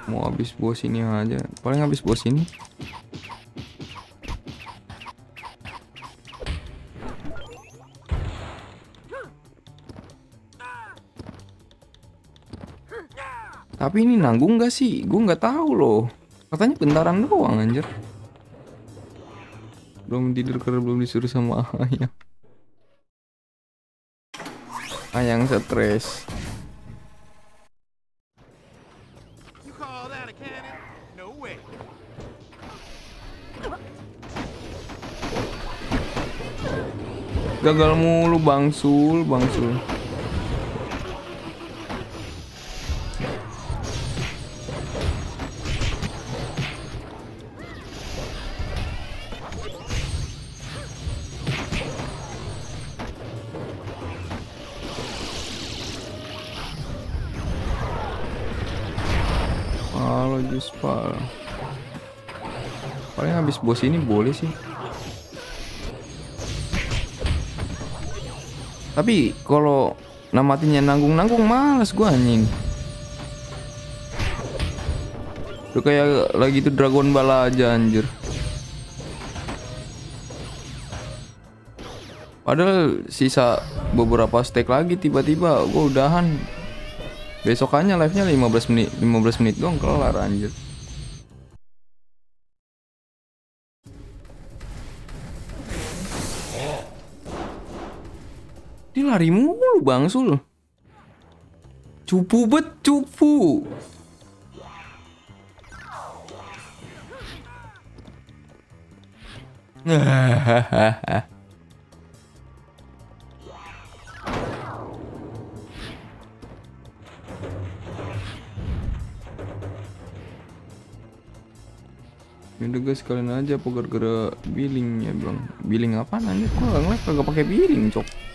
Mau habis bos ini aja Paling habis bos ini Tapi ini nanggung gak sih? Gue nggak tahu loh. Katanya bentaran doang anjir belum tidur karena belum disuruh sama ayah. ayang stres. Gagal mulu bangsul bangsul bos ini boleh sih. Tapi kalau namatinya nanggung-nanggung males gua anjing. Udah kayak lagi tuh Dragon Ball aja anjir. Padahal sisa beberapa stack lagi tiba-tiba gua udahan. Besokannya live-nya 15 menit 15 menit doang kelar anjir. Lari mulu Bang Sul. Cupu bet cupu. Udah guys kalian aja apa gara-gara billing ya bilang billing apa nanya gua nggak ngeliat kagak pakai billing cok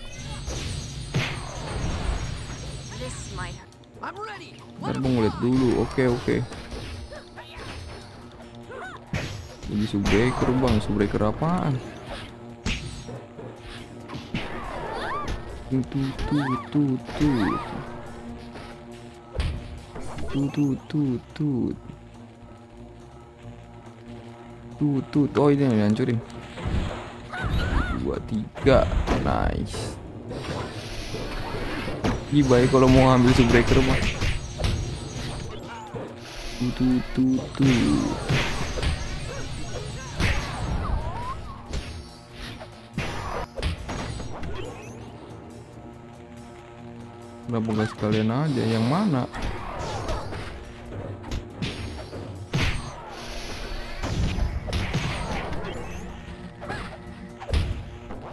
Ntar gue ngeliat dulu. Oke, okay, oke. Okay. Ini subbreaker bang. Subbreaker apaan? Tuh, tuh, tuh, tuh, tuh. Tuh, tuh, tuh, tuh. Tuh, tuh. Oh, ini yang dihancurin. Dua, tiga. Nice. Ini baik ya kalau mau ambil subbreaker mah tuh Kenapa gak sekalian aja yang mana?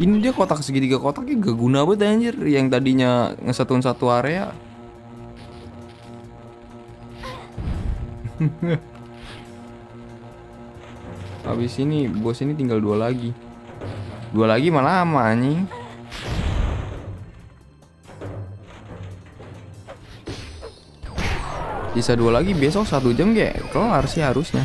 Ini dia kotak segitiga kotaknya gak guna banget anjir Yang tadinya ngesatuin satu area Habis ini bos ini tinggal dua lagi. Dua lagi malah lama anjing. Sisa dua lagi besok satu jam ya kelar sih harusnya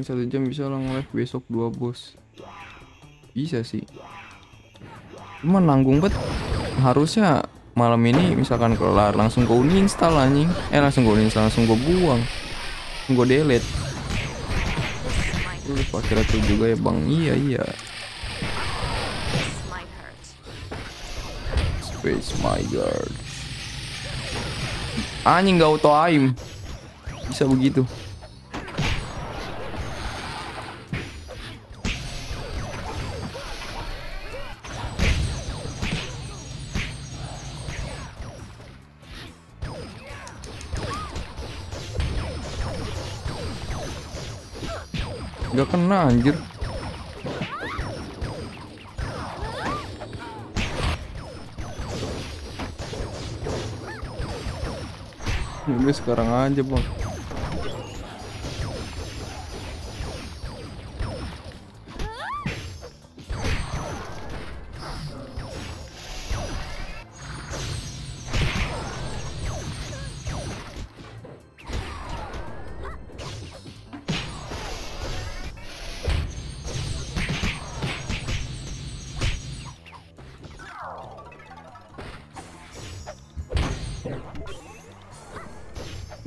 Paling satu jam bisa lah live besok dua bos. Bisa sih. Cuma nanggung bet. Harusnya malam ini misalkan kelar langsung gue uninstall anjing. Eh langsung gue uninstall langsung gue buang. Langsung gue delete. Lu pakai ratu juga ya bang. Iya iya. Space my guard. Anjing gak auto aim. Bisa begitu. Gak kena anjir. Udah sekarang aja bang.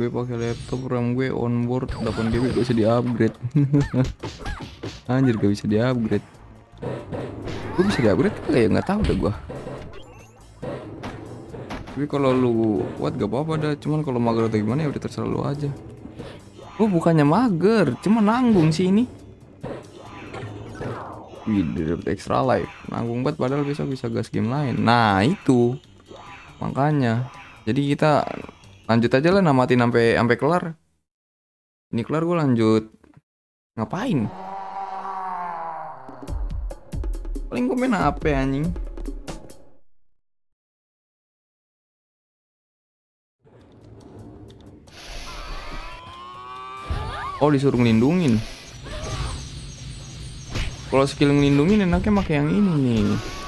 Gue pakai laptop RAM gue onboard 8 GB gak bisa di upgrade anjir gak bisa di upgrade gue bisa di upgrade kagak ya? Nggak tahu dah gue tapi kalau lu kuat gak apa-apa dah. Cuman kalau mager atau gimana ya udah terserah lu aja. Oh bukannya mager cuma nanggung sih ini. Wih, dapet extra life. Nanggung banget padahal besok bisa gas game lain. Nah itu. Makanya. Jadi kita lanjut aja lah namatin sampai sampai kelar. Ini kelar gue lanjut. Ngapain? Paling gue main HP anjing. Oh disuruh ngelindungin. Kalau skill ngelindungin enaknya pakai yang ini nih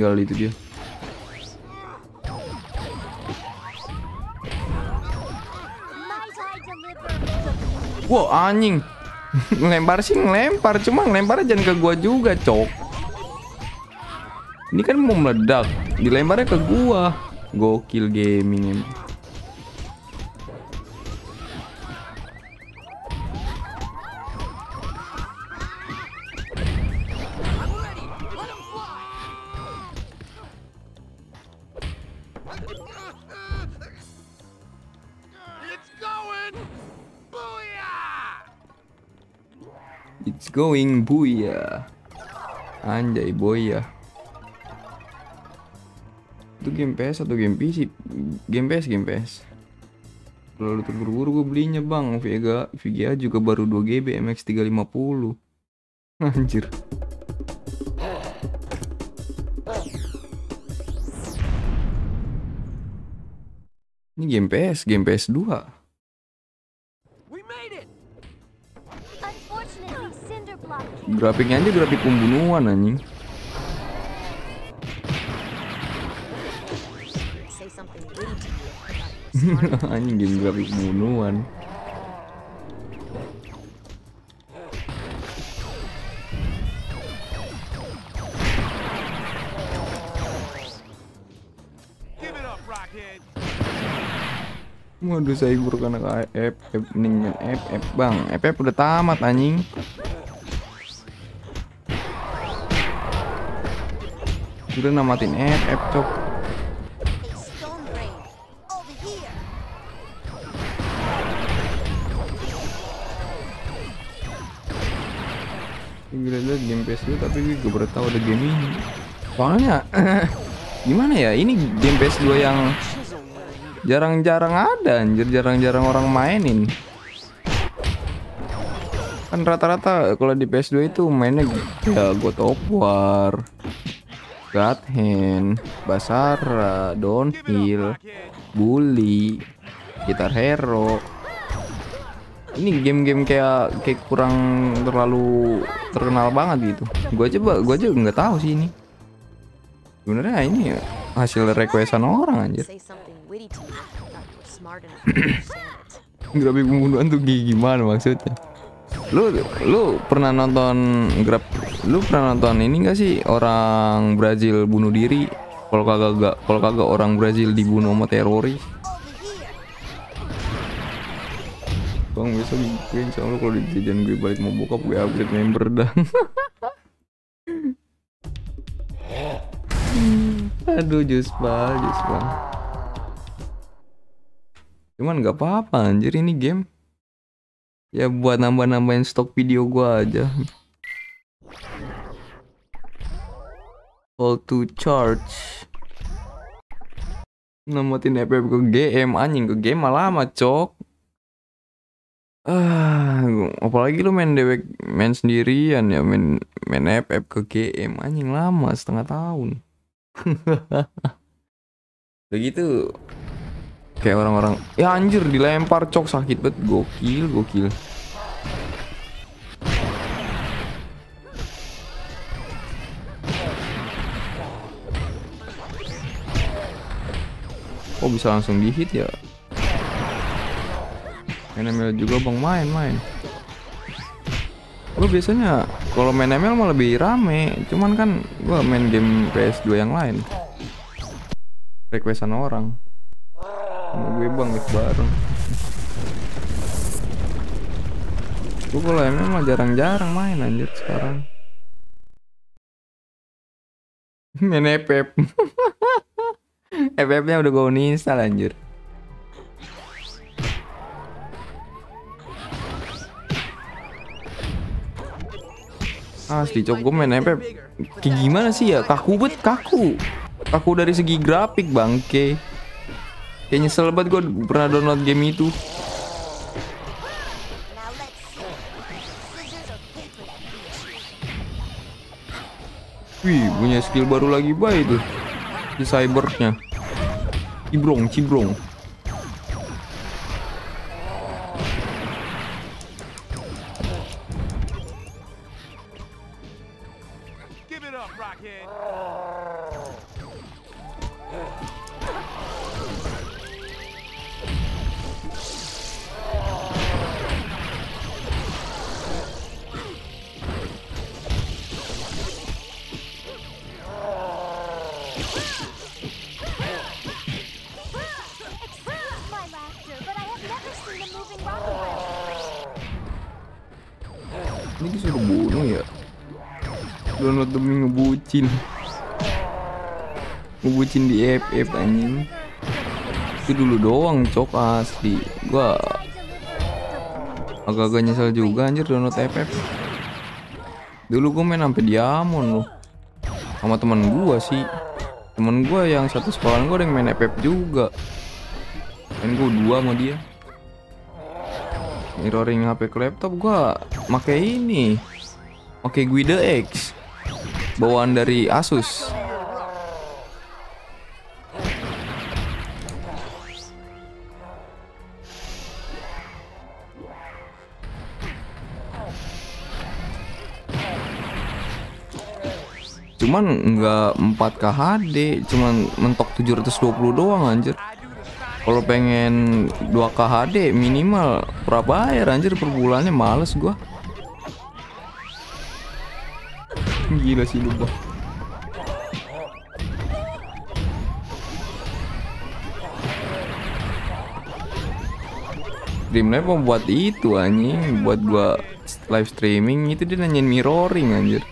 Wah meninggal itu dia. Wah anjing. Ngelempar sih ngelempar. Cuma ngelempar jangan ke gua juga cok. Ini kan mau meledak. Dilemparnya ke gua. Gokil gaming emang. It's going buya Anjay boya Itu game PS atau game PC? Game PS, game PS Kalau lu terburu-buru gue belinya bang. Vega, VGA juga baru 2 GB MX 350 Anjir. Ini game PS, game PS 2 Grafiknya aja grafik pembunuhan anjing. Anjing game grafik pembunuhan! Waduh saya buruk anak FF Ning main FF bang. FF udah tamat anjing Udah namatin cok Brain, over here. Gila liat game PS dulu tapi gue gak pernah tahu ada game ini. Soalnya Gimana ya ini game PS2 yang Jarang-jarang ada anjir Jarang-jarang orang mainin. Kan rata-rata kalau di PS2 itu mainnya ya God of War God Hand Basara Downhill Bully Guitar Hero ini game-game kayak kayak kurang terlalu terkenal banget gitu. Gua aja ba- gua aja nggak tahu sih ini. Sebenarnya ini hasil requestan orang anjir. Grafik pembunuhan tuh gi- gimana maksudnya? Lu lu pernah nonton graf lu pernah nonton ini gak sih orang Brazil bunuh diri? Kalau kagak gak, kalau kagak orang Brazil dibunuh sama teroris. Bang besok gue insya Allah kalau jajan gue balik mau bokap gue upgrade member dah Aduh jus bang, jus bang Cuman nggak apa-apa anjir ini game Ya buat nambah-nambahin stok video gua aja. All to charge. Namatin FF ke GM anjing ke game malah lama cok. Ah, apalagi lu main dewek main sendirian ya main main FF ke GM anjing lama setengah tahun. Begitu kayak orang-orang ya anjir dilempar cok. Sakit banget. Gokil gokil. Oh bisa langsung di hit ya? Main ML juga bang. Main main. Gue biasanya kalau main ML mah lebih rame. Cuman kan gue main game PS2 yang lain. Requestan orang Sama gue bang bareng. Gue kalau mah jarang-jarang main anjir sekarang. Main FF FF-nya udah gue uninstall anjir. Asli cok gue main FF Kayak gimana sih ya? Kaku bet kaku. Kaku dari segi grafik bangke Kayak nyesel banget gue pernah download game itu? Wih punya skill baru lagi bay itu. Si cybernya. Cibrong cibrong Download demi ngebucin. Ngebucin di FF anjing. Itu dulu doang cok asli. Gua agak-agak nyesel juga anjir download FF Dulu gue main sampai diamond loh. Sama teman gua sih. Temen gua yang satu sekolahan gua ada yang main FF juga. Main gua dua sama dia. Mirroring HP ke laptop gua make ini. Oke Guide X bawaan dari Asus. Cuman nggak 4K HD cuman mentok 720 doang anjir. Kalau pengen 2K HD minimal berapa bayar anjir per bulannya males gua gila sih lu Bang. Dreamlab mau buat itu anjing. Buat gua live streaming itu dia nanyain mirroring anjir.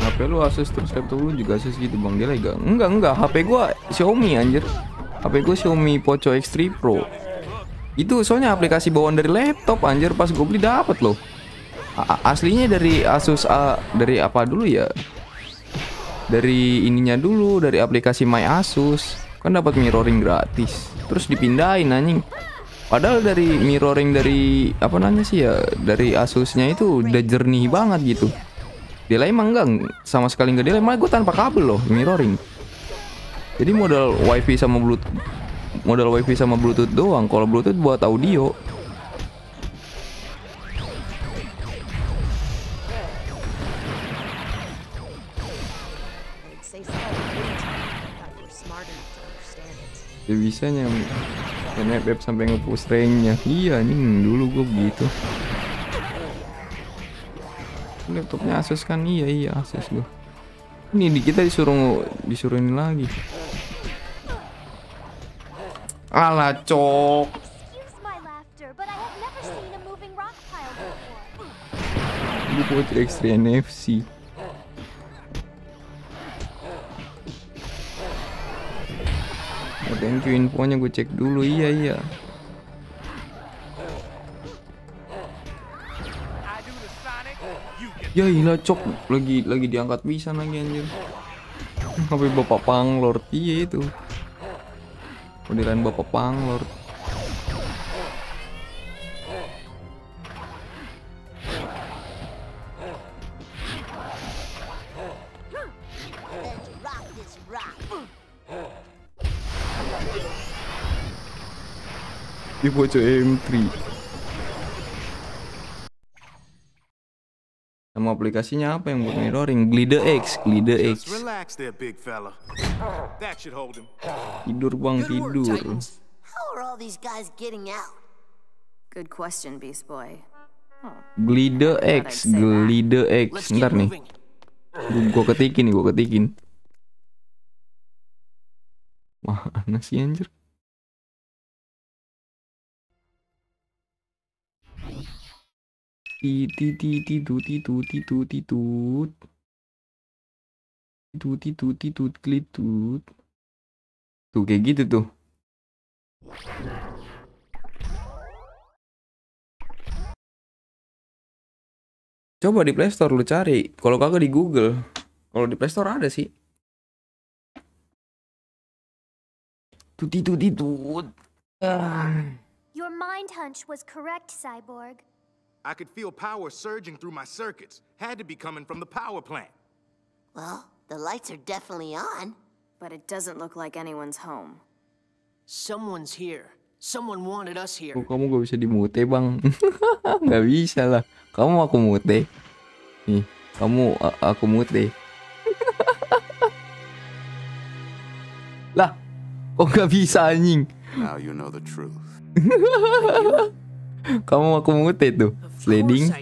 HP lu Asus terus laptop lu juga Asus gitu bang. Dia lega. Enggak enggak. HP gua Xiaomi anjir HP gua Xiaomi Poco X3 Pro. Itu soalnya aplikasi bawaan dari laptop anjir pas gue beli dapat loh. A- aslinya dari Asus A dari apa dulu ya? Dari ininya dulu dari aplikasi My Asus. Kan dapat mirroring gratis. Terus dipindahin anjing. Padahal dari mirroring dari apa namanya sih ya dari Asusnya itu udah jernih banget gitu. Delay emang enggak sama sekali enggak delay malah gue tanpa kabel loh mirroring jadi modal wifi sama bluetooth modal wifi sama bluetooth doang. Kalau bluetooth buat audio. Ya bisanya main FF sampai nge-push ranknya iya anjing dulu gue begitu. Laptopnya Asus kan? Iya iya Asus gue ini di kita disuruh disuruh ini lagi. Alah cok. Excuse my laughter, but I have never seen a moving rock pile before. Gue Putri X3 NFC Oh, thank you infonya gue cek dulu. Iya iya Ya gila cok lagi lagi diangkat bisa lagi anjir. tapi bapak panglord iya itu. kemudian bapak panglord. ibu cuy M3 Nama aplikasinya apa yang buat mirroring? Glide X, Glide X. Tidur bang, tidur. Titans. How are all these guys getting out? Good question, Beast Boy. Glide X, Glide X. Ntar nih, gua ketikin nih, gua ketikin. Mana sih anjir? Ti ti ti ti tu ti tu ti tu ti tut. Tu ti tu ti tut klitut. Tuh kayak gitu tuh. Coba di Play Store lu cari. Kalau kagak di Google. Kalau di Play Store ada sih. Tuti tuti tut. Ah. Your mind hunch was correct, Cyborg. I could feel power surging through my circuits. Had to be coming from the power plant. Well, the lights are definitely on. But it doesn't look like anyone's home. Someone's here. Someone wanted us here. Kok kamu gak bisa dimute bang? gak bisa lah. Kamu aku mute. Nih, kamu a- aku mute. lah, kok gak bisa anjing? Now you know the truth. Kamu aku mute tuh. Sliding.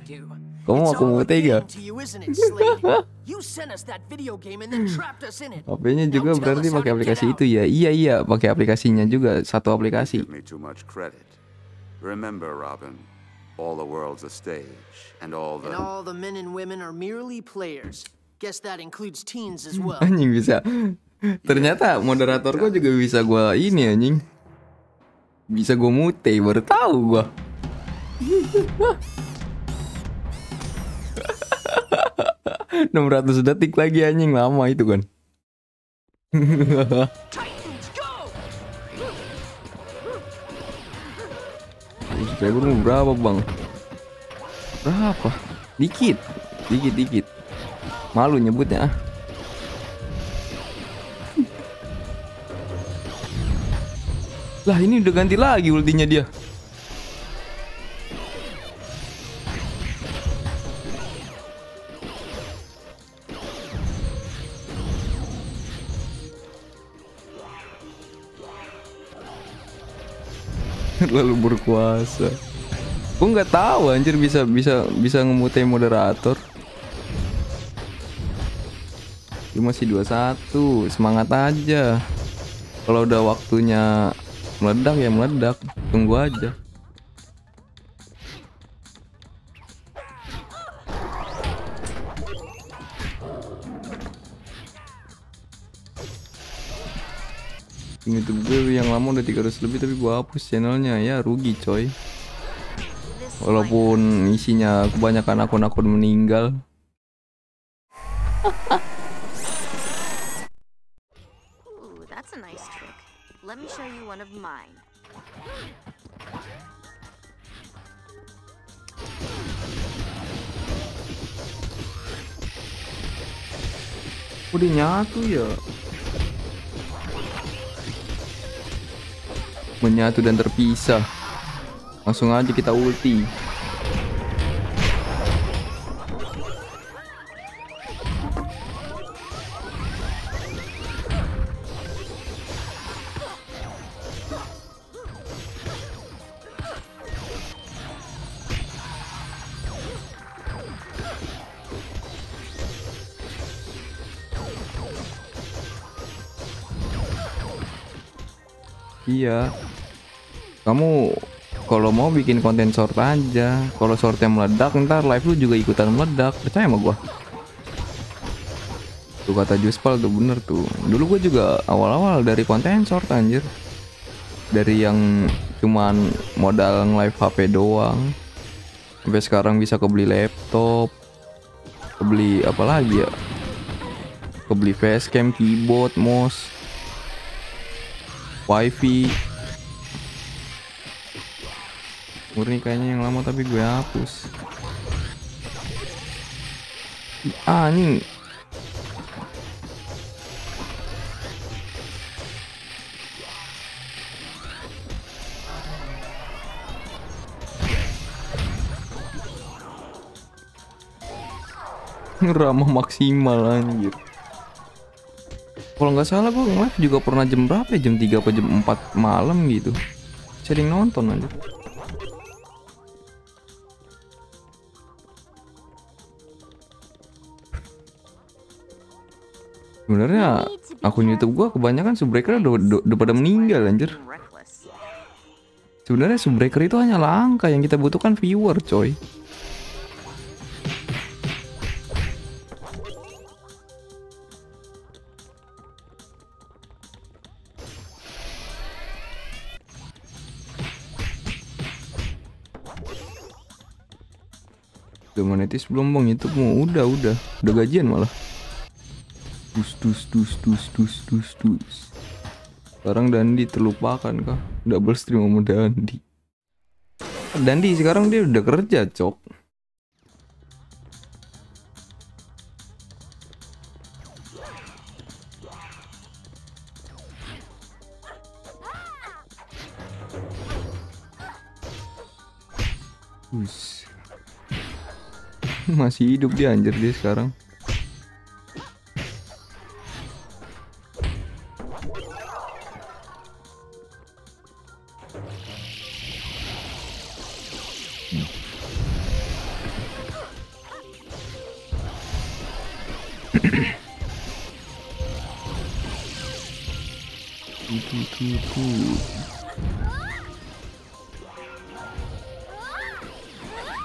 Kamu aku mute gak? to you, isn't it, Slade? you sent us that video game and then trapped us in it. HP-nya juga berarti pakai aplikasi itu ya? Iya iya, pakai aplikasinya juga satu aplikasi. Remember, Robin, all the world's a stage, and all the. And all the men and women are merely players. Guess that includes teens as well. Anjing bisa. Ternyata moderator gua juga bisa gua ini anjing. Bisa gua mute, baru tahu gua. Enam ratus detik lagi anjing lama itu kan. Subscriber berapa bang? Berapa? Dikit, dikit dikit. Malu nyebutnya ah. Lah ini udah ganti lagi ultinya dia. Terlalu berkuasa. Gue nggak tahu anjir bisa bisa bisa ngemute moderator. Lu masih 21, semangat aja. Kalau udah waktunya meledak ya meledak, tunggu aja. YouTube gue yang lama udah 300 lebih tapi gue hapus channelnya ya rugi coy walaupun isinya kebanyakan akun-akun meninggal Ooh, that's a nice trick. Let me show you one of mine. udah nyatu ya menyatu dan terpisah langsung aja kita ulti Iya. Kamu kalau mau bikin konten short aja. Kalau shortnya meledak, ntar live lu juga ikutan meledak. Percaya sama gua. Tuh kata Juspal tuh bener tuh. Dulu gua juga awal-awal dari konten short anjir. Dari yang cuman modal nge-live HP doang. Sampai sekarang bisa kebeli laptop. Kebeli apa lagi ya? Kebeli facecam, keyboard, mouse wifi murni kayaknya yang lama tapi gue hapus. Ah ini ramah maksimal anjir. Kalau nggak salah gue live juga pernah jam berapa ya? Jam 3 apa jam 4 malam gitu. Sering nonton anjir. Sebenarnya akun YouTube gua kebanyakan subbreaker udah, udah, pada meninggal anjir. Sebenarnya subbreaker itu hanya langka yang kita butuhkan viewer, coy. Udah monetis belum bang YouTube mau udah udah udah gajian malah. Dus dus dus dus dus dus dus. Sekarang Dandi terlupakan kah? Double stream sama Dandi. Dandi sekarang dia udah kerja, cok. Masih hidup dia anjir dia sekarang.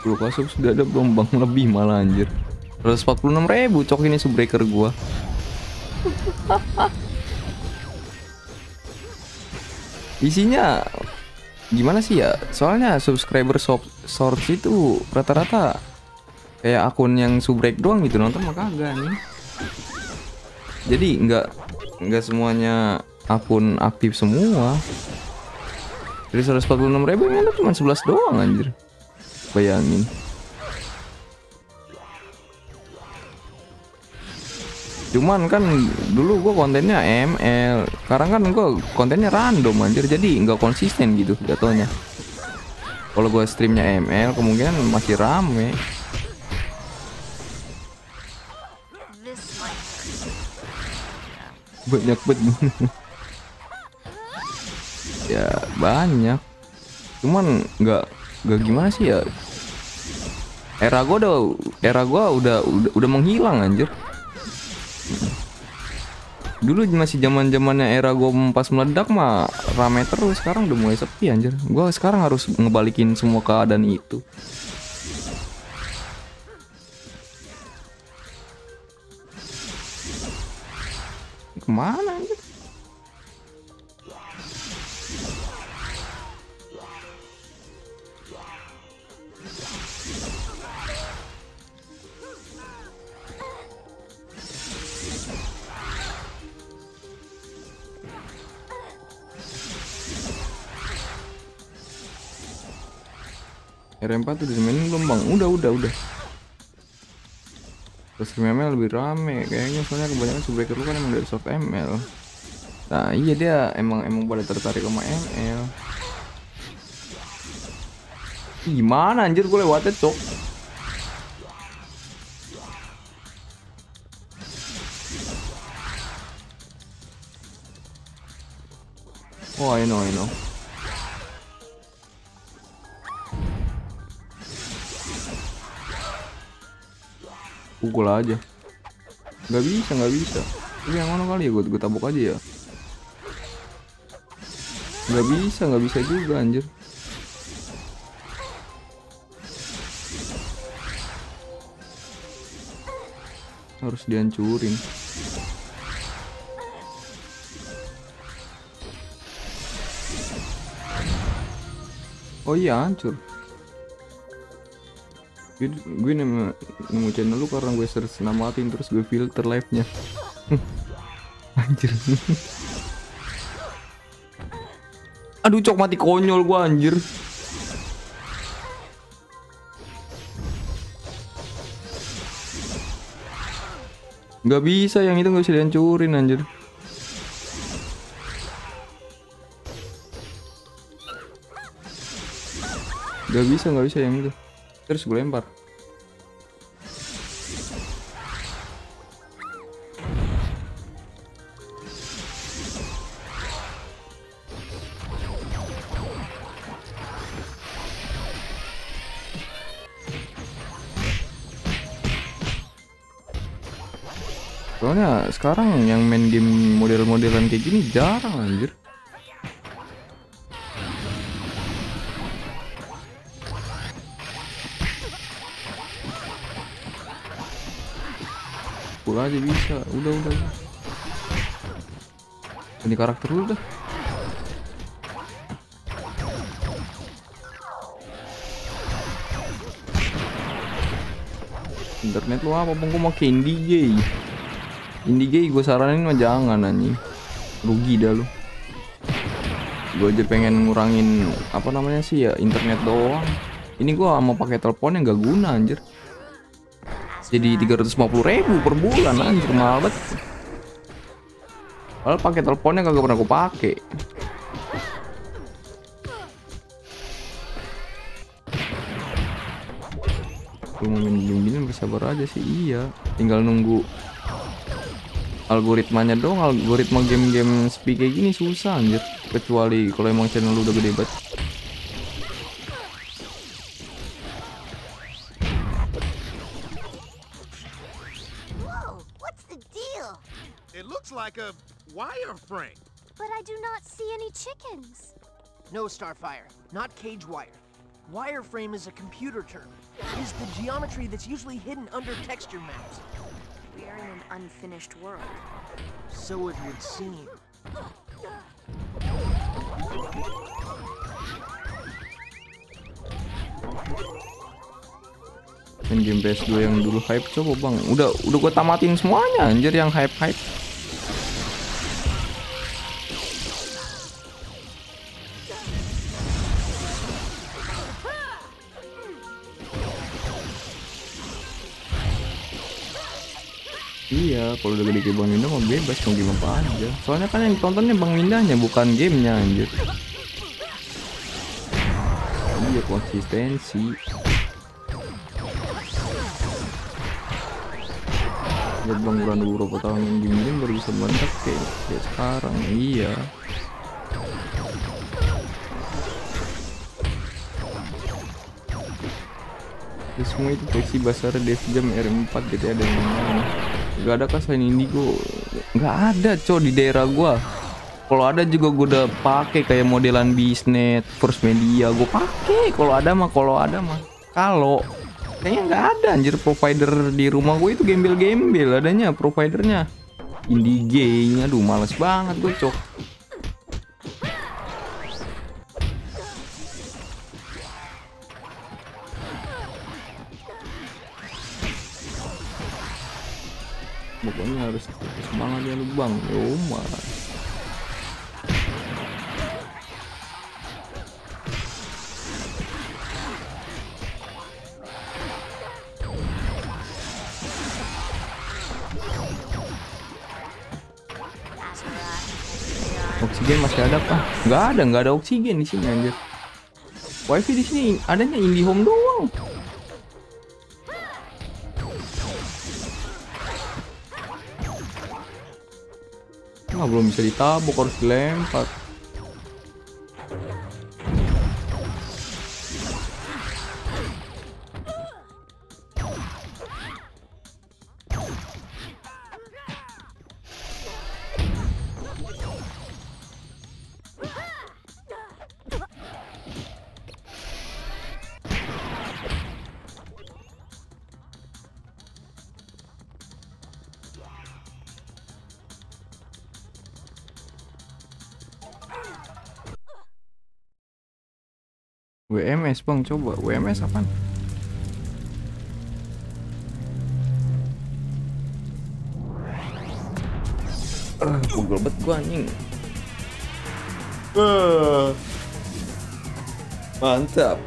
Puluh kasus sudah ada gelombang lebih malah anjir. 146 ribu cok ini subbreaker gua. Isinya gimana sih ya? Soalnya subscriber shop source itu rata-rata kayak akun yang subrek doang gitu nonton mah kagak nih jadi nggak nggak semuanya akun aktif semua. Dari 146 ribu ada cuma 11 doang anjir bayangin. Cuman kan dulu gua kontennya ML sekarang kan gua kontennya random anjir. Jadi nggak konsisten gitu jatuhnya. Kalau gua streamnya ML kemungkinan masih rame hurt. banyak banget ya banyak. Cuman nggak nggak gimana sih ya? Era gua udah era gua udah udah, udah menghilang anjir. Dulu masih zaman zamannya era gua pas meledak mah rame terus. Sekarang udah mulai sepi anjir. Gua sekarang harus ngebalikin semua keadaan itu. Ke mana anjir RM4 udah dimainin belum bang? Udah udah udah. Terus ML lebih rame kayaknya. Soalnya kebanyakan subbreaker lu kan emang dari soft ML Nah iya dia emang emang pada tertarik sama ML Gimana anjir? Gue lewatnya cok. Oh I know I know pukul aja. Nggak bisa nggak bisa. Tapi yang mana kali ya? Gue gue tabok aja ya? Nggak bisa nggak bisa juga anjir. Harus dihancurin. Oh iya hancur gue, gue nemu, nemu channel lu karena gue search nama Atin terus gue filter live nya anjir. Aduh cok mati konyol gue anjir. Nggak bisa yang itu nggak bisa dihancurin anjir. Nggak bisa nggak bisa yang itu Terus gue lempar. Soalnya sekarang yang main game model-modelan kayak gini jarang anjir. Pull aja bisa, udah udah. Ini karakter dulu dah. Internet lu apa bang? Gua mau Indie Gay. Indie Gay gue saranin mah jangan anjing. Rugi dah lu. Gue aja pengen ngurangin apa namanya sih ya internet doang. Ini gua mau pakai telepon yang gak guna anjir. Jadi 350 ribu per bulan anjir mahal banget. Padahal pakai teleponnya kagak pernah gue pakai. Lu mau main game bersabar aja sih iya. Tinggal nunggu algoritmanya dong algoritma game-game speed kayak gini susah anjir kecuali kalau emang channel lu udah gede banget wireframe. But I do not see any chickens. No, Starfire, not cage wire. Wireframe is a computer term. It is the geometry that's usually hidden under texture maps. We are in an unfinished world. So it would seem. main game PS2 yang dulu hype coba bang udah udah gue tamatin semuanya anjir yang hype hype Iya, kalau udah gede kayak Bang Minda mah bebas mau game apa aja. Soalnya kan yang ditontonnya Bang Mindanya bukan gamenya anjir. Iya konsistensi. Lihat Bang Bulan beberapa tahun yang game baru bisa meledak kayak, kayak sekarang. Iya. Ya, semua itu versi basar Dev Jam R4 gitu ada yang lain. Gak ada kah selain Indigo? Gak ada cow di daerah gua. Kalau ada juga gua udah pakai kayak modelan bisnet, First Media, gua pakai. Kalau ada mah, kalau ada mah. Kalau kayaknya nggak ada anjir provider di rumah gue itu gembel-gembel adanya providernya. Indigay, aduh males banget gue cok. Pokoknya harus semangat ya lu bang, yo mas. Oksigen masih ada pak? Nggak ada, nggak ada oksigen di sini anjir. Wifi di sini adanya IndiHome doang. Nah, belum bisa ditabuk harus dilempar. WMS bang coba WMS apaan? Ah, pegel banget gua anjing. Ah. Mantap.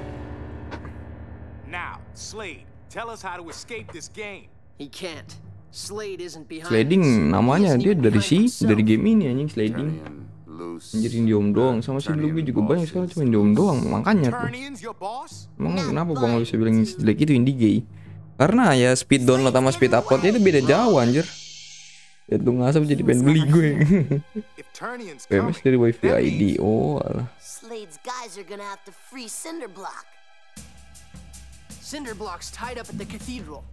Now, Slade, tell us how to escape this game. He can't. Slade isn't behind. Sliding this. namanya dia dari si dari game ini anjing sliding. Anjir Indiom doang sama si gue juga banyak sekarang cuma Indiom doang makanya tuh. Emang kenapa bang bisa bilang jelek itu indie gay? Karena ya speed download sama speed uploadnya itu beda jauh anjir. Ya tuh ngasap jadi pengen beli gue. PMS dari wifi ID. Oh alah. Slade's guys are gonna have to free Cinderblock. Cinder blocks tied up at the cathedral.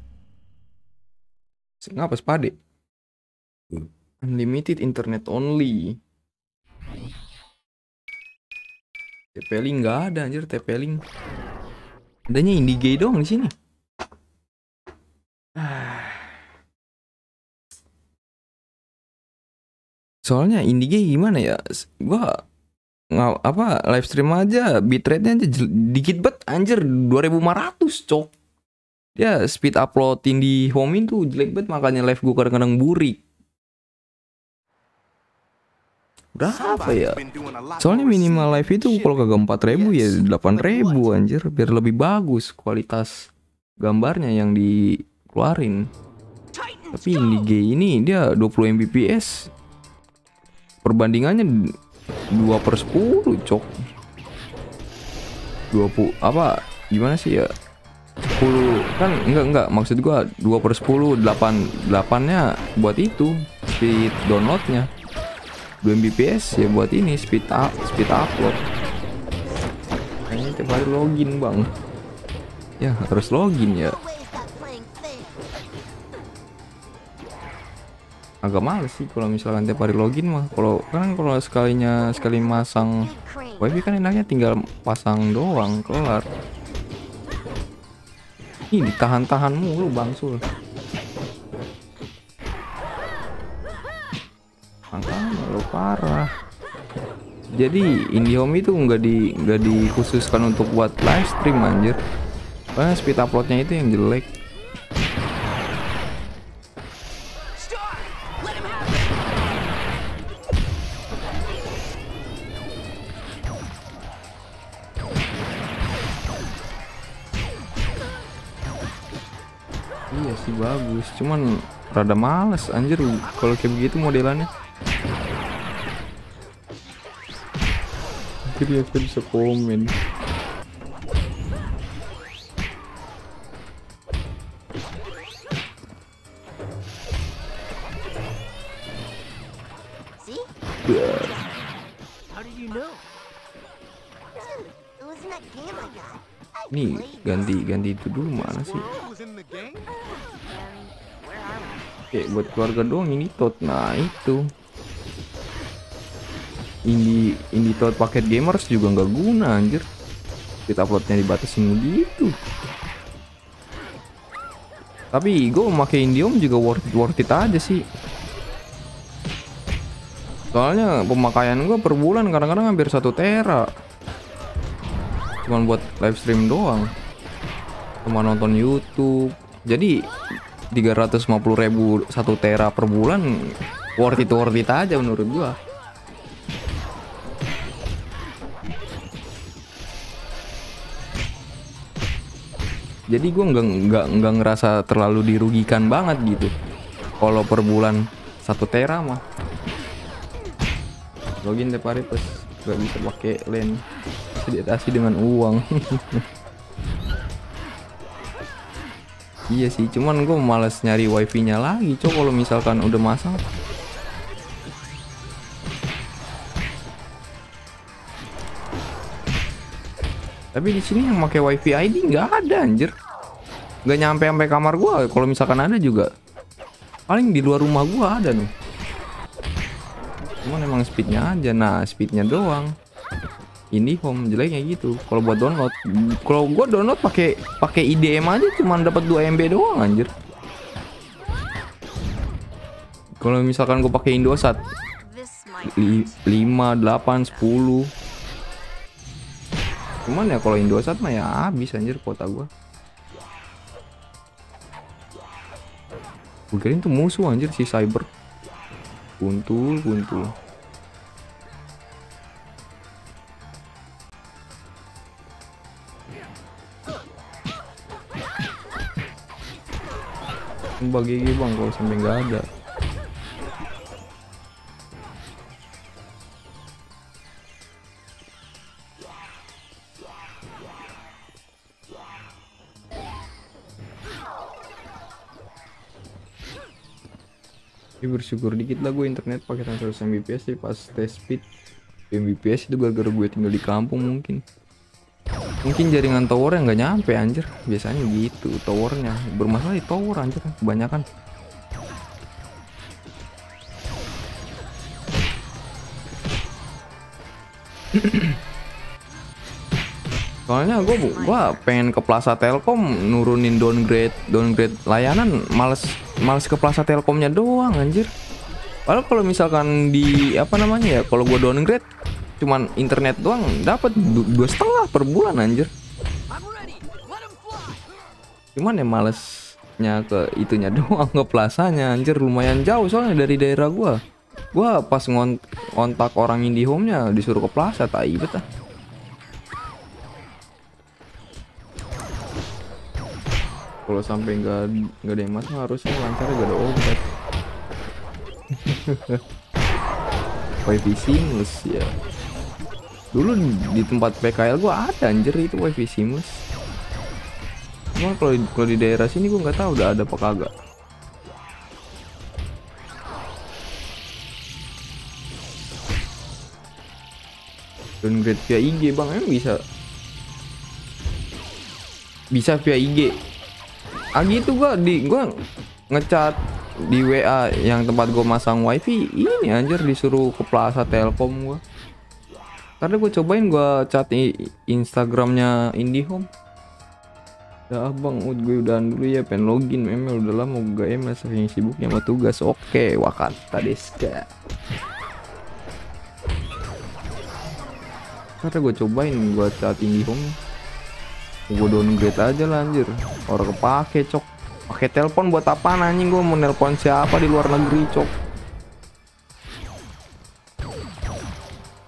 Ngapa spade? Unlimited internet only. TP-Link nggak ada anjir TP-Link. Adanya Indigay doang di sini. Soalnya Indigay gimana ya? Gua nggak apa live stream aja bitrate-nya aja dikit banget anjir 2500 cok. Ya speed uploadin di home itu jelek banget makanya live gua kadang-kadang burik. Berapa ya? Soalnya minimal live itu kalau kagak 4000 ya 8000 anjir biar lebih bagus kualitas gambarnya yang dikeluarin. Tapi ini G ini dia 20 Mbps. Perbandingannya 2 per 10 cok. 20 apa gimana sih ya? 10 kan enggak enggak maksud gua 2 per 10 8 8 nya buat itu speed downloadnya 2 Mbps ya buat ini speed up speed upload kayaknya tiap hari login bang. Ya harus login ya. Agak males sih kalau misalkan tiap hari login mah. Kalau kan kalau sekalinya sekali masang wifi kan enaknya tinggal pasang doang kelar. Ini ditahan-tahan mulu bang makanya lo parah. Jadi IndiHome itu nggak di nggak dikhususkan untuk buat live stream anjir. Soalnya speed uploadnya itu yang jelek. Iya sih bagus, cuman rada males anjir kalau kayak begitu modelannya. That game I got. I Nih ganti ganti itu dulu mana sih? Oke buat keluarga doang ini tot. Nah itu. Ini ini tot paket gamers juga nggak guna anjir. Kita uploadnya dibatasin gitu. Tapi gue memakai Indium juga worth it, worth it aja sih. Soalnya pemakaian gue per bulan kadang-kadang hampir satu tera. Cuman buat live stream doang. Cuma nonton YouTube. Jadi 350 ribu satu tera per bulan worth it worth it aja menurut gua. Jadi gua nggak nggak nggak ngerasa terlalu dirugikan banget gitu. Kalau per bulan satu tera mah. Login tiap hari terus nggak bisa pakai LAN. Diatasi dengan uang. Iya sih, cuman gue males nyari wifi-nya lagi, cok kalau misalkan udah masang. Tapi di sini yang pakai wifi ID nggak ada anjir. Nggak nyampe sampai kamar gua. Kalau misalkan ada juga, paling di luar rumah gua ada nih. Cuman emang speednya aja, nah speednya doang. Ini home jeleknya gitu. Kalau buat download, kalau gua download pakai pakai IDM aja cuma dapat 2 MB doang anjir. Kalau misalkan gua pakai Indosat This might li- 5, 8, 10. Cuman ya kalau Indosat mah ya habis anjir kuota gua. Gue kirain tuh musuh anjir si Cyber. Kuntul, kuntul. bagi bang kalau sampai nggak ada ya bersyukur dikit lah gue internet pakai 100 Mbps sih pas test speed Mbps itu gara-gara gue tinggal di kampung mungkin. Mungkin jaringan tower yang nggak nyampe anjir. Biasanya gitu towernya. Bermasalah di tower anjir kebanyakan. Soalnya gue gua pengen ke Plaza Telkom nurunin downgrade downgrade layanan males males ke Plaza Telkomnya doang anjir. Padahal kalau misalkan di apa namanya ya kalau gue downgrade cuman internet doang dapat dua setengah per bulan anjir. Cuman ya malesnya ke itunya doang ke plasanya anjir lumayan jauh soalnya dari daerah gua. Gua pas ngont kontak orang IndiHome-nya disuruh ke plaza tai bet Kalau sampai nggak nggak ada yang masuk harusnya lancar gak ada obat. wifi seamless ya. Dulu di tempat PKL gua ada anjir itu wifi seamless. Cuma kalau kalau di daerah sini gua nggak tahu udah ada apa kagak. Downgrade via IG bang emang bisa bisa via IG ah gitu gua di gua ngecat di WA yang tempat gue masang wifi. Ini anjir disuruh ke Plaza Telkom gua. Karena gue cobain gua chat i- Instagramnya IndiHome. Ya abang, gue udahan dulu ya pengen login ML udah lama gue ML saking sibuknya sama tugas. Oke, wakata deska. Karena gue cobain gue chat IndiHome Gue downgrade aja lah anjir. Orang kepake cok. Pakai telepon buat apa anjing? Gue mau nelpon siapa di luar negeri cok?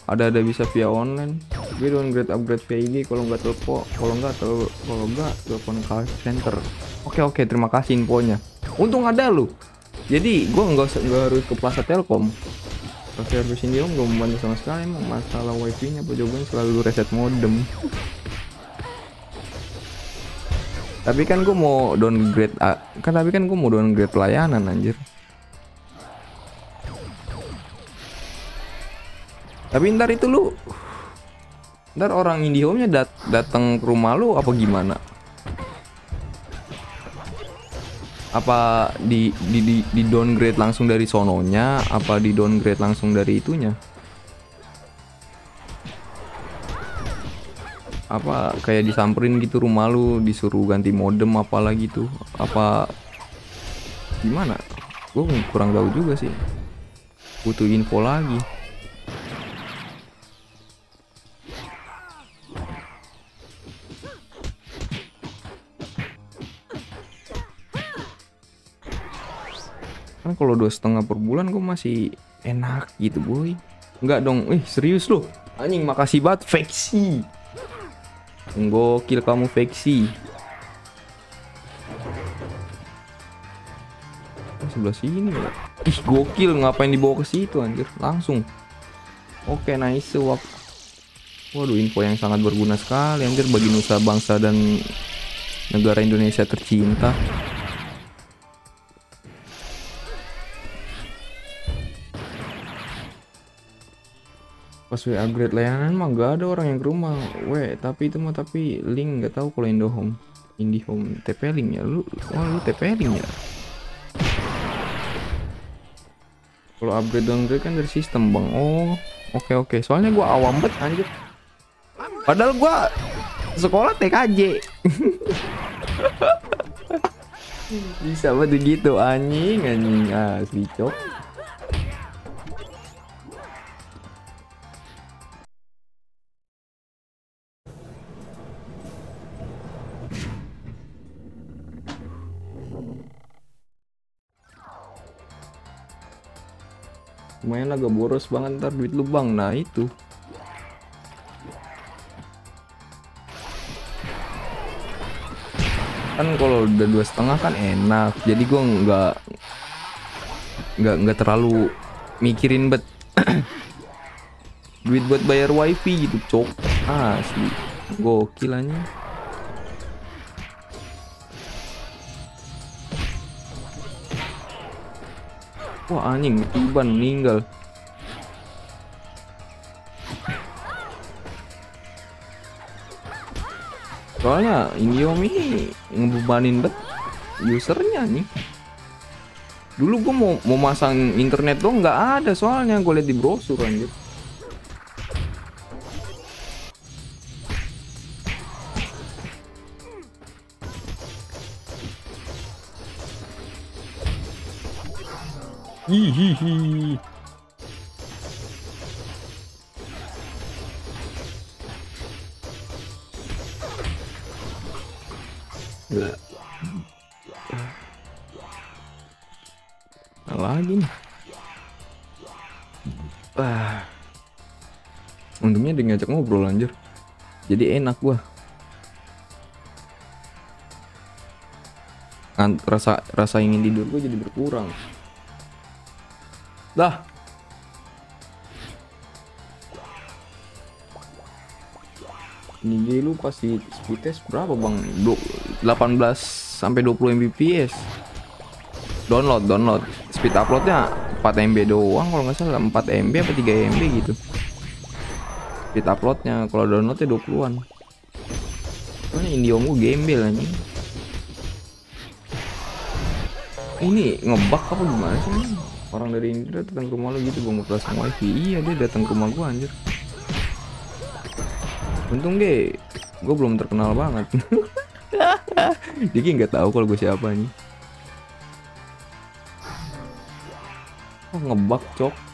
Ada ada bisa via online. Gue downgrade upgrade via IG kalau nggak telepon kalau nggak tel- kalau nggak telepon call center. Oke oke terima kasih infonya. Untung ada lu. Jadi gue nggak nggak harus ke Plaza Telkom. Ke servis Indihome gak membantu sama sekali emang masalah wifi nya apa jawabannya selalu reset modem tapi kan gue mau downgrade ah, kan tapi kan gue mau downgrade pelayanan anjir. Tapi ntar itu lu ntar orang IndiHome nya dat datang ke rumah lu apa gimana? Apa di, di di di downgrade langsung dari sononya apa di downgrade langsung dari itunya apa kayak disamperin gitu rumah lu disuruh ganti modem apalah gitu. Apa gimana? Gue kurang tahu juga sih. Butuh info lagi. Kan kalau dua setengah per bulan gue masih enak gitu boy. Enggak dong, eh serius loh Anjing makasih banget. Veksi Gokil kamu Veksi Oh, sebelah sini. Ya Ih gokil. Ngapain dibawa ke situ anjir? Langsung. Oke nice. Wak Waduh info yang sangat berguna sekali anjir bagi nusa bangsa dan negara Indonesia tercinta pas we upgrade layanan mah gak ada orang yang ke rumah. We tapi itu mah tapi link nggak tahu kalau Indohome IndiHome TP link ya? Lu wah lu TP link ya? Kalau upgrade downgrade kan dari sistem bang. Oh oke oke. Soalnya gua awam banget anjir. Padahal gua sekolah TKJ bisa banget gitu anjing anjing. Asli cok lumayan agak boros banget ntar duit lu bang. Nah itu. Kan kalau udah dua setengah kan enak. Jadi gua nggak nggak nggak terlalu mikirin bet. Duit buat bayar wifi gitu cok. Asli gokil aja Wah anjing, Iban meninggal. Soalnya Indihome ini ngebebanin bet usernya nih. Dulu gua mau mau masang internet dong nggak ada soalnya gue liat di brosur anjir. Hihihi. Lagi nih. Ah. Untungnya dia ngajak ngobrol anjir. Jadi enak gua. Rasa rasa ingin tidur gua jadi berkurang. Dah. Ini lu pasti speed test berapa bang? Du 18 sampai 20 Mbps. Download, download. Speed uploadnya 4 MB doang kalau nggak salah 4 MB apa 3 MB gitu. Speed uploadnya kalau downloadnya 20-an. Soalnya Indihome gua gembel anjing. Ini ngebug apa gimana sih? Orang dari Indra datang ke rumah lu gitu gua mau pasang wifi. Iya dia datang ke rumah gua anjir. Untung deh, gue belum terkenal banget. Jadi nggak tahu kalau gue siapa nih. Oh, ngebug cok.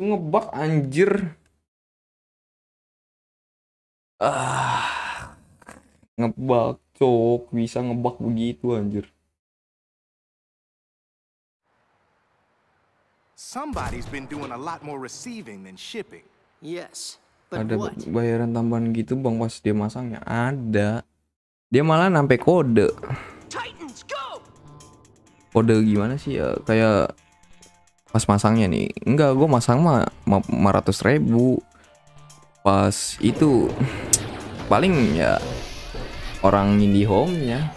Ngebug anjir. Ah. Ngebug cok, bisa ngebug begitu anjir. Somebody's been doing a lot more receiving than shipping. Yes, but Ada what? bayaran tambahan gitu bang pas dia masangnya ada. Dia malah sampai kode. Kode gimana sih ya? Kayak pas masangnya nih. Enggak, gue masang mah 500 ribu. Pas itu paling ya orang indie home-nya.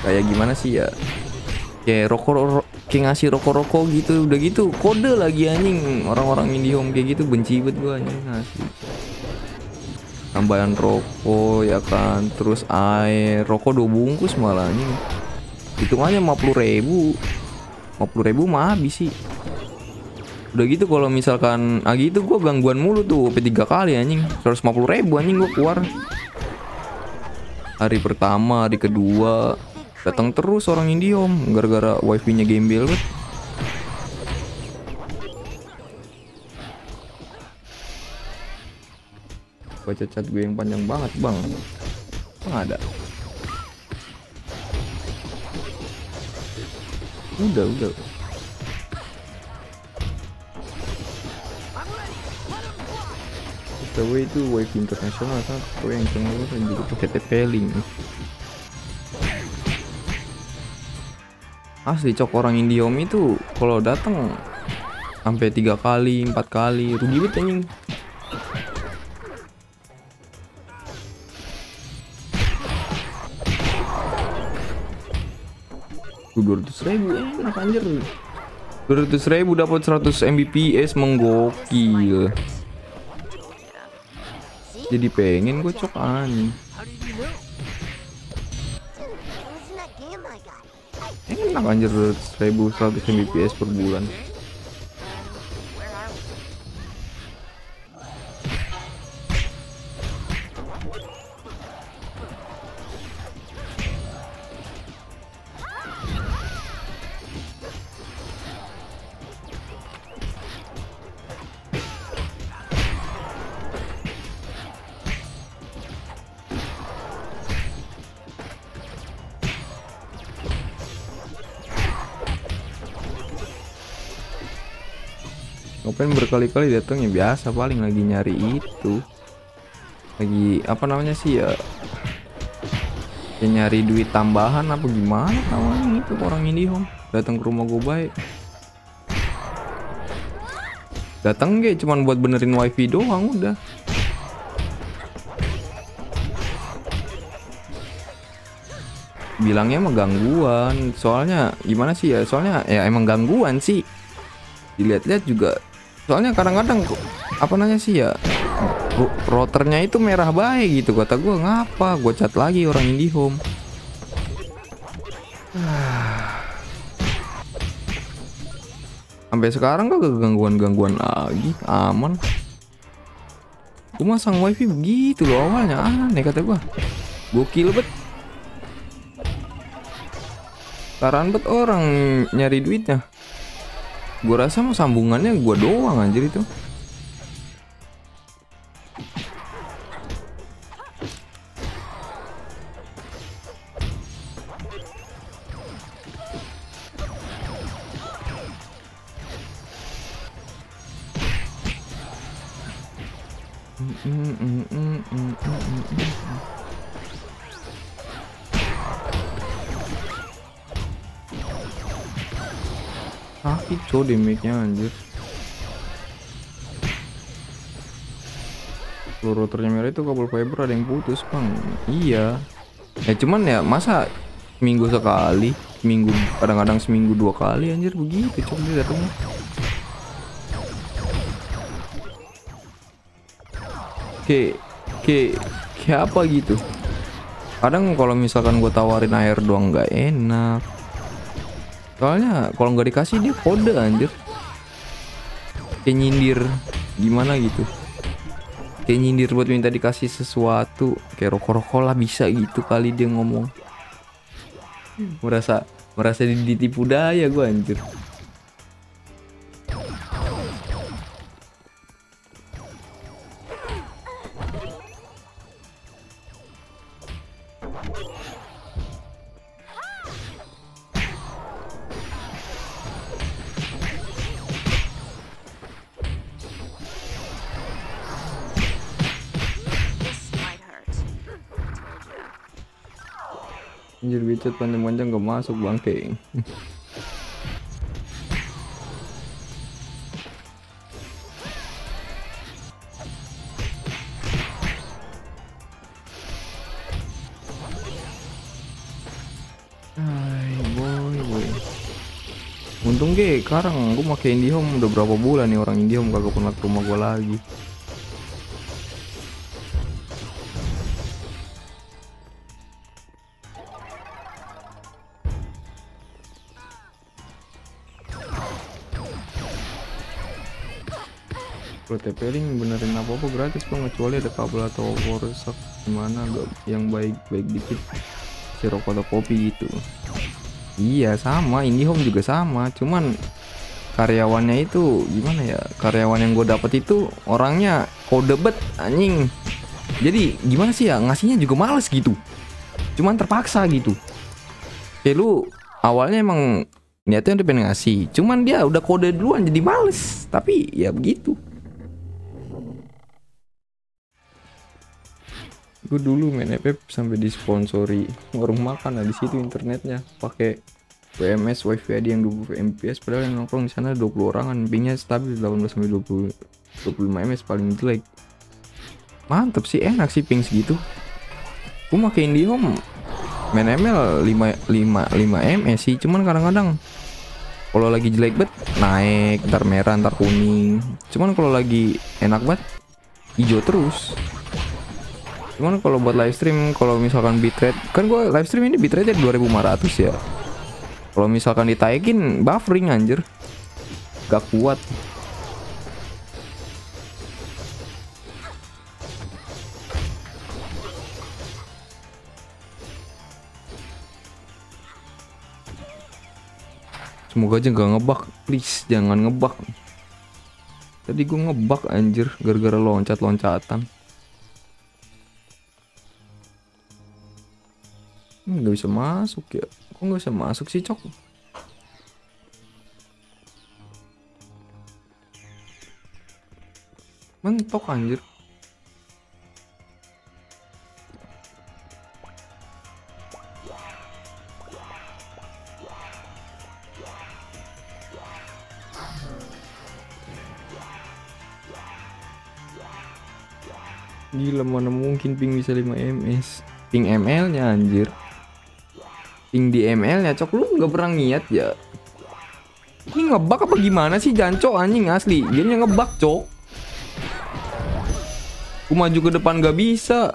Kayak gimana sih ya? Kayak rokok ro- kayak ngasih rokok-rokok gitu udah gitu kode lagi anjing. Orang-orang indie home kayak gitu benci banget gue anjing ngasih tambahan rokok ya kan. Terus air rokok dua bungkus malah anjing. Hitungannya 50 ribu. 50 ribu mah habis sih udah gitu kalau misalkan ah gitu gue gangguan mulu tuh sampai tiga kali anjing. 150 ribu anjing gue keluar. Hari pertama hari kedua datang terus orang Indiom gara-gara wifi nya gembel banget baca chat gue yang panjang banget bang. Emang ada? Udah udah BTW itu wifi internasional satu yang cengeng dan juga pakai TP-Link asli cok orang Indihome itu kalau datang sampai tiga kali empat kali rugi banget anjing. Dua ratus ribu enak anjir. dua ratus ribu dapat 100 Mbps menggokil jadi pengen gue cok. Anjing. Enak anjir 200 ribu 100 Mbps per bulan Ngapain berkali-kali datang ya biasa paling lagi nyari itu. Lagi apa namanya sih ya ya nyari duit tambahan apa gimana namanya itu orang Indihome. Datang ke rumah gue baik. Datang gak cuman buat benerin wifi doang udah. Bilangnya emang gangguan. Soalnya gimana sih ya soalnya ya emang gangguan sih. Dilihat-lihat juga soalnya kadang-kadang apa nanya sih ya ro- routernya itu merah baik gitu kata gua ngapa? Gue cat lagi orang IndiHome sampai sekarang kagak gangguan-gangguan lagi aman. Gue masang wifi begitu loh awalnya aneh kata gua. Gokil bet. Taran bet orang nyari duitnya gue rasa mah sambungannya gua doang anjir itu sakit cow damage-nya anjir. Kalau routernya merah itu kabel fiber ada yang putus bang. Iya. Ya cuman ya masa minggu sekali minggu kadang-kadang seminggu dua kali anjir begitu coba dia datangnya Oke, oke, kayak apa gitu? Kadang kalau misalkan gue tawarin air doang nggak enak. Soalnya kalau nggak dikasih dia kode anjir. Kayak nyindir gimana gitu. Kayak nyindir buat minta dikasih sesuatu. Kayak rokok-rokok lah bisa gitu kali dia ngomong. Merasa merasa ditipu daya gue anjir. Anjir bicet panjang-panjang gak masuk bangke. Hai boy boy. Untung ge sekarang gua pakai IndiHome udah berapa bulan nih orang IndiHome kagak pernah ke rumah gua lagi. Pro TP-Link benerin apa-apa gratis bang. Kecuali ada kabel atau rusak gimana gak yang baik-baik dikit. Si rokok atau kopi gitu. Iya sama. IndiHome juga sama. Cuman karyawannya itu gimana ya? Karyawan yang gue dapet itu orangnya kode bet anjing. Jadi gimana sih ya? Ngasihnya juga males gitu. Cuman terpaksa gitu. Kayak lu awalnya emang niatnya udah pengen ngasih. Cuman dia udah kode duluan jadi males. Tapi ya begitu gue dulu main FF sampai disponsori warung makan nah di situ internetnya. Pakai WMS wifi ada yang 20 Mbps padahal yang nongkrong di sana 20 orangan pingnya stabil 18 sampai 20 25 ms paling jelek. Mantep sih enak sih ping segitu. Gue pakai IndiHome main ML 5 5 5 ms sih cuman kadang-kadang kalau lagi jelek bet naik ntar merah ntar kuning. Cuman kalau lagi enak banget hijau terus cuman kalau buat live stream kalau misalkan bitrate kan gue live stream ini bitrate 2500 ya. Kalau misalkan ditaikin buffering anjir. Gak kuat. Semoga aja gak ngebug Please jangan ngebug Tadi gue ngebug anjir Gara-gara loncat-loncatan Hmm, Gak bisa masuk ya. Kok gak bisa masuk sih cok? Mentok anjir. Gila mana mungkin ping bisa 5 ms Ping ml nya anjir ping di ML nya cok. Lu nggak pernah niat ya? Ini ngebug apa gimana sih jancok anjing asli. Gamenya ngebug cok. Aku maju ke depan gak bisa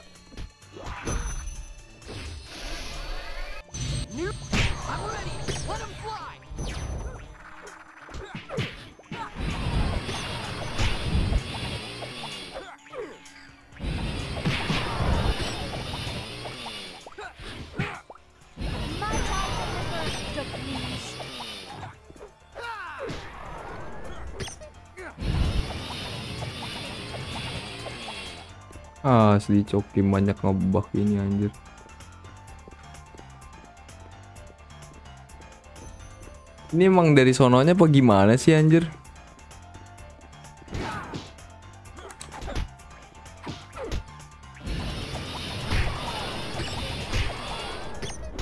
asli cok game banyak ngebug ini anjir Ini emang dari sononya apa gimana sih anjir?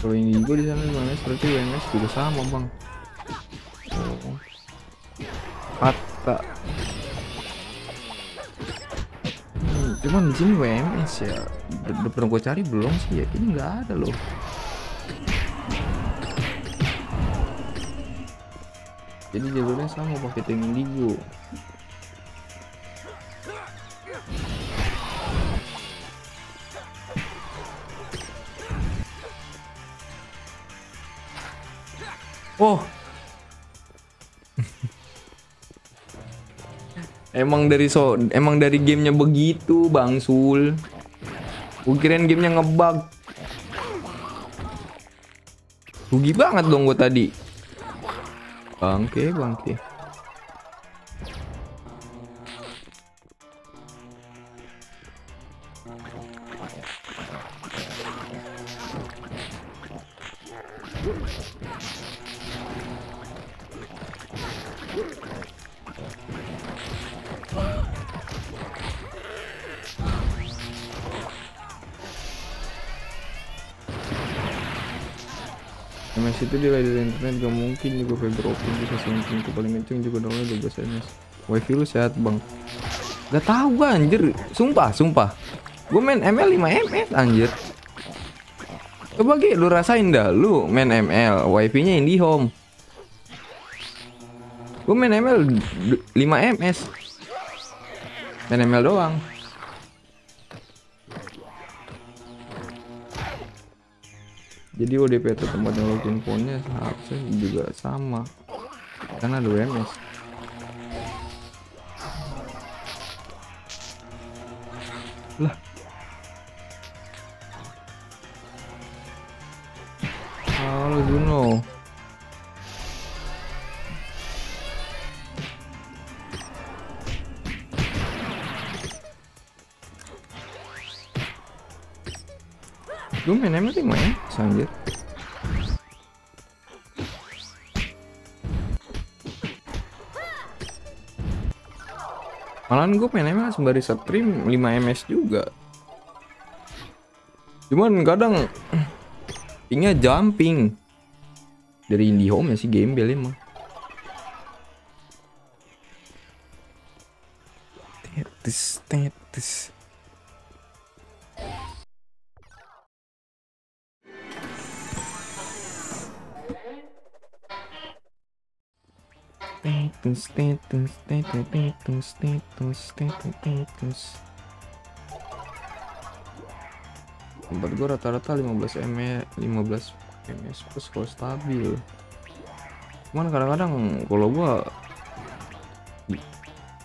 Kalau Indigo di sana WMS berarti WMS juga sama bang. Oh. Kata. Cuman di sini WMS ya. Udah pernah gue cari belum sih ya? Ini nggak ada loh. Jadi jalurnya sama pakai tim Indigo. Oh. Emang dari so emang dari gamenya begitu Bang Sul. Gue kirain gamenya ngebug. Rugi banget dong gue tadi. Bangke, bangke. MS itu di layar internet gak mungkin juga fiber optik bisa sekencang itu paling kenceng juga download 12 MS wifi lu sehat bang. Gak tahu gua anjir. Sumpah sumpah. Gue main ML 5 MS anjir. Coba Ge, lu rasain dah. Lu main ML wifi nya IndiHome gue main ML d- 5 MS main ML doang jadi ODP itu tempat yang login phone-nya seharusnya juga sama. Karena ada WMS lah. Halo Juno Gue main ML sih main anjir. Malahan gue main ML sembari stream 5 ms juga. Cuman kadang Pingnya jumping. Dari IndiHome ya sih gembel emang. Tetis tetis Status, status, status, status, status, status, status. Tempat gue rata-rata 15 m 15 ms plus kalau stabil. Cuman kadang-kadang kalau gua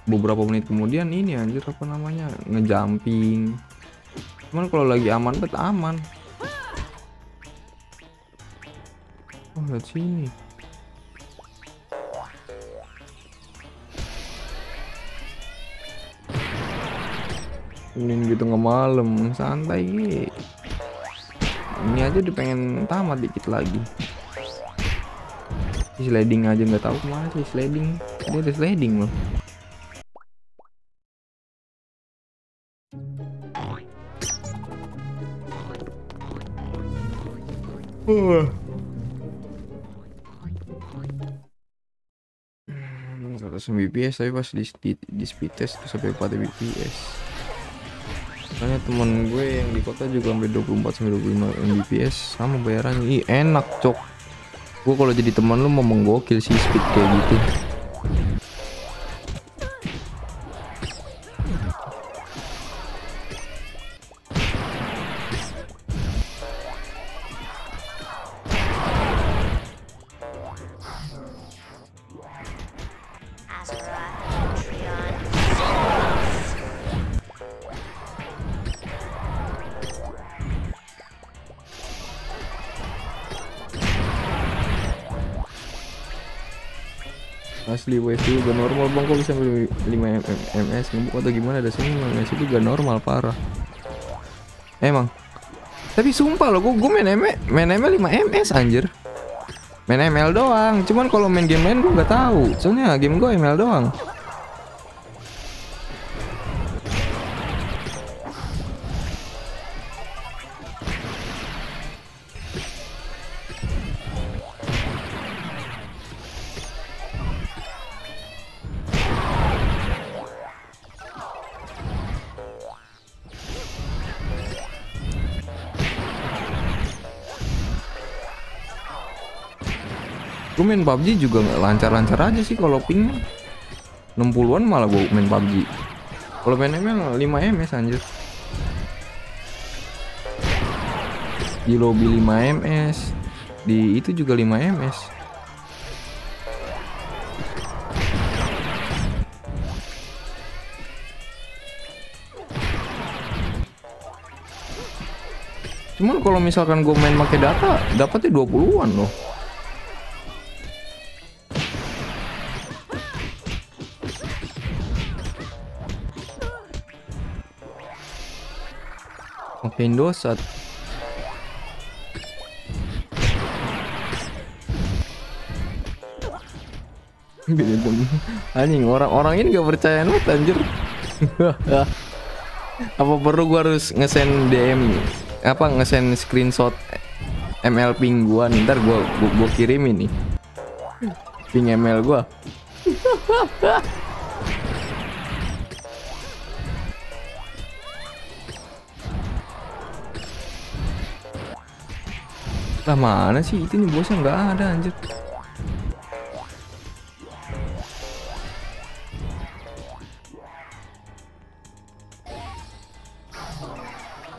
beberapa menit kemudian ini anjir apa namanya ngejumping. Cuman kalau lagi aman bet aman. Oh lihat sini. Ini gitu nggak malam, santai. Ini aja udah pengen tamat dikit lagi. Si sliding aja nggak tahu ke mana sih sliding. Dia ada sliding loh. Uh. Hmm, 100 Mbps tapi pas di, di, di speed test tuh sampai 4 Mbps Soalnya temen gue yang di kota juga sampai 24 sampai 25 Mbps sama bayarannya. Ih, enak, cok. Gue kalau jadi teman lu mau menggokil sih speed kayak gitu. Kok bisa sampai 5 ms ngebuk atau gimana? Ada sini ms itu juga normal parah. Emang. Tapi sumpah loh gue, main ML main ML 5 ms anjir. Main ML doang cuman kalau main game lain gue nggak tahu. Soalnya game gue ML doang gue main PUBG juga nggak lancar-lancar aja sih kalau ping. 60-an malah gue main PUBG kalau main ML 5 ms anjir. Di lobby 5 ms di itu juga 5 ms cuman kalau misalkan gue main pakai data dapatnya 20-an loh Indosat Beda temen Anjing orang-orang ini gak percaya nut anjir. Apa perlu gua harus ngesend DM Apa ngesend screenshot ML ping gua? Nih, Ntar gua, gua, gua kirimin nih. Ping ML gua Lah mana sih itu nih bosnya nggak ada anjir.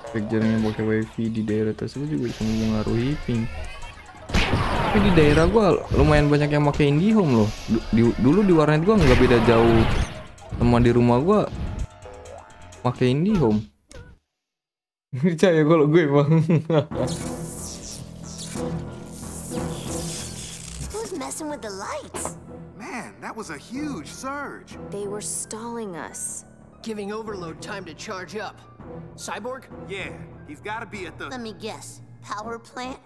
Efek jarangnya pakai wifi di daerah tersebut juga bisa mempengaruhi ping. Tapi di daerah gua lumayan banyak yang pakai IndiHome loh. Di- dulu di warnet gua nggak beda jauh sama di rumah gua pakai IndiHome. Percaya kalau gue bang. the lights? Man, that was a huge surge. They were stalling us. Giving Overload time to charge up. Cyborg? Yeah, he's gotta be at the. Let me guess. Power plant?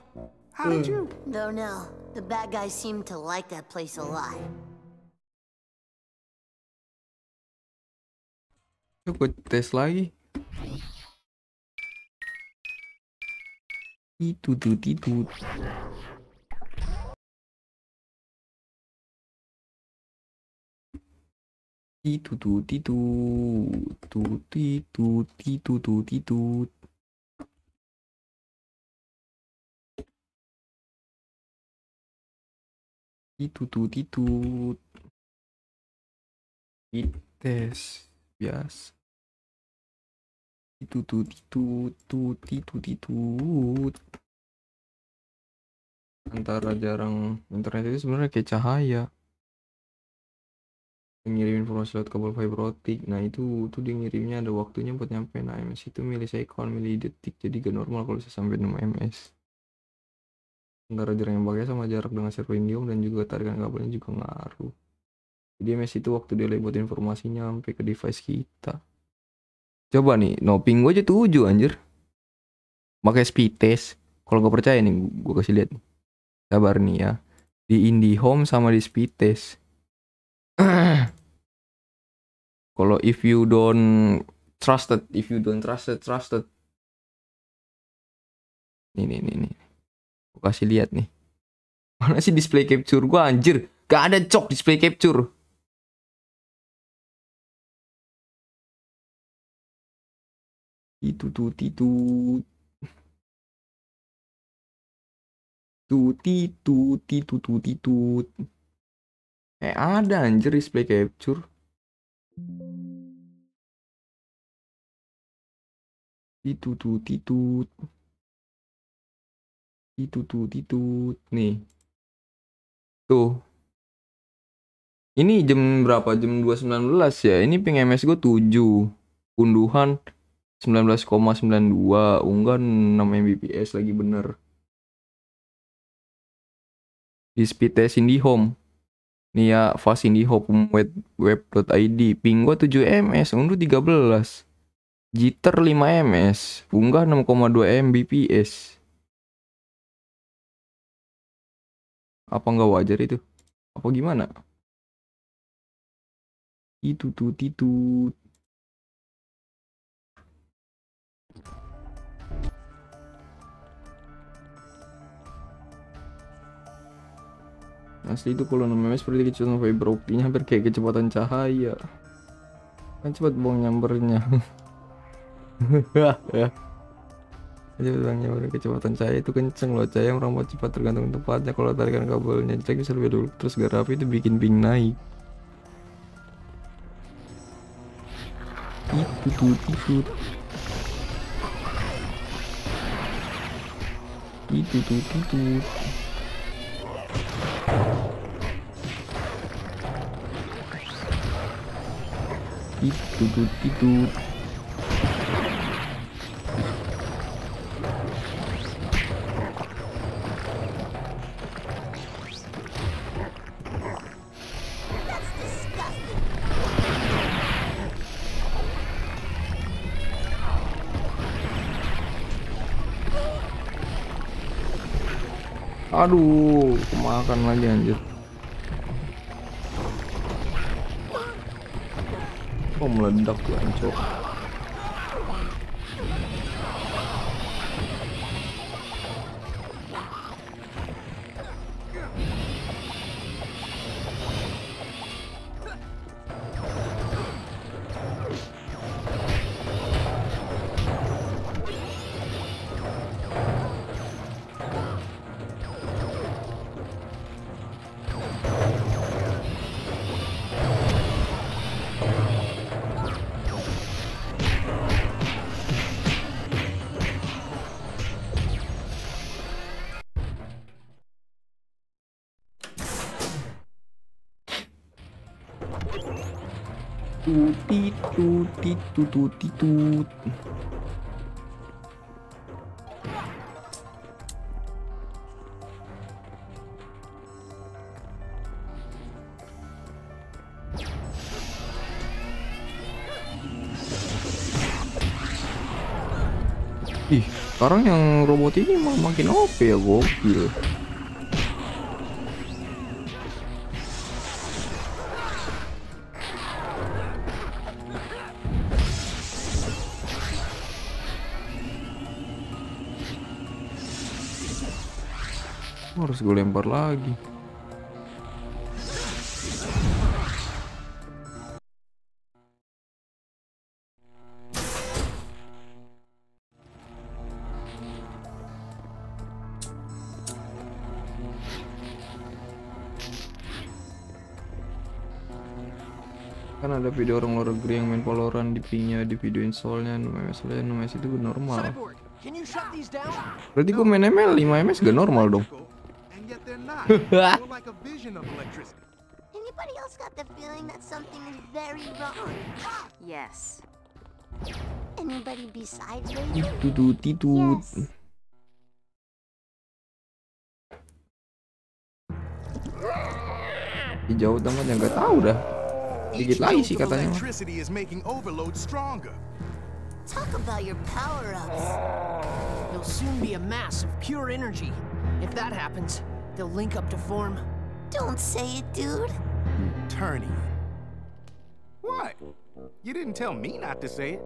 How did you? Don't know. The bad guys seem to like that place a lot. Yuk gue tes lagi. Itu tuh itu. Itu tuh itu tuh itu itu tuh itu. Itu tuh itu. Tes biasa itu tuh itu tuh itu itu antara jarang internet itu sebenarnya kayak cahaya ngirim informasi lewat kabel fiber optik nah itu tuh dia ngirimnya ada waktunya buat nyampe nah ms itu milisekund milidetik jadi gak normal kalau bisa sampai 6 ms antara jarang yang pakai sama jarak dengan server indium dan juga tarikan kabelnya juga ngaruh jadi ms itu waktu dia buat informasinya sampai ke device kita Coba nih, no ping gue aja 7 anjir. Pakai speed test. Kalau gak percaya nih, gue kasih lihat. Sabar nih ya. Di IndiHome sama di speed test. Kalau if you don't trusted, if you don't trusted, trusted. Nih nih nih. Gue kasih lihat nih. Mana sih display capture gue anjir? Gak ada cok display capture. Itu tut titut. Tut titut titut tut titut. Eh ada anjir display capture. Itu tut titut. Itu tut titut. Nih. Tuh. Ini jam berapa? Jam 2.19 ya. Ini ping MS gue 7. Unduhan 19,92. Unggah 6 Mbps lagi bener. Di speed test IndiHome. Nih ya, fast IndiHome web web.id. Ping gue 7 ms, unduh 13. Jitter 5 ms, unggah 6,2 Mbps. Apa nggak wajar itu? Apa gimana? Itu tuh titut. Asli itu kalau namanya seperti kecepatan fiber optinya hampir kayak kecepatan cahaya. Kan cepat buang nyambernya. Aja bilang nyamber kecepatan cahaya itu kenceng loh. Cahaya merambat cepat tergantung tempatnya. Kalau tarikan kabelnya cek bisa lebih dulu. Terus gak rapi itu bikin ping naik. Itu tuh itu. Itu tuh itu. Itu itu. Disgusting. Aduh, kemakan lagi anjir. Oh meledak tuh ancur. Titut. Ih, sekarang yang robot ini makin OP ya gokil. Harus gue lempar lagi. kan ada video orang luar negeri yang main Valorant di pingnya di video installnya ms ms itu normal. Berarti gue main ML 5 ms gak normal dong like a vision of electricity. Anybody else got the feeling that something is very wrong? Yes. Anybody besides Radio? tutut titut di jauh teman yang gak tahu dah dikit Each lagi sih katanya electricity is making overload stronger. Talk about your power-ups. There'll soon be a mass of pure energy. If that happens, they'll link up to form. Don't say it, dude. Turning. What? You didn't tell me not to say it.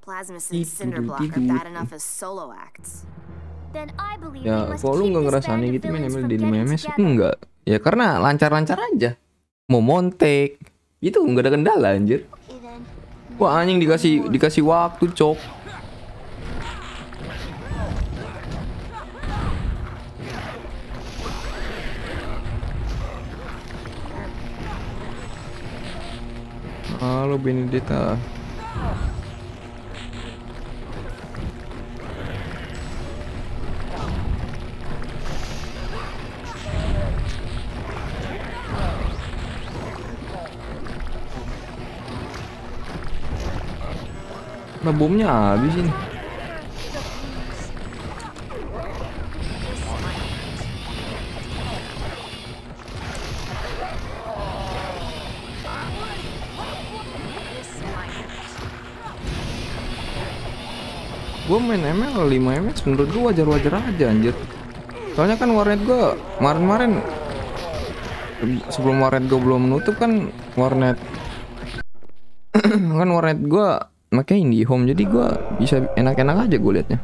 Plasmus and Cinderblock are bad enough as solo acts. Then I believe we ya must kalau lu keep nggak this ngerasain band of gitu main villains ML from di 5 getting ms together. enggak ya karena lancar-lancar aja mau montek itu nggak ada kendala anjir wah anjing dikasih dikasih waktu cok Halo Benedetta. Nah, bomnya habis ini. Main ML 5 MX menurut gue wajar-wajar aja anjir. Soalnya kan warnet gue kemarin-kemarin sebelum warnet gue belum menutup kan warnet kan warnet gue makanya IndiHome jadi gue bisa enak-enak aja gue liatnya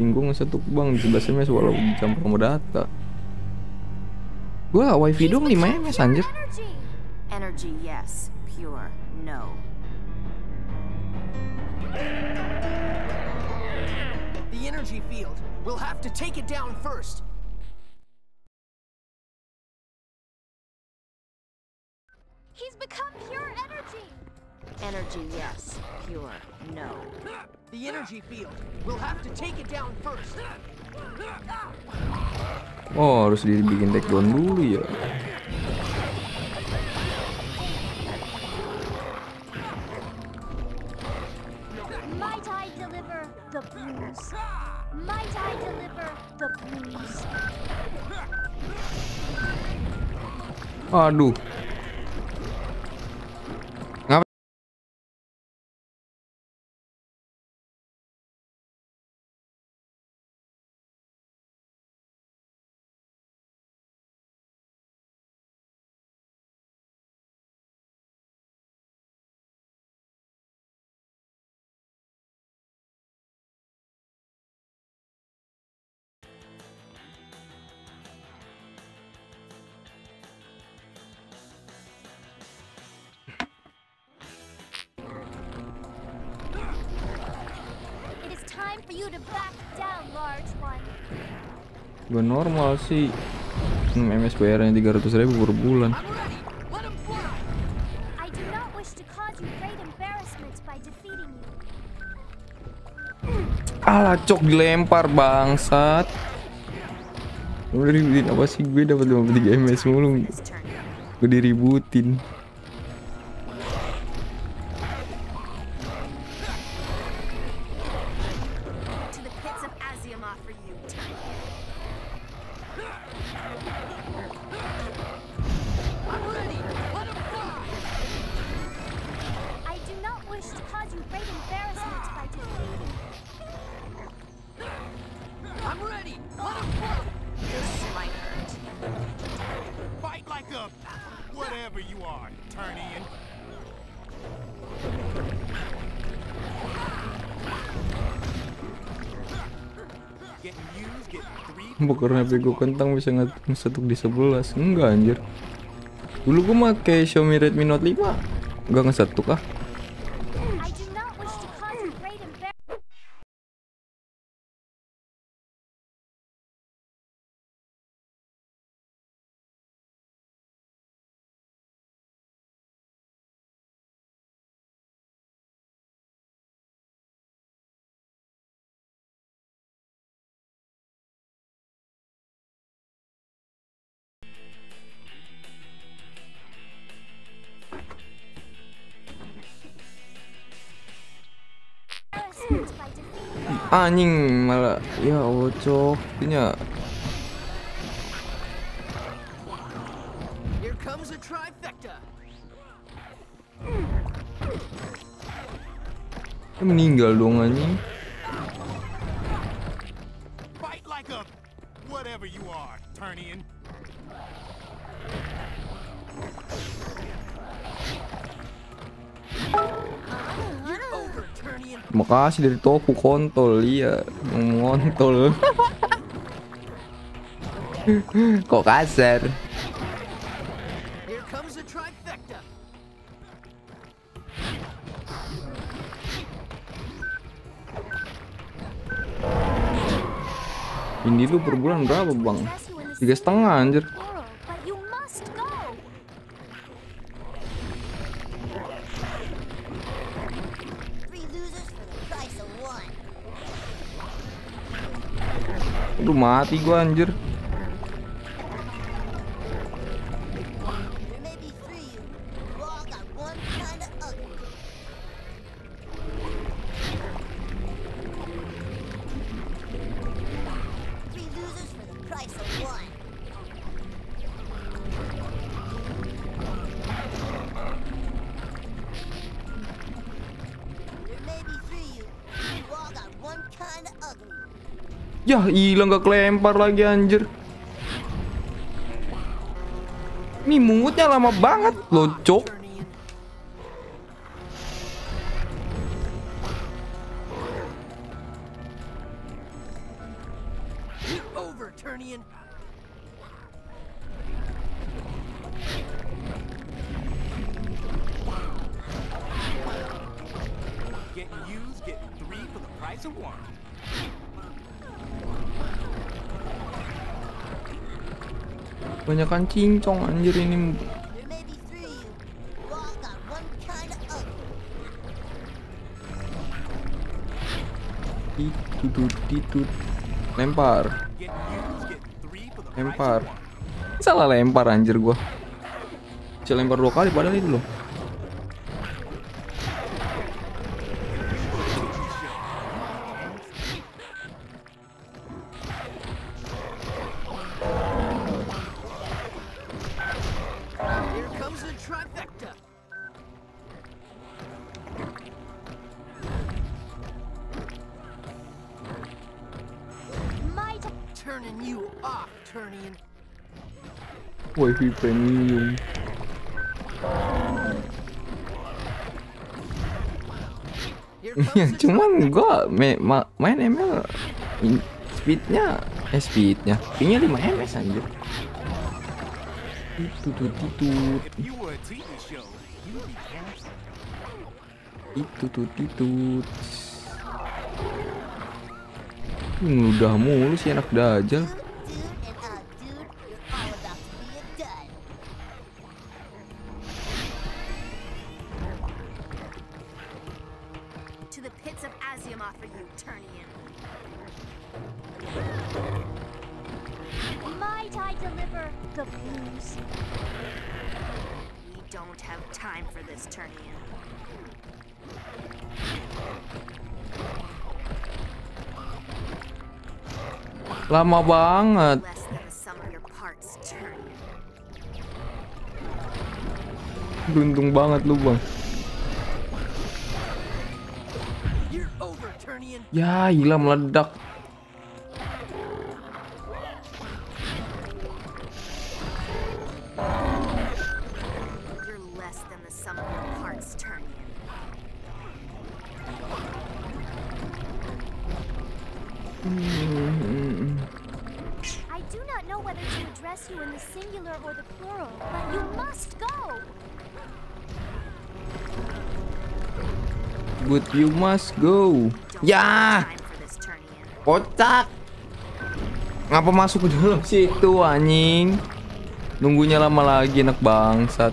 bingung satu bang di 11 ms walau campur sama data gue wifi dong 5 ms anjir Energy, yes. Pure, no. The energy field. We'll have to take it down first. He's become pure energy! Energy, yes. Pure, no. The energy field. We'll have to take it down first. oh harus dibikin take down dulu ya Might I deliver the blues? Might I deliver the blues? aduh gue normal sih. Hmm, ms bayarnya 300 ribu per bulan. Alah cok dilempar bangsat. Udah ributin apa sih? Gue dapat 53 ms mulu. Gue diributin Gue kentang bisa nge- ngesetuk di 11 Enggak anjir. Dulu gue make Xiaomi Redmi Note 5 Gak ngesetuk ah Anjing malah Ya Allah cok. Itunya Here comes a trifecta. Dia meninggal dong anjing Makasih dari tofu kontol Iya Ngontol Kok kasar. Ini lu per bulan berapa bang? Tiga setengah anjir Aduh mati gua anjir. Yah hilang gak kelempar lagi anjir. Ini mungutnya lama banget loh cok. One kind of ugly. Ditut ditut. Lempar. Lempar. Salah lempar anjir gua. Bisa lempar dua kali padahal itu loh. Ya, cuman gua me- ma- main ML speednya eh speednya. Pingnya 5 ms anjir. Itu tuh canceled. itu tuh titut udah mulu sih anak dajal this, Turnian. lama banget. Beruntung banget lu bang. Ya gila meledak address you in the singular or the plural, but you must go. but you must go. Ya! Kocak! Ngapa masuk ke dalam situ anjing? Nunggunya lama lagi anak bangsat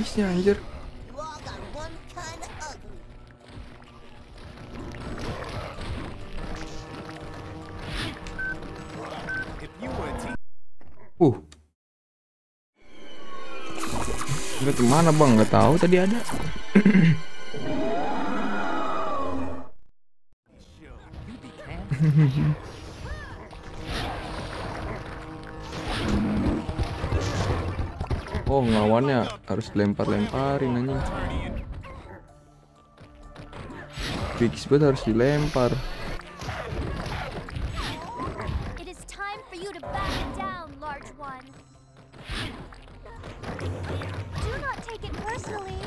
a TV uh ke mana bang? Nggak tahu tadi ada. Take it personally.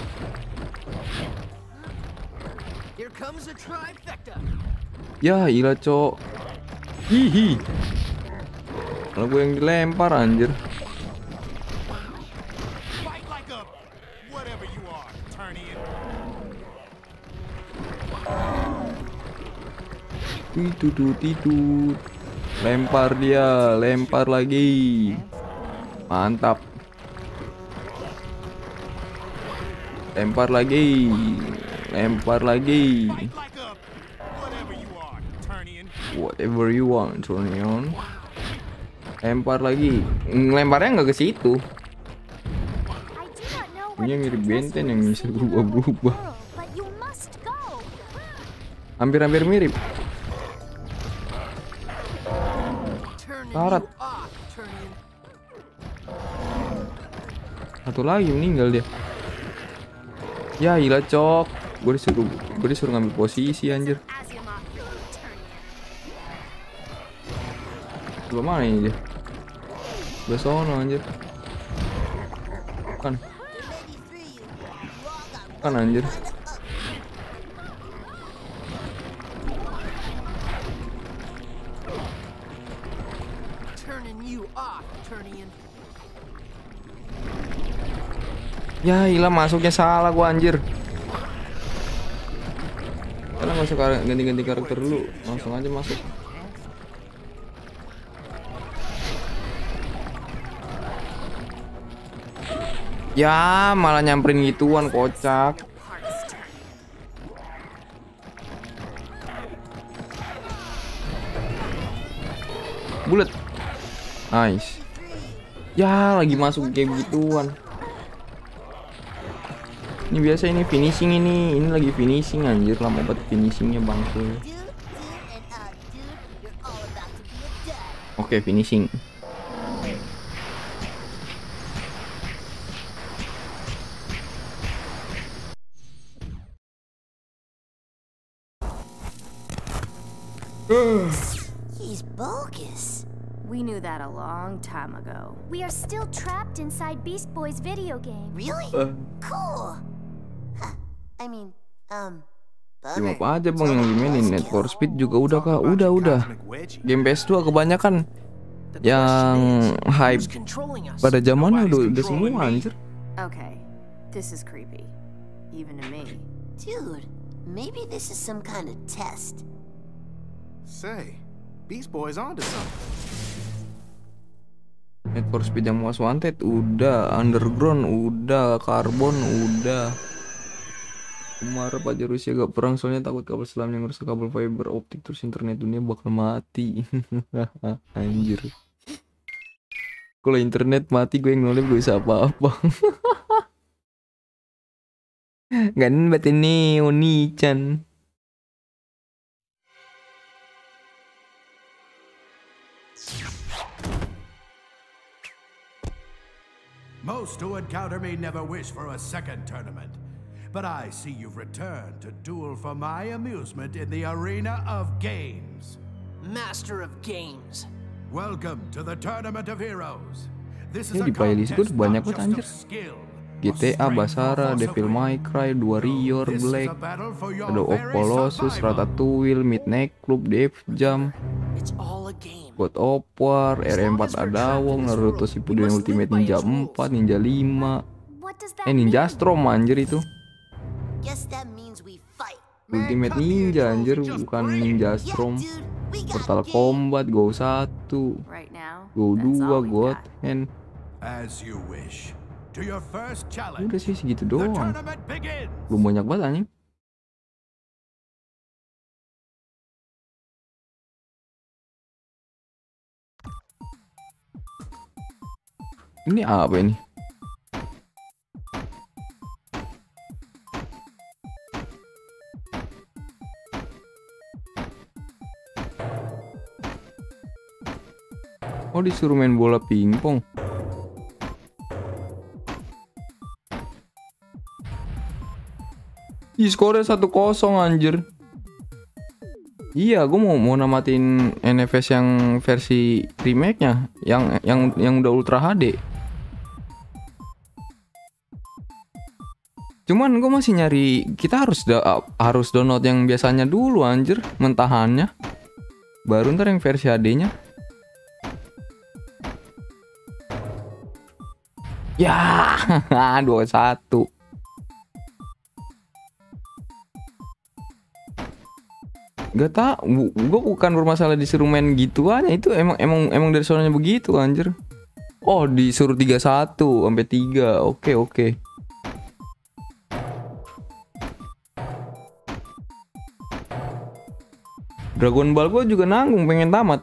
Here comes a trifecta. Ya ilah cok. Hihi. Kalau gue yang dilempar anjir. Tuh itu. Lempar dia, lempar lagi. Mantap. Lempar lagi. Lempar lagi. Whatever you want, turn on. Lempar lagi. Lemparnya nggak ke situ. Punya mirip benten yang bisa berubah-berubah. Hampir-hampir mirip. Karat. Satu lagi meninggal dia. Ya gila cok. Gue disuruh gue disuruh ngambil posisi anjir. Coba mana ini dia? Udah sono anjir. Kan. Kan anjir. Ya gila masuknya salah gua anjir. Karena kar- ganti-ganti karakter dulu, langsung aja masuk. Ya malah nyamperin gituan kocak. Bulat. Nice. Ya lagi masuk kayak gituan. Ini biasa ini finishing ini. Ini lagi finishing anjir lama banget finishingnya bangku. Uh. Oke finishing. He's bogus. We knew that a long time ago. We are still trapped inside Beast Boy's video game. Really? Eh. Cool. I mean, um, Game apa aja bang yang dimainin Need for Speed juga udah kak. Udah udah. Game PS2 kebanyakan yang hype pada zamannya udah, udah semua anjir. Okay, this is creepy. Even to me. Dude, maybe this is some kind of test. Say, Beast Boy's onto something. Need for Speed yang Most Wanted udah. Underground udah. Carbon udah Kemarin Pajar Rusia gak perang soalnya takut kabel selamnya ngerusak kabel fiber optik terus internet dunia bakal mati. Anjir. Kalau internet mati gue yang nolip gue bisa apa-apa. Gan bat ini Oni-chan Most who encounter me never wish for a second tournament. But I see you've returned to duel for my amusement in the arena of games. Master of games. Welcome to the Tournament of Heroes. This is Ini a di playlist gue contest banyak not banget just anjir of skill, GTA, Basara, of Devil. May Cry, Warrior, This is Black, ada Opolosus, survival. Ratatouille, Midnight Club, Def Jam. God of War, RM4 Adawong, Naruto Shippuden Ultimate Ninja 4, Ninja 5, What does that eh Ninja? Strom anjir itu. Ultimate Ninja anjir bukan Ninja Strom. Got Portal. Combat, Go 1, Right now, Go that's 2, all we've God challenge. Udah sih segitu doang. Belum banyak banget anjing. Ini apa ini? Oh disuruh main bola pingpong. Ih skornya 1-0 anjir Iya gue mau mau namatin NFS yang versi remake-nya yang yang yang udah Ultra HD. Cuman gue masih nyari kita harus da- harus download yang biasanya dulu anjir mentahannya. Baru ntar yang versi HD-nya. Ya, 21. Gak tau, gue bukan bermasalah disuruh main gitu aja itu emang emang emang dari sononya begitu anjir. Oh disuruh 31 sampai 3 oke oke. Dragon Ball gue juga nanggung pengen tamat.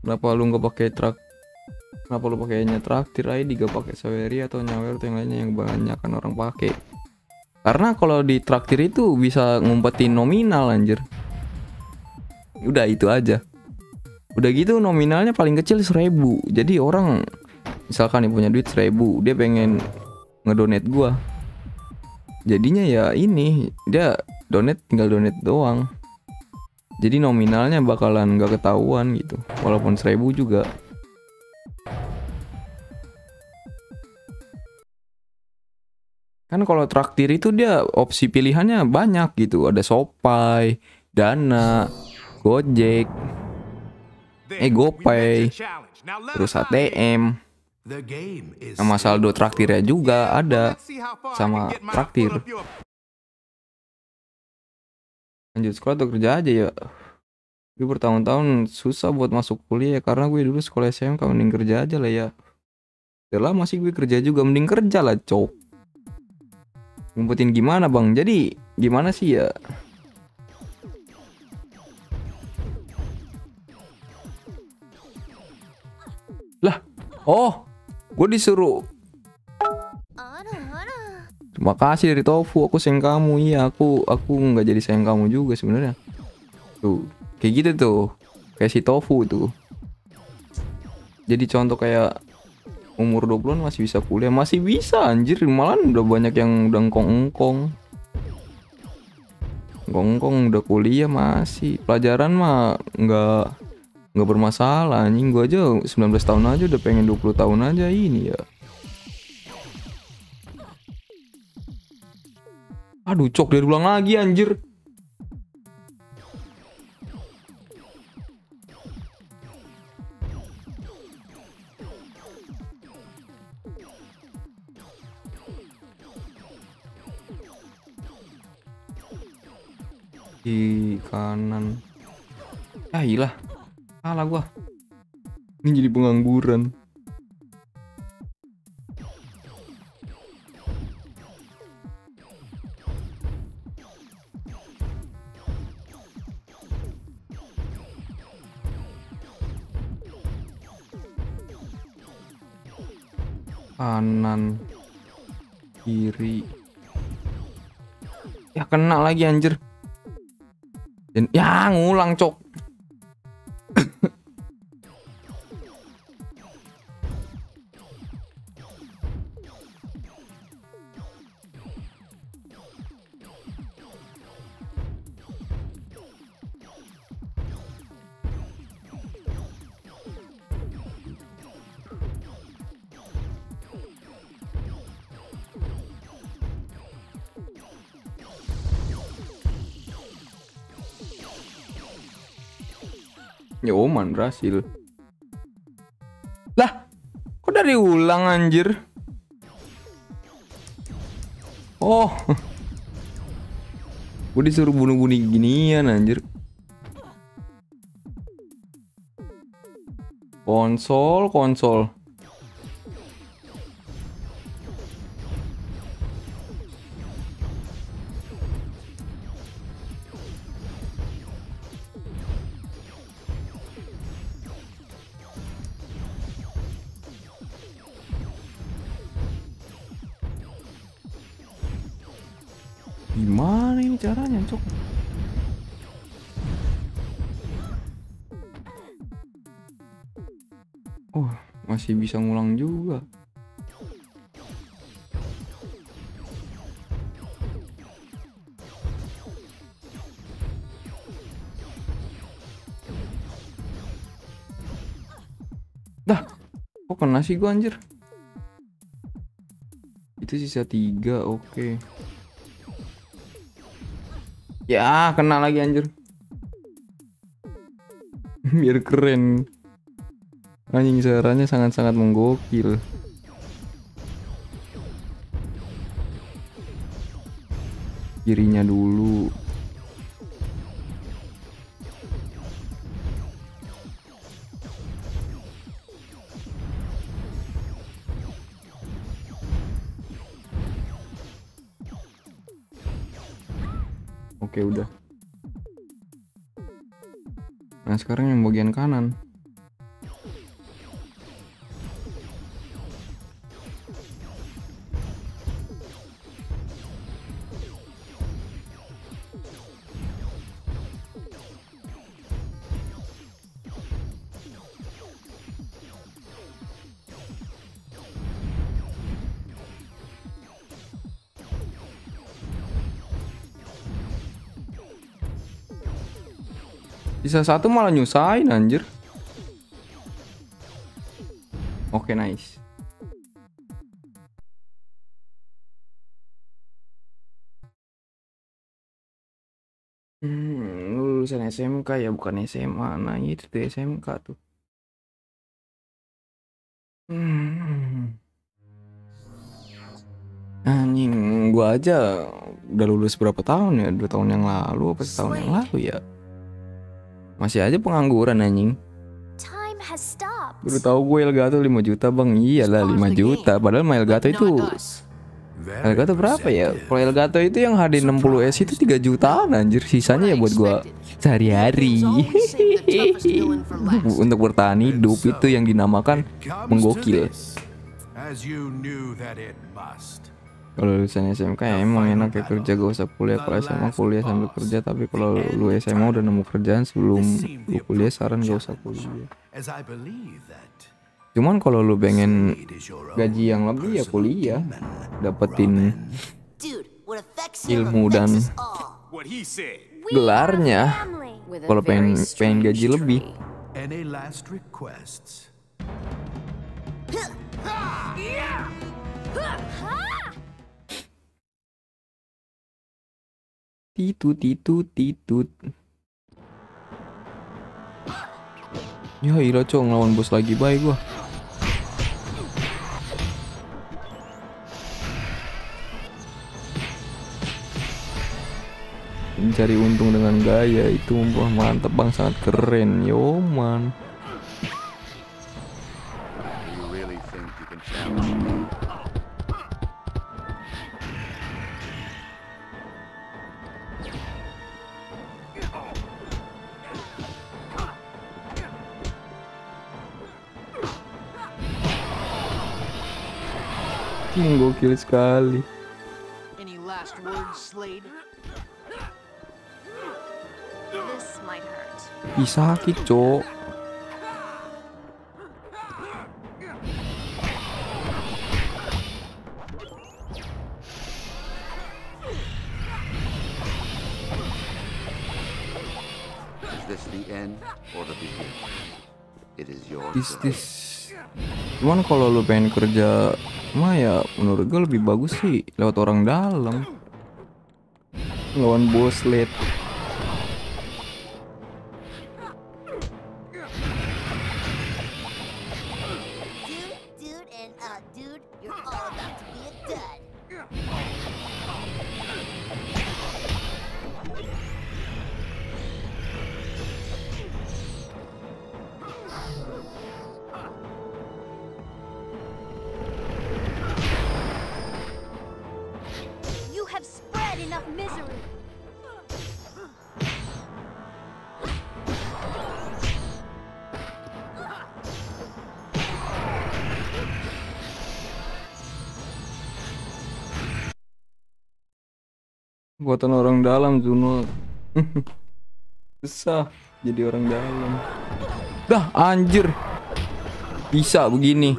Kenapa lu nggak pakai trak? Kenapa lu pakainya traktir aja gak pakai saweri atau nyawer atau yang lainnya yang banyak kan orang pakai? Karena kalau di traktir itu bisa ngumpetin nominal anjir. Udah itu aja. Udah gitu nominalnya paling kecil seribu. Jadi orang misalkan nih punya duit seribu, dia pengen ngedonate gua. Jadinya ya ini dia donate tinggal donate doang. Jadi nominalnya bakalan nggak ketahuan gitu. Walaupun seribu juga. Kan kalau traktir itu dia opsi pilihannya banyak gitu. Ada Sopai, Dana, Gojek, eh GoPay, terus ATM. Sama saldo traktirnya juga ada sama traktir. Lanjut sekolah atau kerja aja ya. Gue bertahun-tahun susah buat masuk kuliah ya karena gue dulu sekolah SMK mending kerja aja lah ya. Udah lama sih gue kerja juga mending kerja lah cok. Ngumpetin gimana bang? Jadi gimana sih ya? Lah, oh, gue disuruh. Terima kasih dari Tofu, aku sayang kamu. Iya, aku aku nggak jadi sayang kamu juga sebenarnya. Tuh, kayak gitu tuh, kayak si Tofu tuh. Jadi contoh kayak umur 20-an masih bisa kuliah, masih bisa anjir, malah udah banyak yang udah engkong-engkong. Engkong-engkong udah kuliah masih. Pelajaran mah nggak nggak bermasalah anjing gua aja 19 tahun aja udah pengen 20 tahun aja ini ya. Aduh, cok dari ulang lagi anjir. Di kanan. Ya ilah. Salah gua. Ini jadi pengangguran. kanan kiri ya kena lagi anjir ya ngulang cok Ya Oman berhasil. Lah, kok dari ulang anjir? Oh. Gue disuruh bunuh-bunuh ginian anjir. Konsol, konsol. Gimana ini caranya, Cok? Oh, masih bisa ngulang juga. Dah, kok kena sih gua anjir? Itu sisa tiga, oke. Ya, kena lagi anjir. biar keren. Anjing suaranya sangat-sangat menggokil. Kirinya dulu Oke udah. Nah sekarang yang bagian kanan Sisa satu malah nyusahin anjir. Oke, nice. Hmm, lulusan SMK ya bukan SMA. Nah, itu tuh SMK tuh. Hmm. Anjing, gua aja udah lulus berapa tahun ya? Dua tahun yang lalu apa setahun yang lalu ya? Masih aja pengangguran anjing. Baru tahu gue Elgato 5 juta bang. Iyalah 5 juta. Padahal mah Elgato itu Elgato berapa ya? Kalau Elgato itu yang HD 60S itu 3 jutaan anjir. Sisanya ya buat gue sehari-hari. Untuk bertahan hidup itu yang dinamakan menggokil As you knew that it must. Kalau lulusan SMK ya emang enak ya kerja gak usah kuliah. Kalau SMA kuliah sambil kerja Tapi kalau lu SMA udah nemu kerjaan sebelum lu kuliah saran gak usah kuliah. Cuman kalau lu pengen gaji yang lebih ya kuliah, dapetin ilmu dan gelarnya. Kalau pengen pengen gaji lebih, tree. Titut titut titut. Ya ilah cong lawan bos lagi baik gua. Mencari untung dengan gaya itu wah mantep bang sangat keren yo man. Hmm, gokil sekali. Any last words, Slade? This might hurt. Ih sakit cok. Is this the end or the beginning? It is your Is this Cuman kalau lu pengen kerja mah ya menurut gue lebih bagus sih lewat orang dalam. Lawan bos Buatan orang dalam Zuno. Susah jadi orang dalam. Dah anjir. Bisa begini.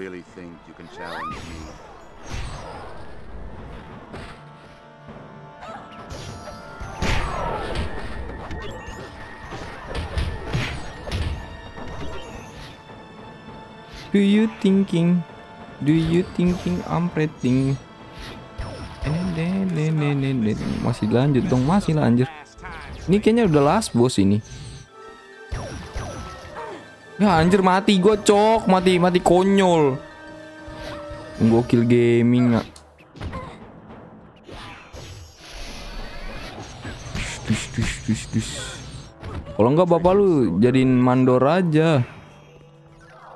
Do you thinking? Do you thinking I'm pretting? Eh, Masih lanjut dong, masih lanjut. Ini kayaknya udah last boss ini. Ya anjir mati gua cok, mati mati konyol. Gokil gaming ya. Dus, dus, dus, dus. Kalau enggak bapak lu jadiin mandor aja.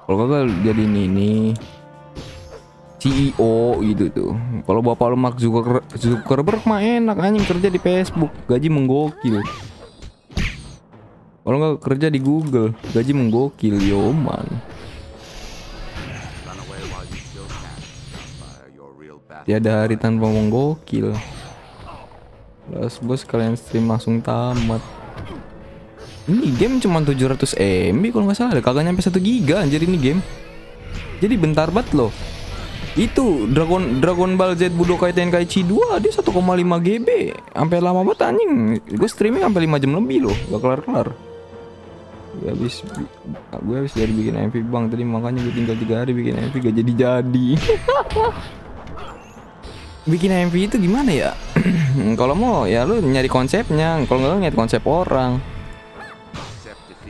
Kalau kagak jadiin ini CEO gitu tuh. Kalau bapak lu Mark Zucker- Zuckerberg mah enak anjing kerja di Facebook, gaji menggokil. Kalau nggak kerja di Google, gaji menggokil, real battle. Tiada hari tanpa menggokil. Las bos kalian stream langsung tamat. Ini game cuma 700 MB kalau nggak salah, kagak nyampe 1 giga anjir ini game. Jadi bentar banget loh. Itu Dragon Dragon Ball Z Budokai Tenkaichi 2 dia 1,5 GB. Sampai lama banget anjing. Gue streaming sampai 5 jam lebih loh, gak kelar-kelar. Gue habis gue habis dari bikin MV bang tadi makanya gue tinggal 3 hari bikin MV gak jadi-jadi. bikin MV itu gimana ya? kalau mau ya lu nyari konsepnya, kalau nggak lu ngeliat konsep orang.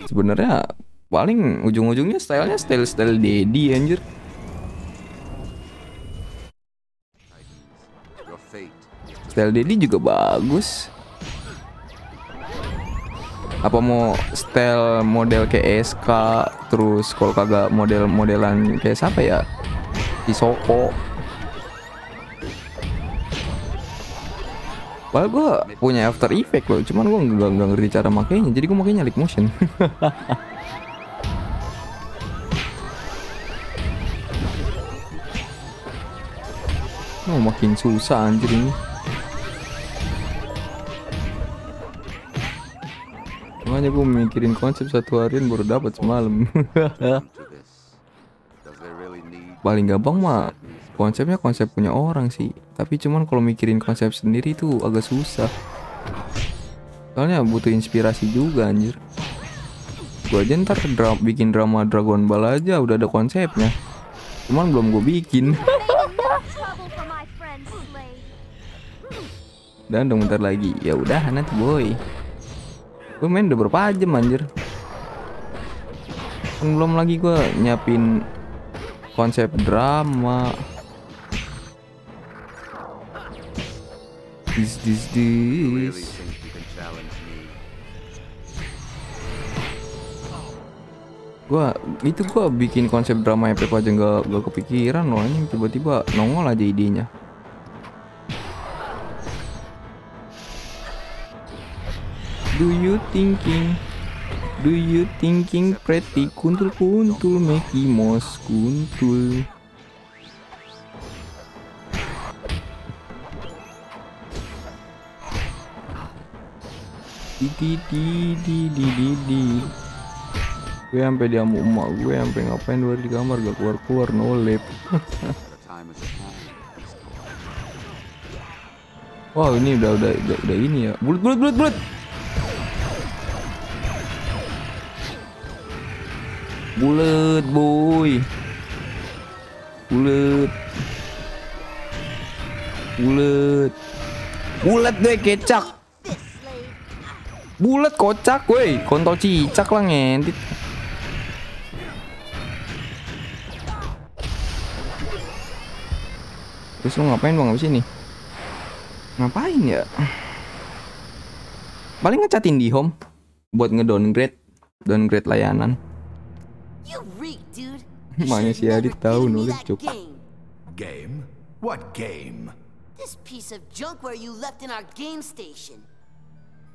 Sebenarnya paling ujung-ujungnya stylenya style-style Dedi anjir. Style Dedi juga bagus. Apa mau style model kayak SK terus kalau kagak model-modelan kayak siapa ya? Isoko. Padahal gue punya After Effect loh, cuman gue nggak nggak ngerti cara makainya, jadi gue makainya Lick Motion. oh makin susah anjir ini. Makanya gue mikirin konsep satu harian baru dapat semalam. Paling gampang mah konsepnya konsep punya orang sih. Tapi cuman kalau mikirin konsep sendiri itu agak susah. Soalnya butuh inspirasi juga anjir. Gue aja ntar dra- bikin drama Dragon Ball aja udah ada konsepnya. Cuman belum gue bikin. Dan dong bentar lagi. Ya udah nanti boy. Gue main udah berapa jam anjir. Kan belum lagi gue nyiapin konsep drama. This this this. Gua itu gua bikin konsep drama FF aja nggak nggak kepikiran loh tiba-tiba nongol aja idenya. Do you thinking? Do you thinking pretty kuntul kuntul Mickey Mouse kuntul? Di di di di di di di. Gue sampai diamu emak gue sampai ngapain dua di kamar gak keluar keluar no lab. The time is at hand. Wow ini udah udah udah, udah ini ya. Bulut bulut bulut bulut. Bulet boy. Bulet. Bulet. Bulet deh kecak. Bulet kocak woi, kontol cicak lah ngentit. Terus lu ngapain bang abis ini? Ngapain ya? Paling ngecatin di home buat ngedowngrade, downgrade layanan. You reek, dude. Makanya si Adit tahu nulis cuk. Game. Game? What game? This piece of junkware you left in our game station.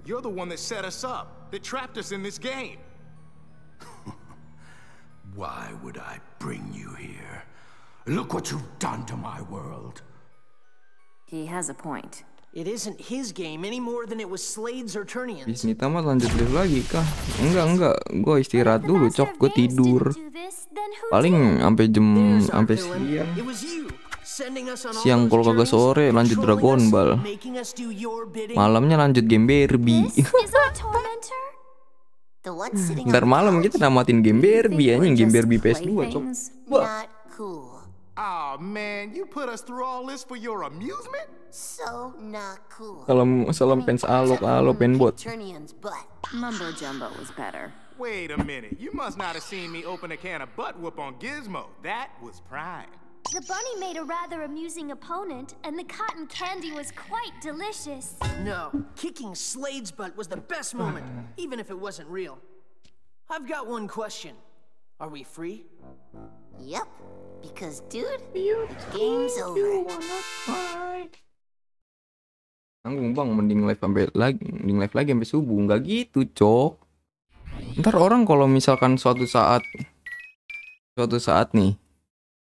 You're the one that set us up, that trapped us in this game. Why would I bring you here? Look what you've done to my world. He has a point. It isn't his game any more than it was Slade's or Turnian's. Bisnis tamat lanjut live lagi kah? Enggak enggak, gue istirahat dulu cok, gue tidur. Paling sampai jam sampai siang. Siang kalau kagak sore lanjut Dragon Ball. Malamnya lanjut game Barbie. Ntar malam kita namatin game Barbie anjing game Barbie PS2 cok. Not cool. Aw, man, you put us through all this for your amusement? So not cool. Salam salam fans alok alok penbot. Turnian's butt. Mumbo Jumbo was better. Wait a minute. You must not have seen me open a can of butt whoop on Gizmo. That was prime. The bunny made a rather amusing opponent, and the cotton candy was quite delicious. No, kicking Slade's butt was the best moment, even if it wasn't real. I've got one question. Are we free? Yep. Because, dude, the game's over. Tanggung bang, mending live sampai lagi, mending live lagi sampai subuh. Nggak gitu, cok. Ntar orang kalau misalkan suatu saat, suatu saat nih,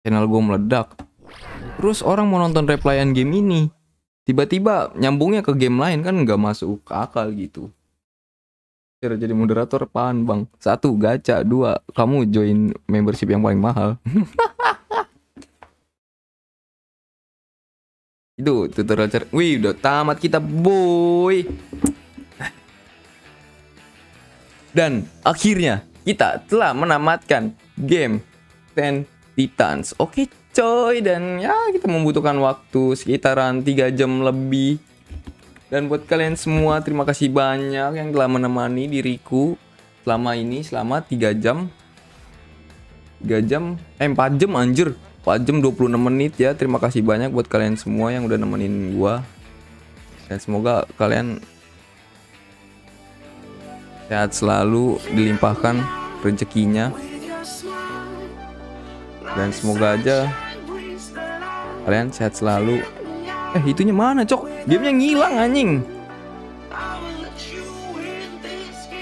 channel gue meledak, terus orang mau nonton replyan game ini, tiba-tiba nyambungnya ke game lain kan nggak masuk akal gitu. Cara jadi moderator apaan bang? Satu gacha, dua kamu join membership yang paling mahal. Itu tutorial cara. Wih, udah tamat kita, boy. Dan akhirnya kita telah menamatkan game Ten Titans. Oke, coy, dan ya kita membutuhkan waktu sekitaran 3 jam lebih. Dan buat kalian semua, terima kasih banyak yang telah menemani diriku selama ini selama 3 jam. 3 jam, eh 4 jam anjir. 4 jam 26 menit ya. Terima kasih banyak buat kalian semua yang udah nemenin gua. Dan semoga kalian sehat selalu, dilimpahkan rezekinya. Dan semoga aja kalian sehat selalu. Eh, itunya mana, Cok? Gamenya ngilang anjing.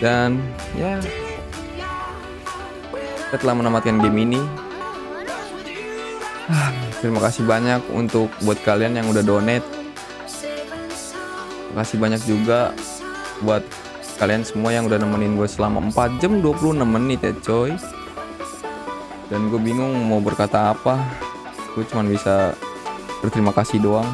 Dan ya kita telah menamatkan game ini. Ah, Terima kasih banyak untuk buat kalian yang udah donate. Terima kasih banyak juga buat kalian semua yang udah nemenin gue selama 4 jam 26 menit ya coy. Dan gue bingung mau berkata apa. Gue cuman bisa berterima kasih doang.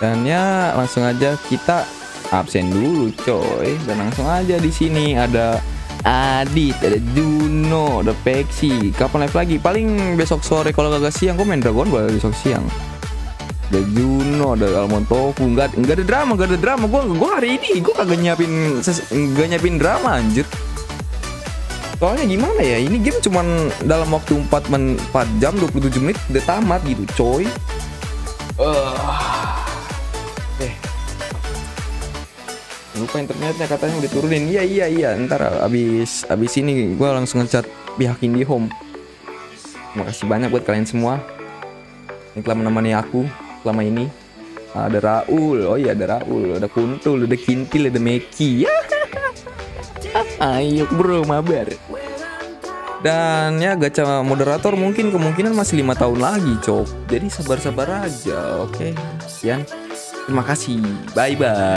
Dan ya langsung aja kita absen dulu coy. Dan langsung aja di sini ada Adit, ada Juno, ada Pexi. Kapan live lagi? Paling besok sore kalau kagak siang gue main Dragon Ball besok siang. Ada Juno, ada Almond Tofu, nggak nggak ada drama, nggak ada drama. Gue gue hari ini gue kagak nyiapin ses- nggak nyiapin drama anjir. Soalnya gimana ya? Ini game cuman dalam waktu 4 men 4 jam 27 menit udah tamat gitu, coy. Eh. Lupa internetnya katanya udah turunin. Iya iya iya. Ntar abis abis ini gue langsung ngecat pihak IndiHome. Terima kasih banyak buat kalian semua yang telah menemani aku selama ini. Ada Raul, oh iya ada Raul, ada Kuntul, ada Kintil, ada Meki. Ya. Ayo bro, mabar. Dan ya gacha moderator mungkin kemungkinan masih lima tahun lagi, cok. Jadi sabar-sabar aja, oke? Sekian. Terima kasih. Bye bye.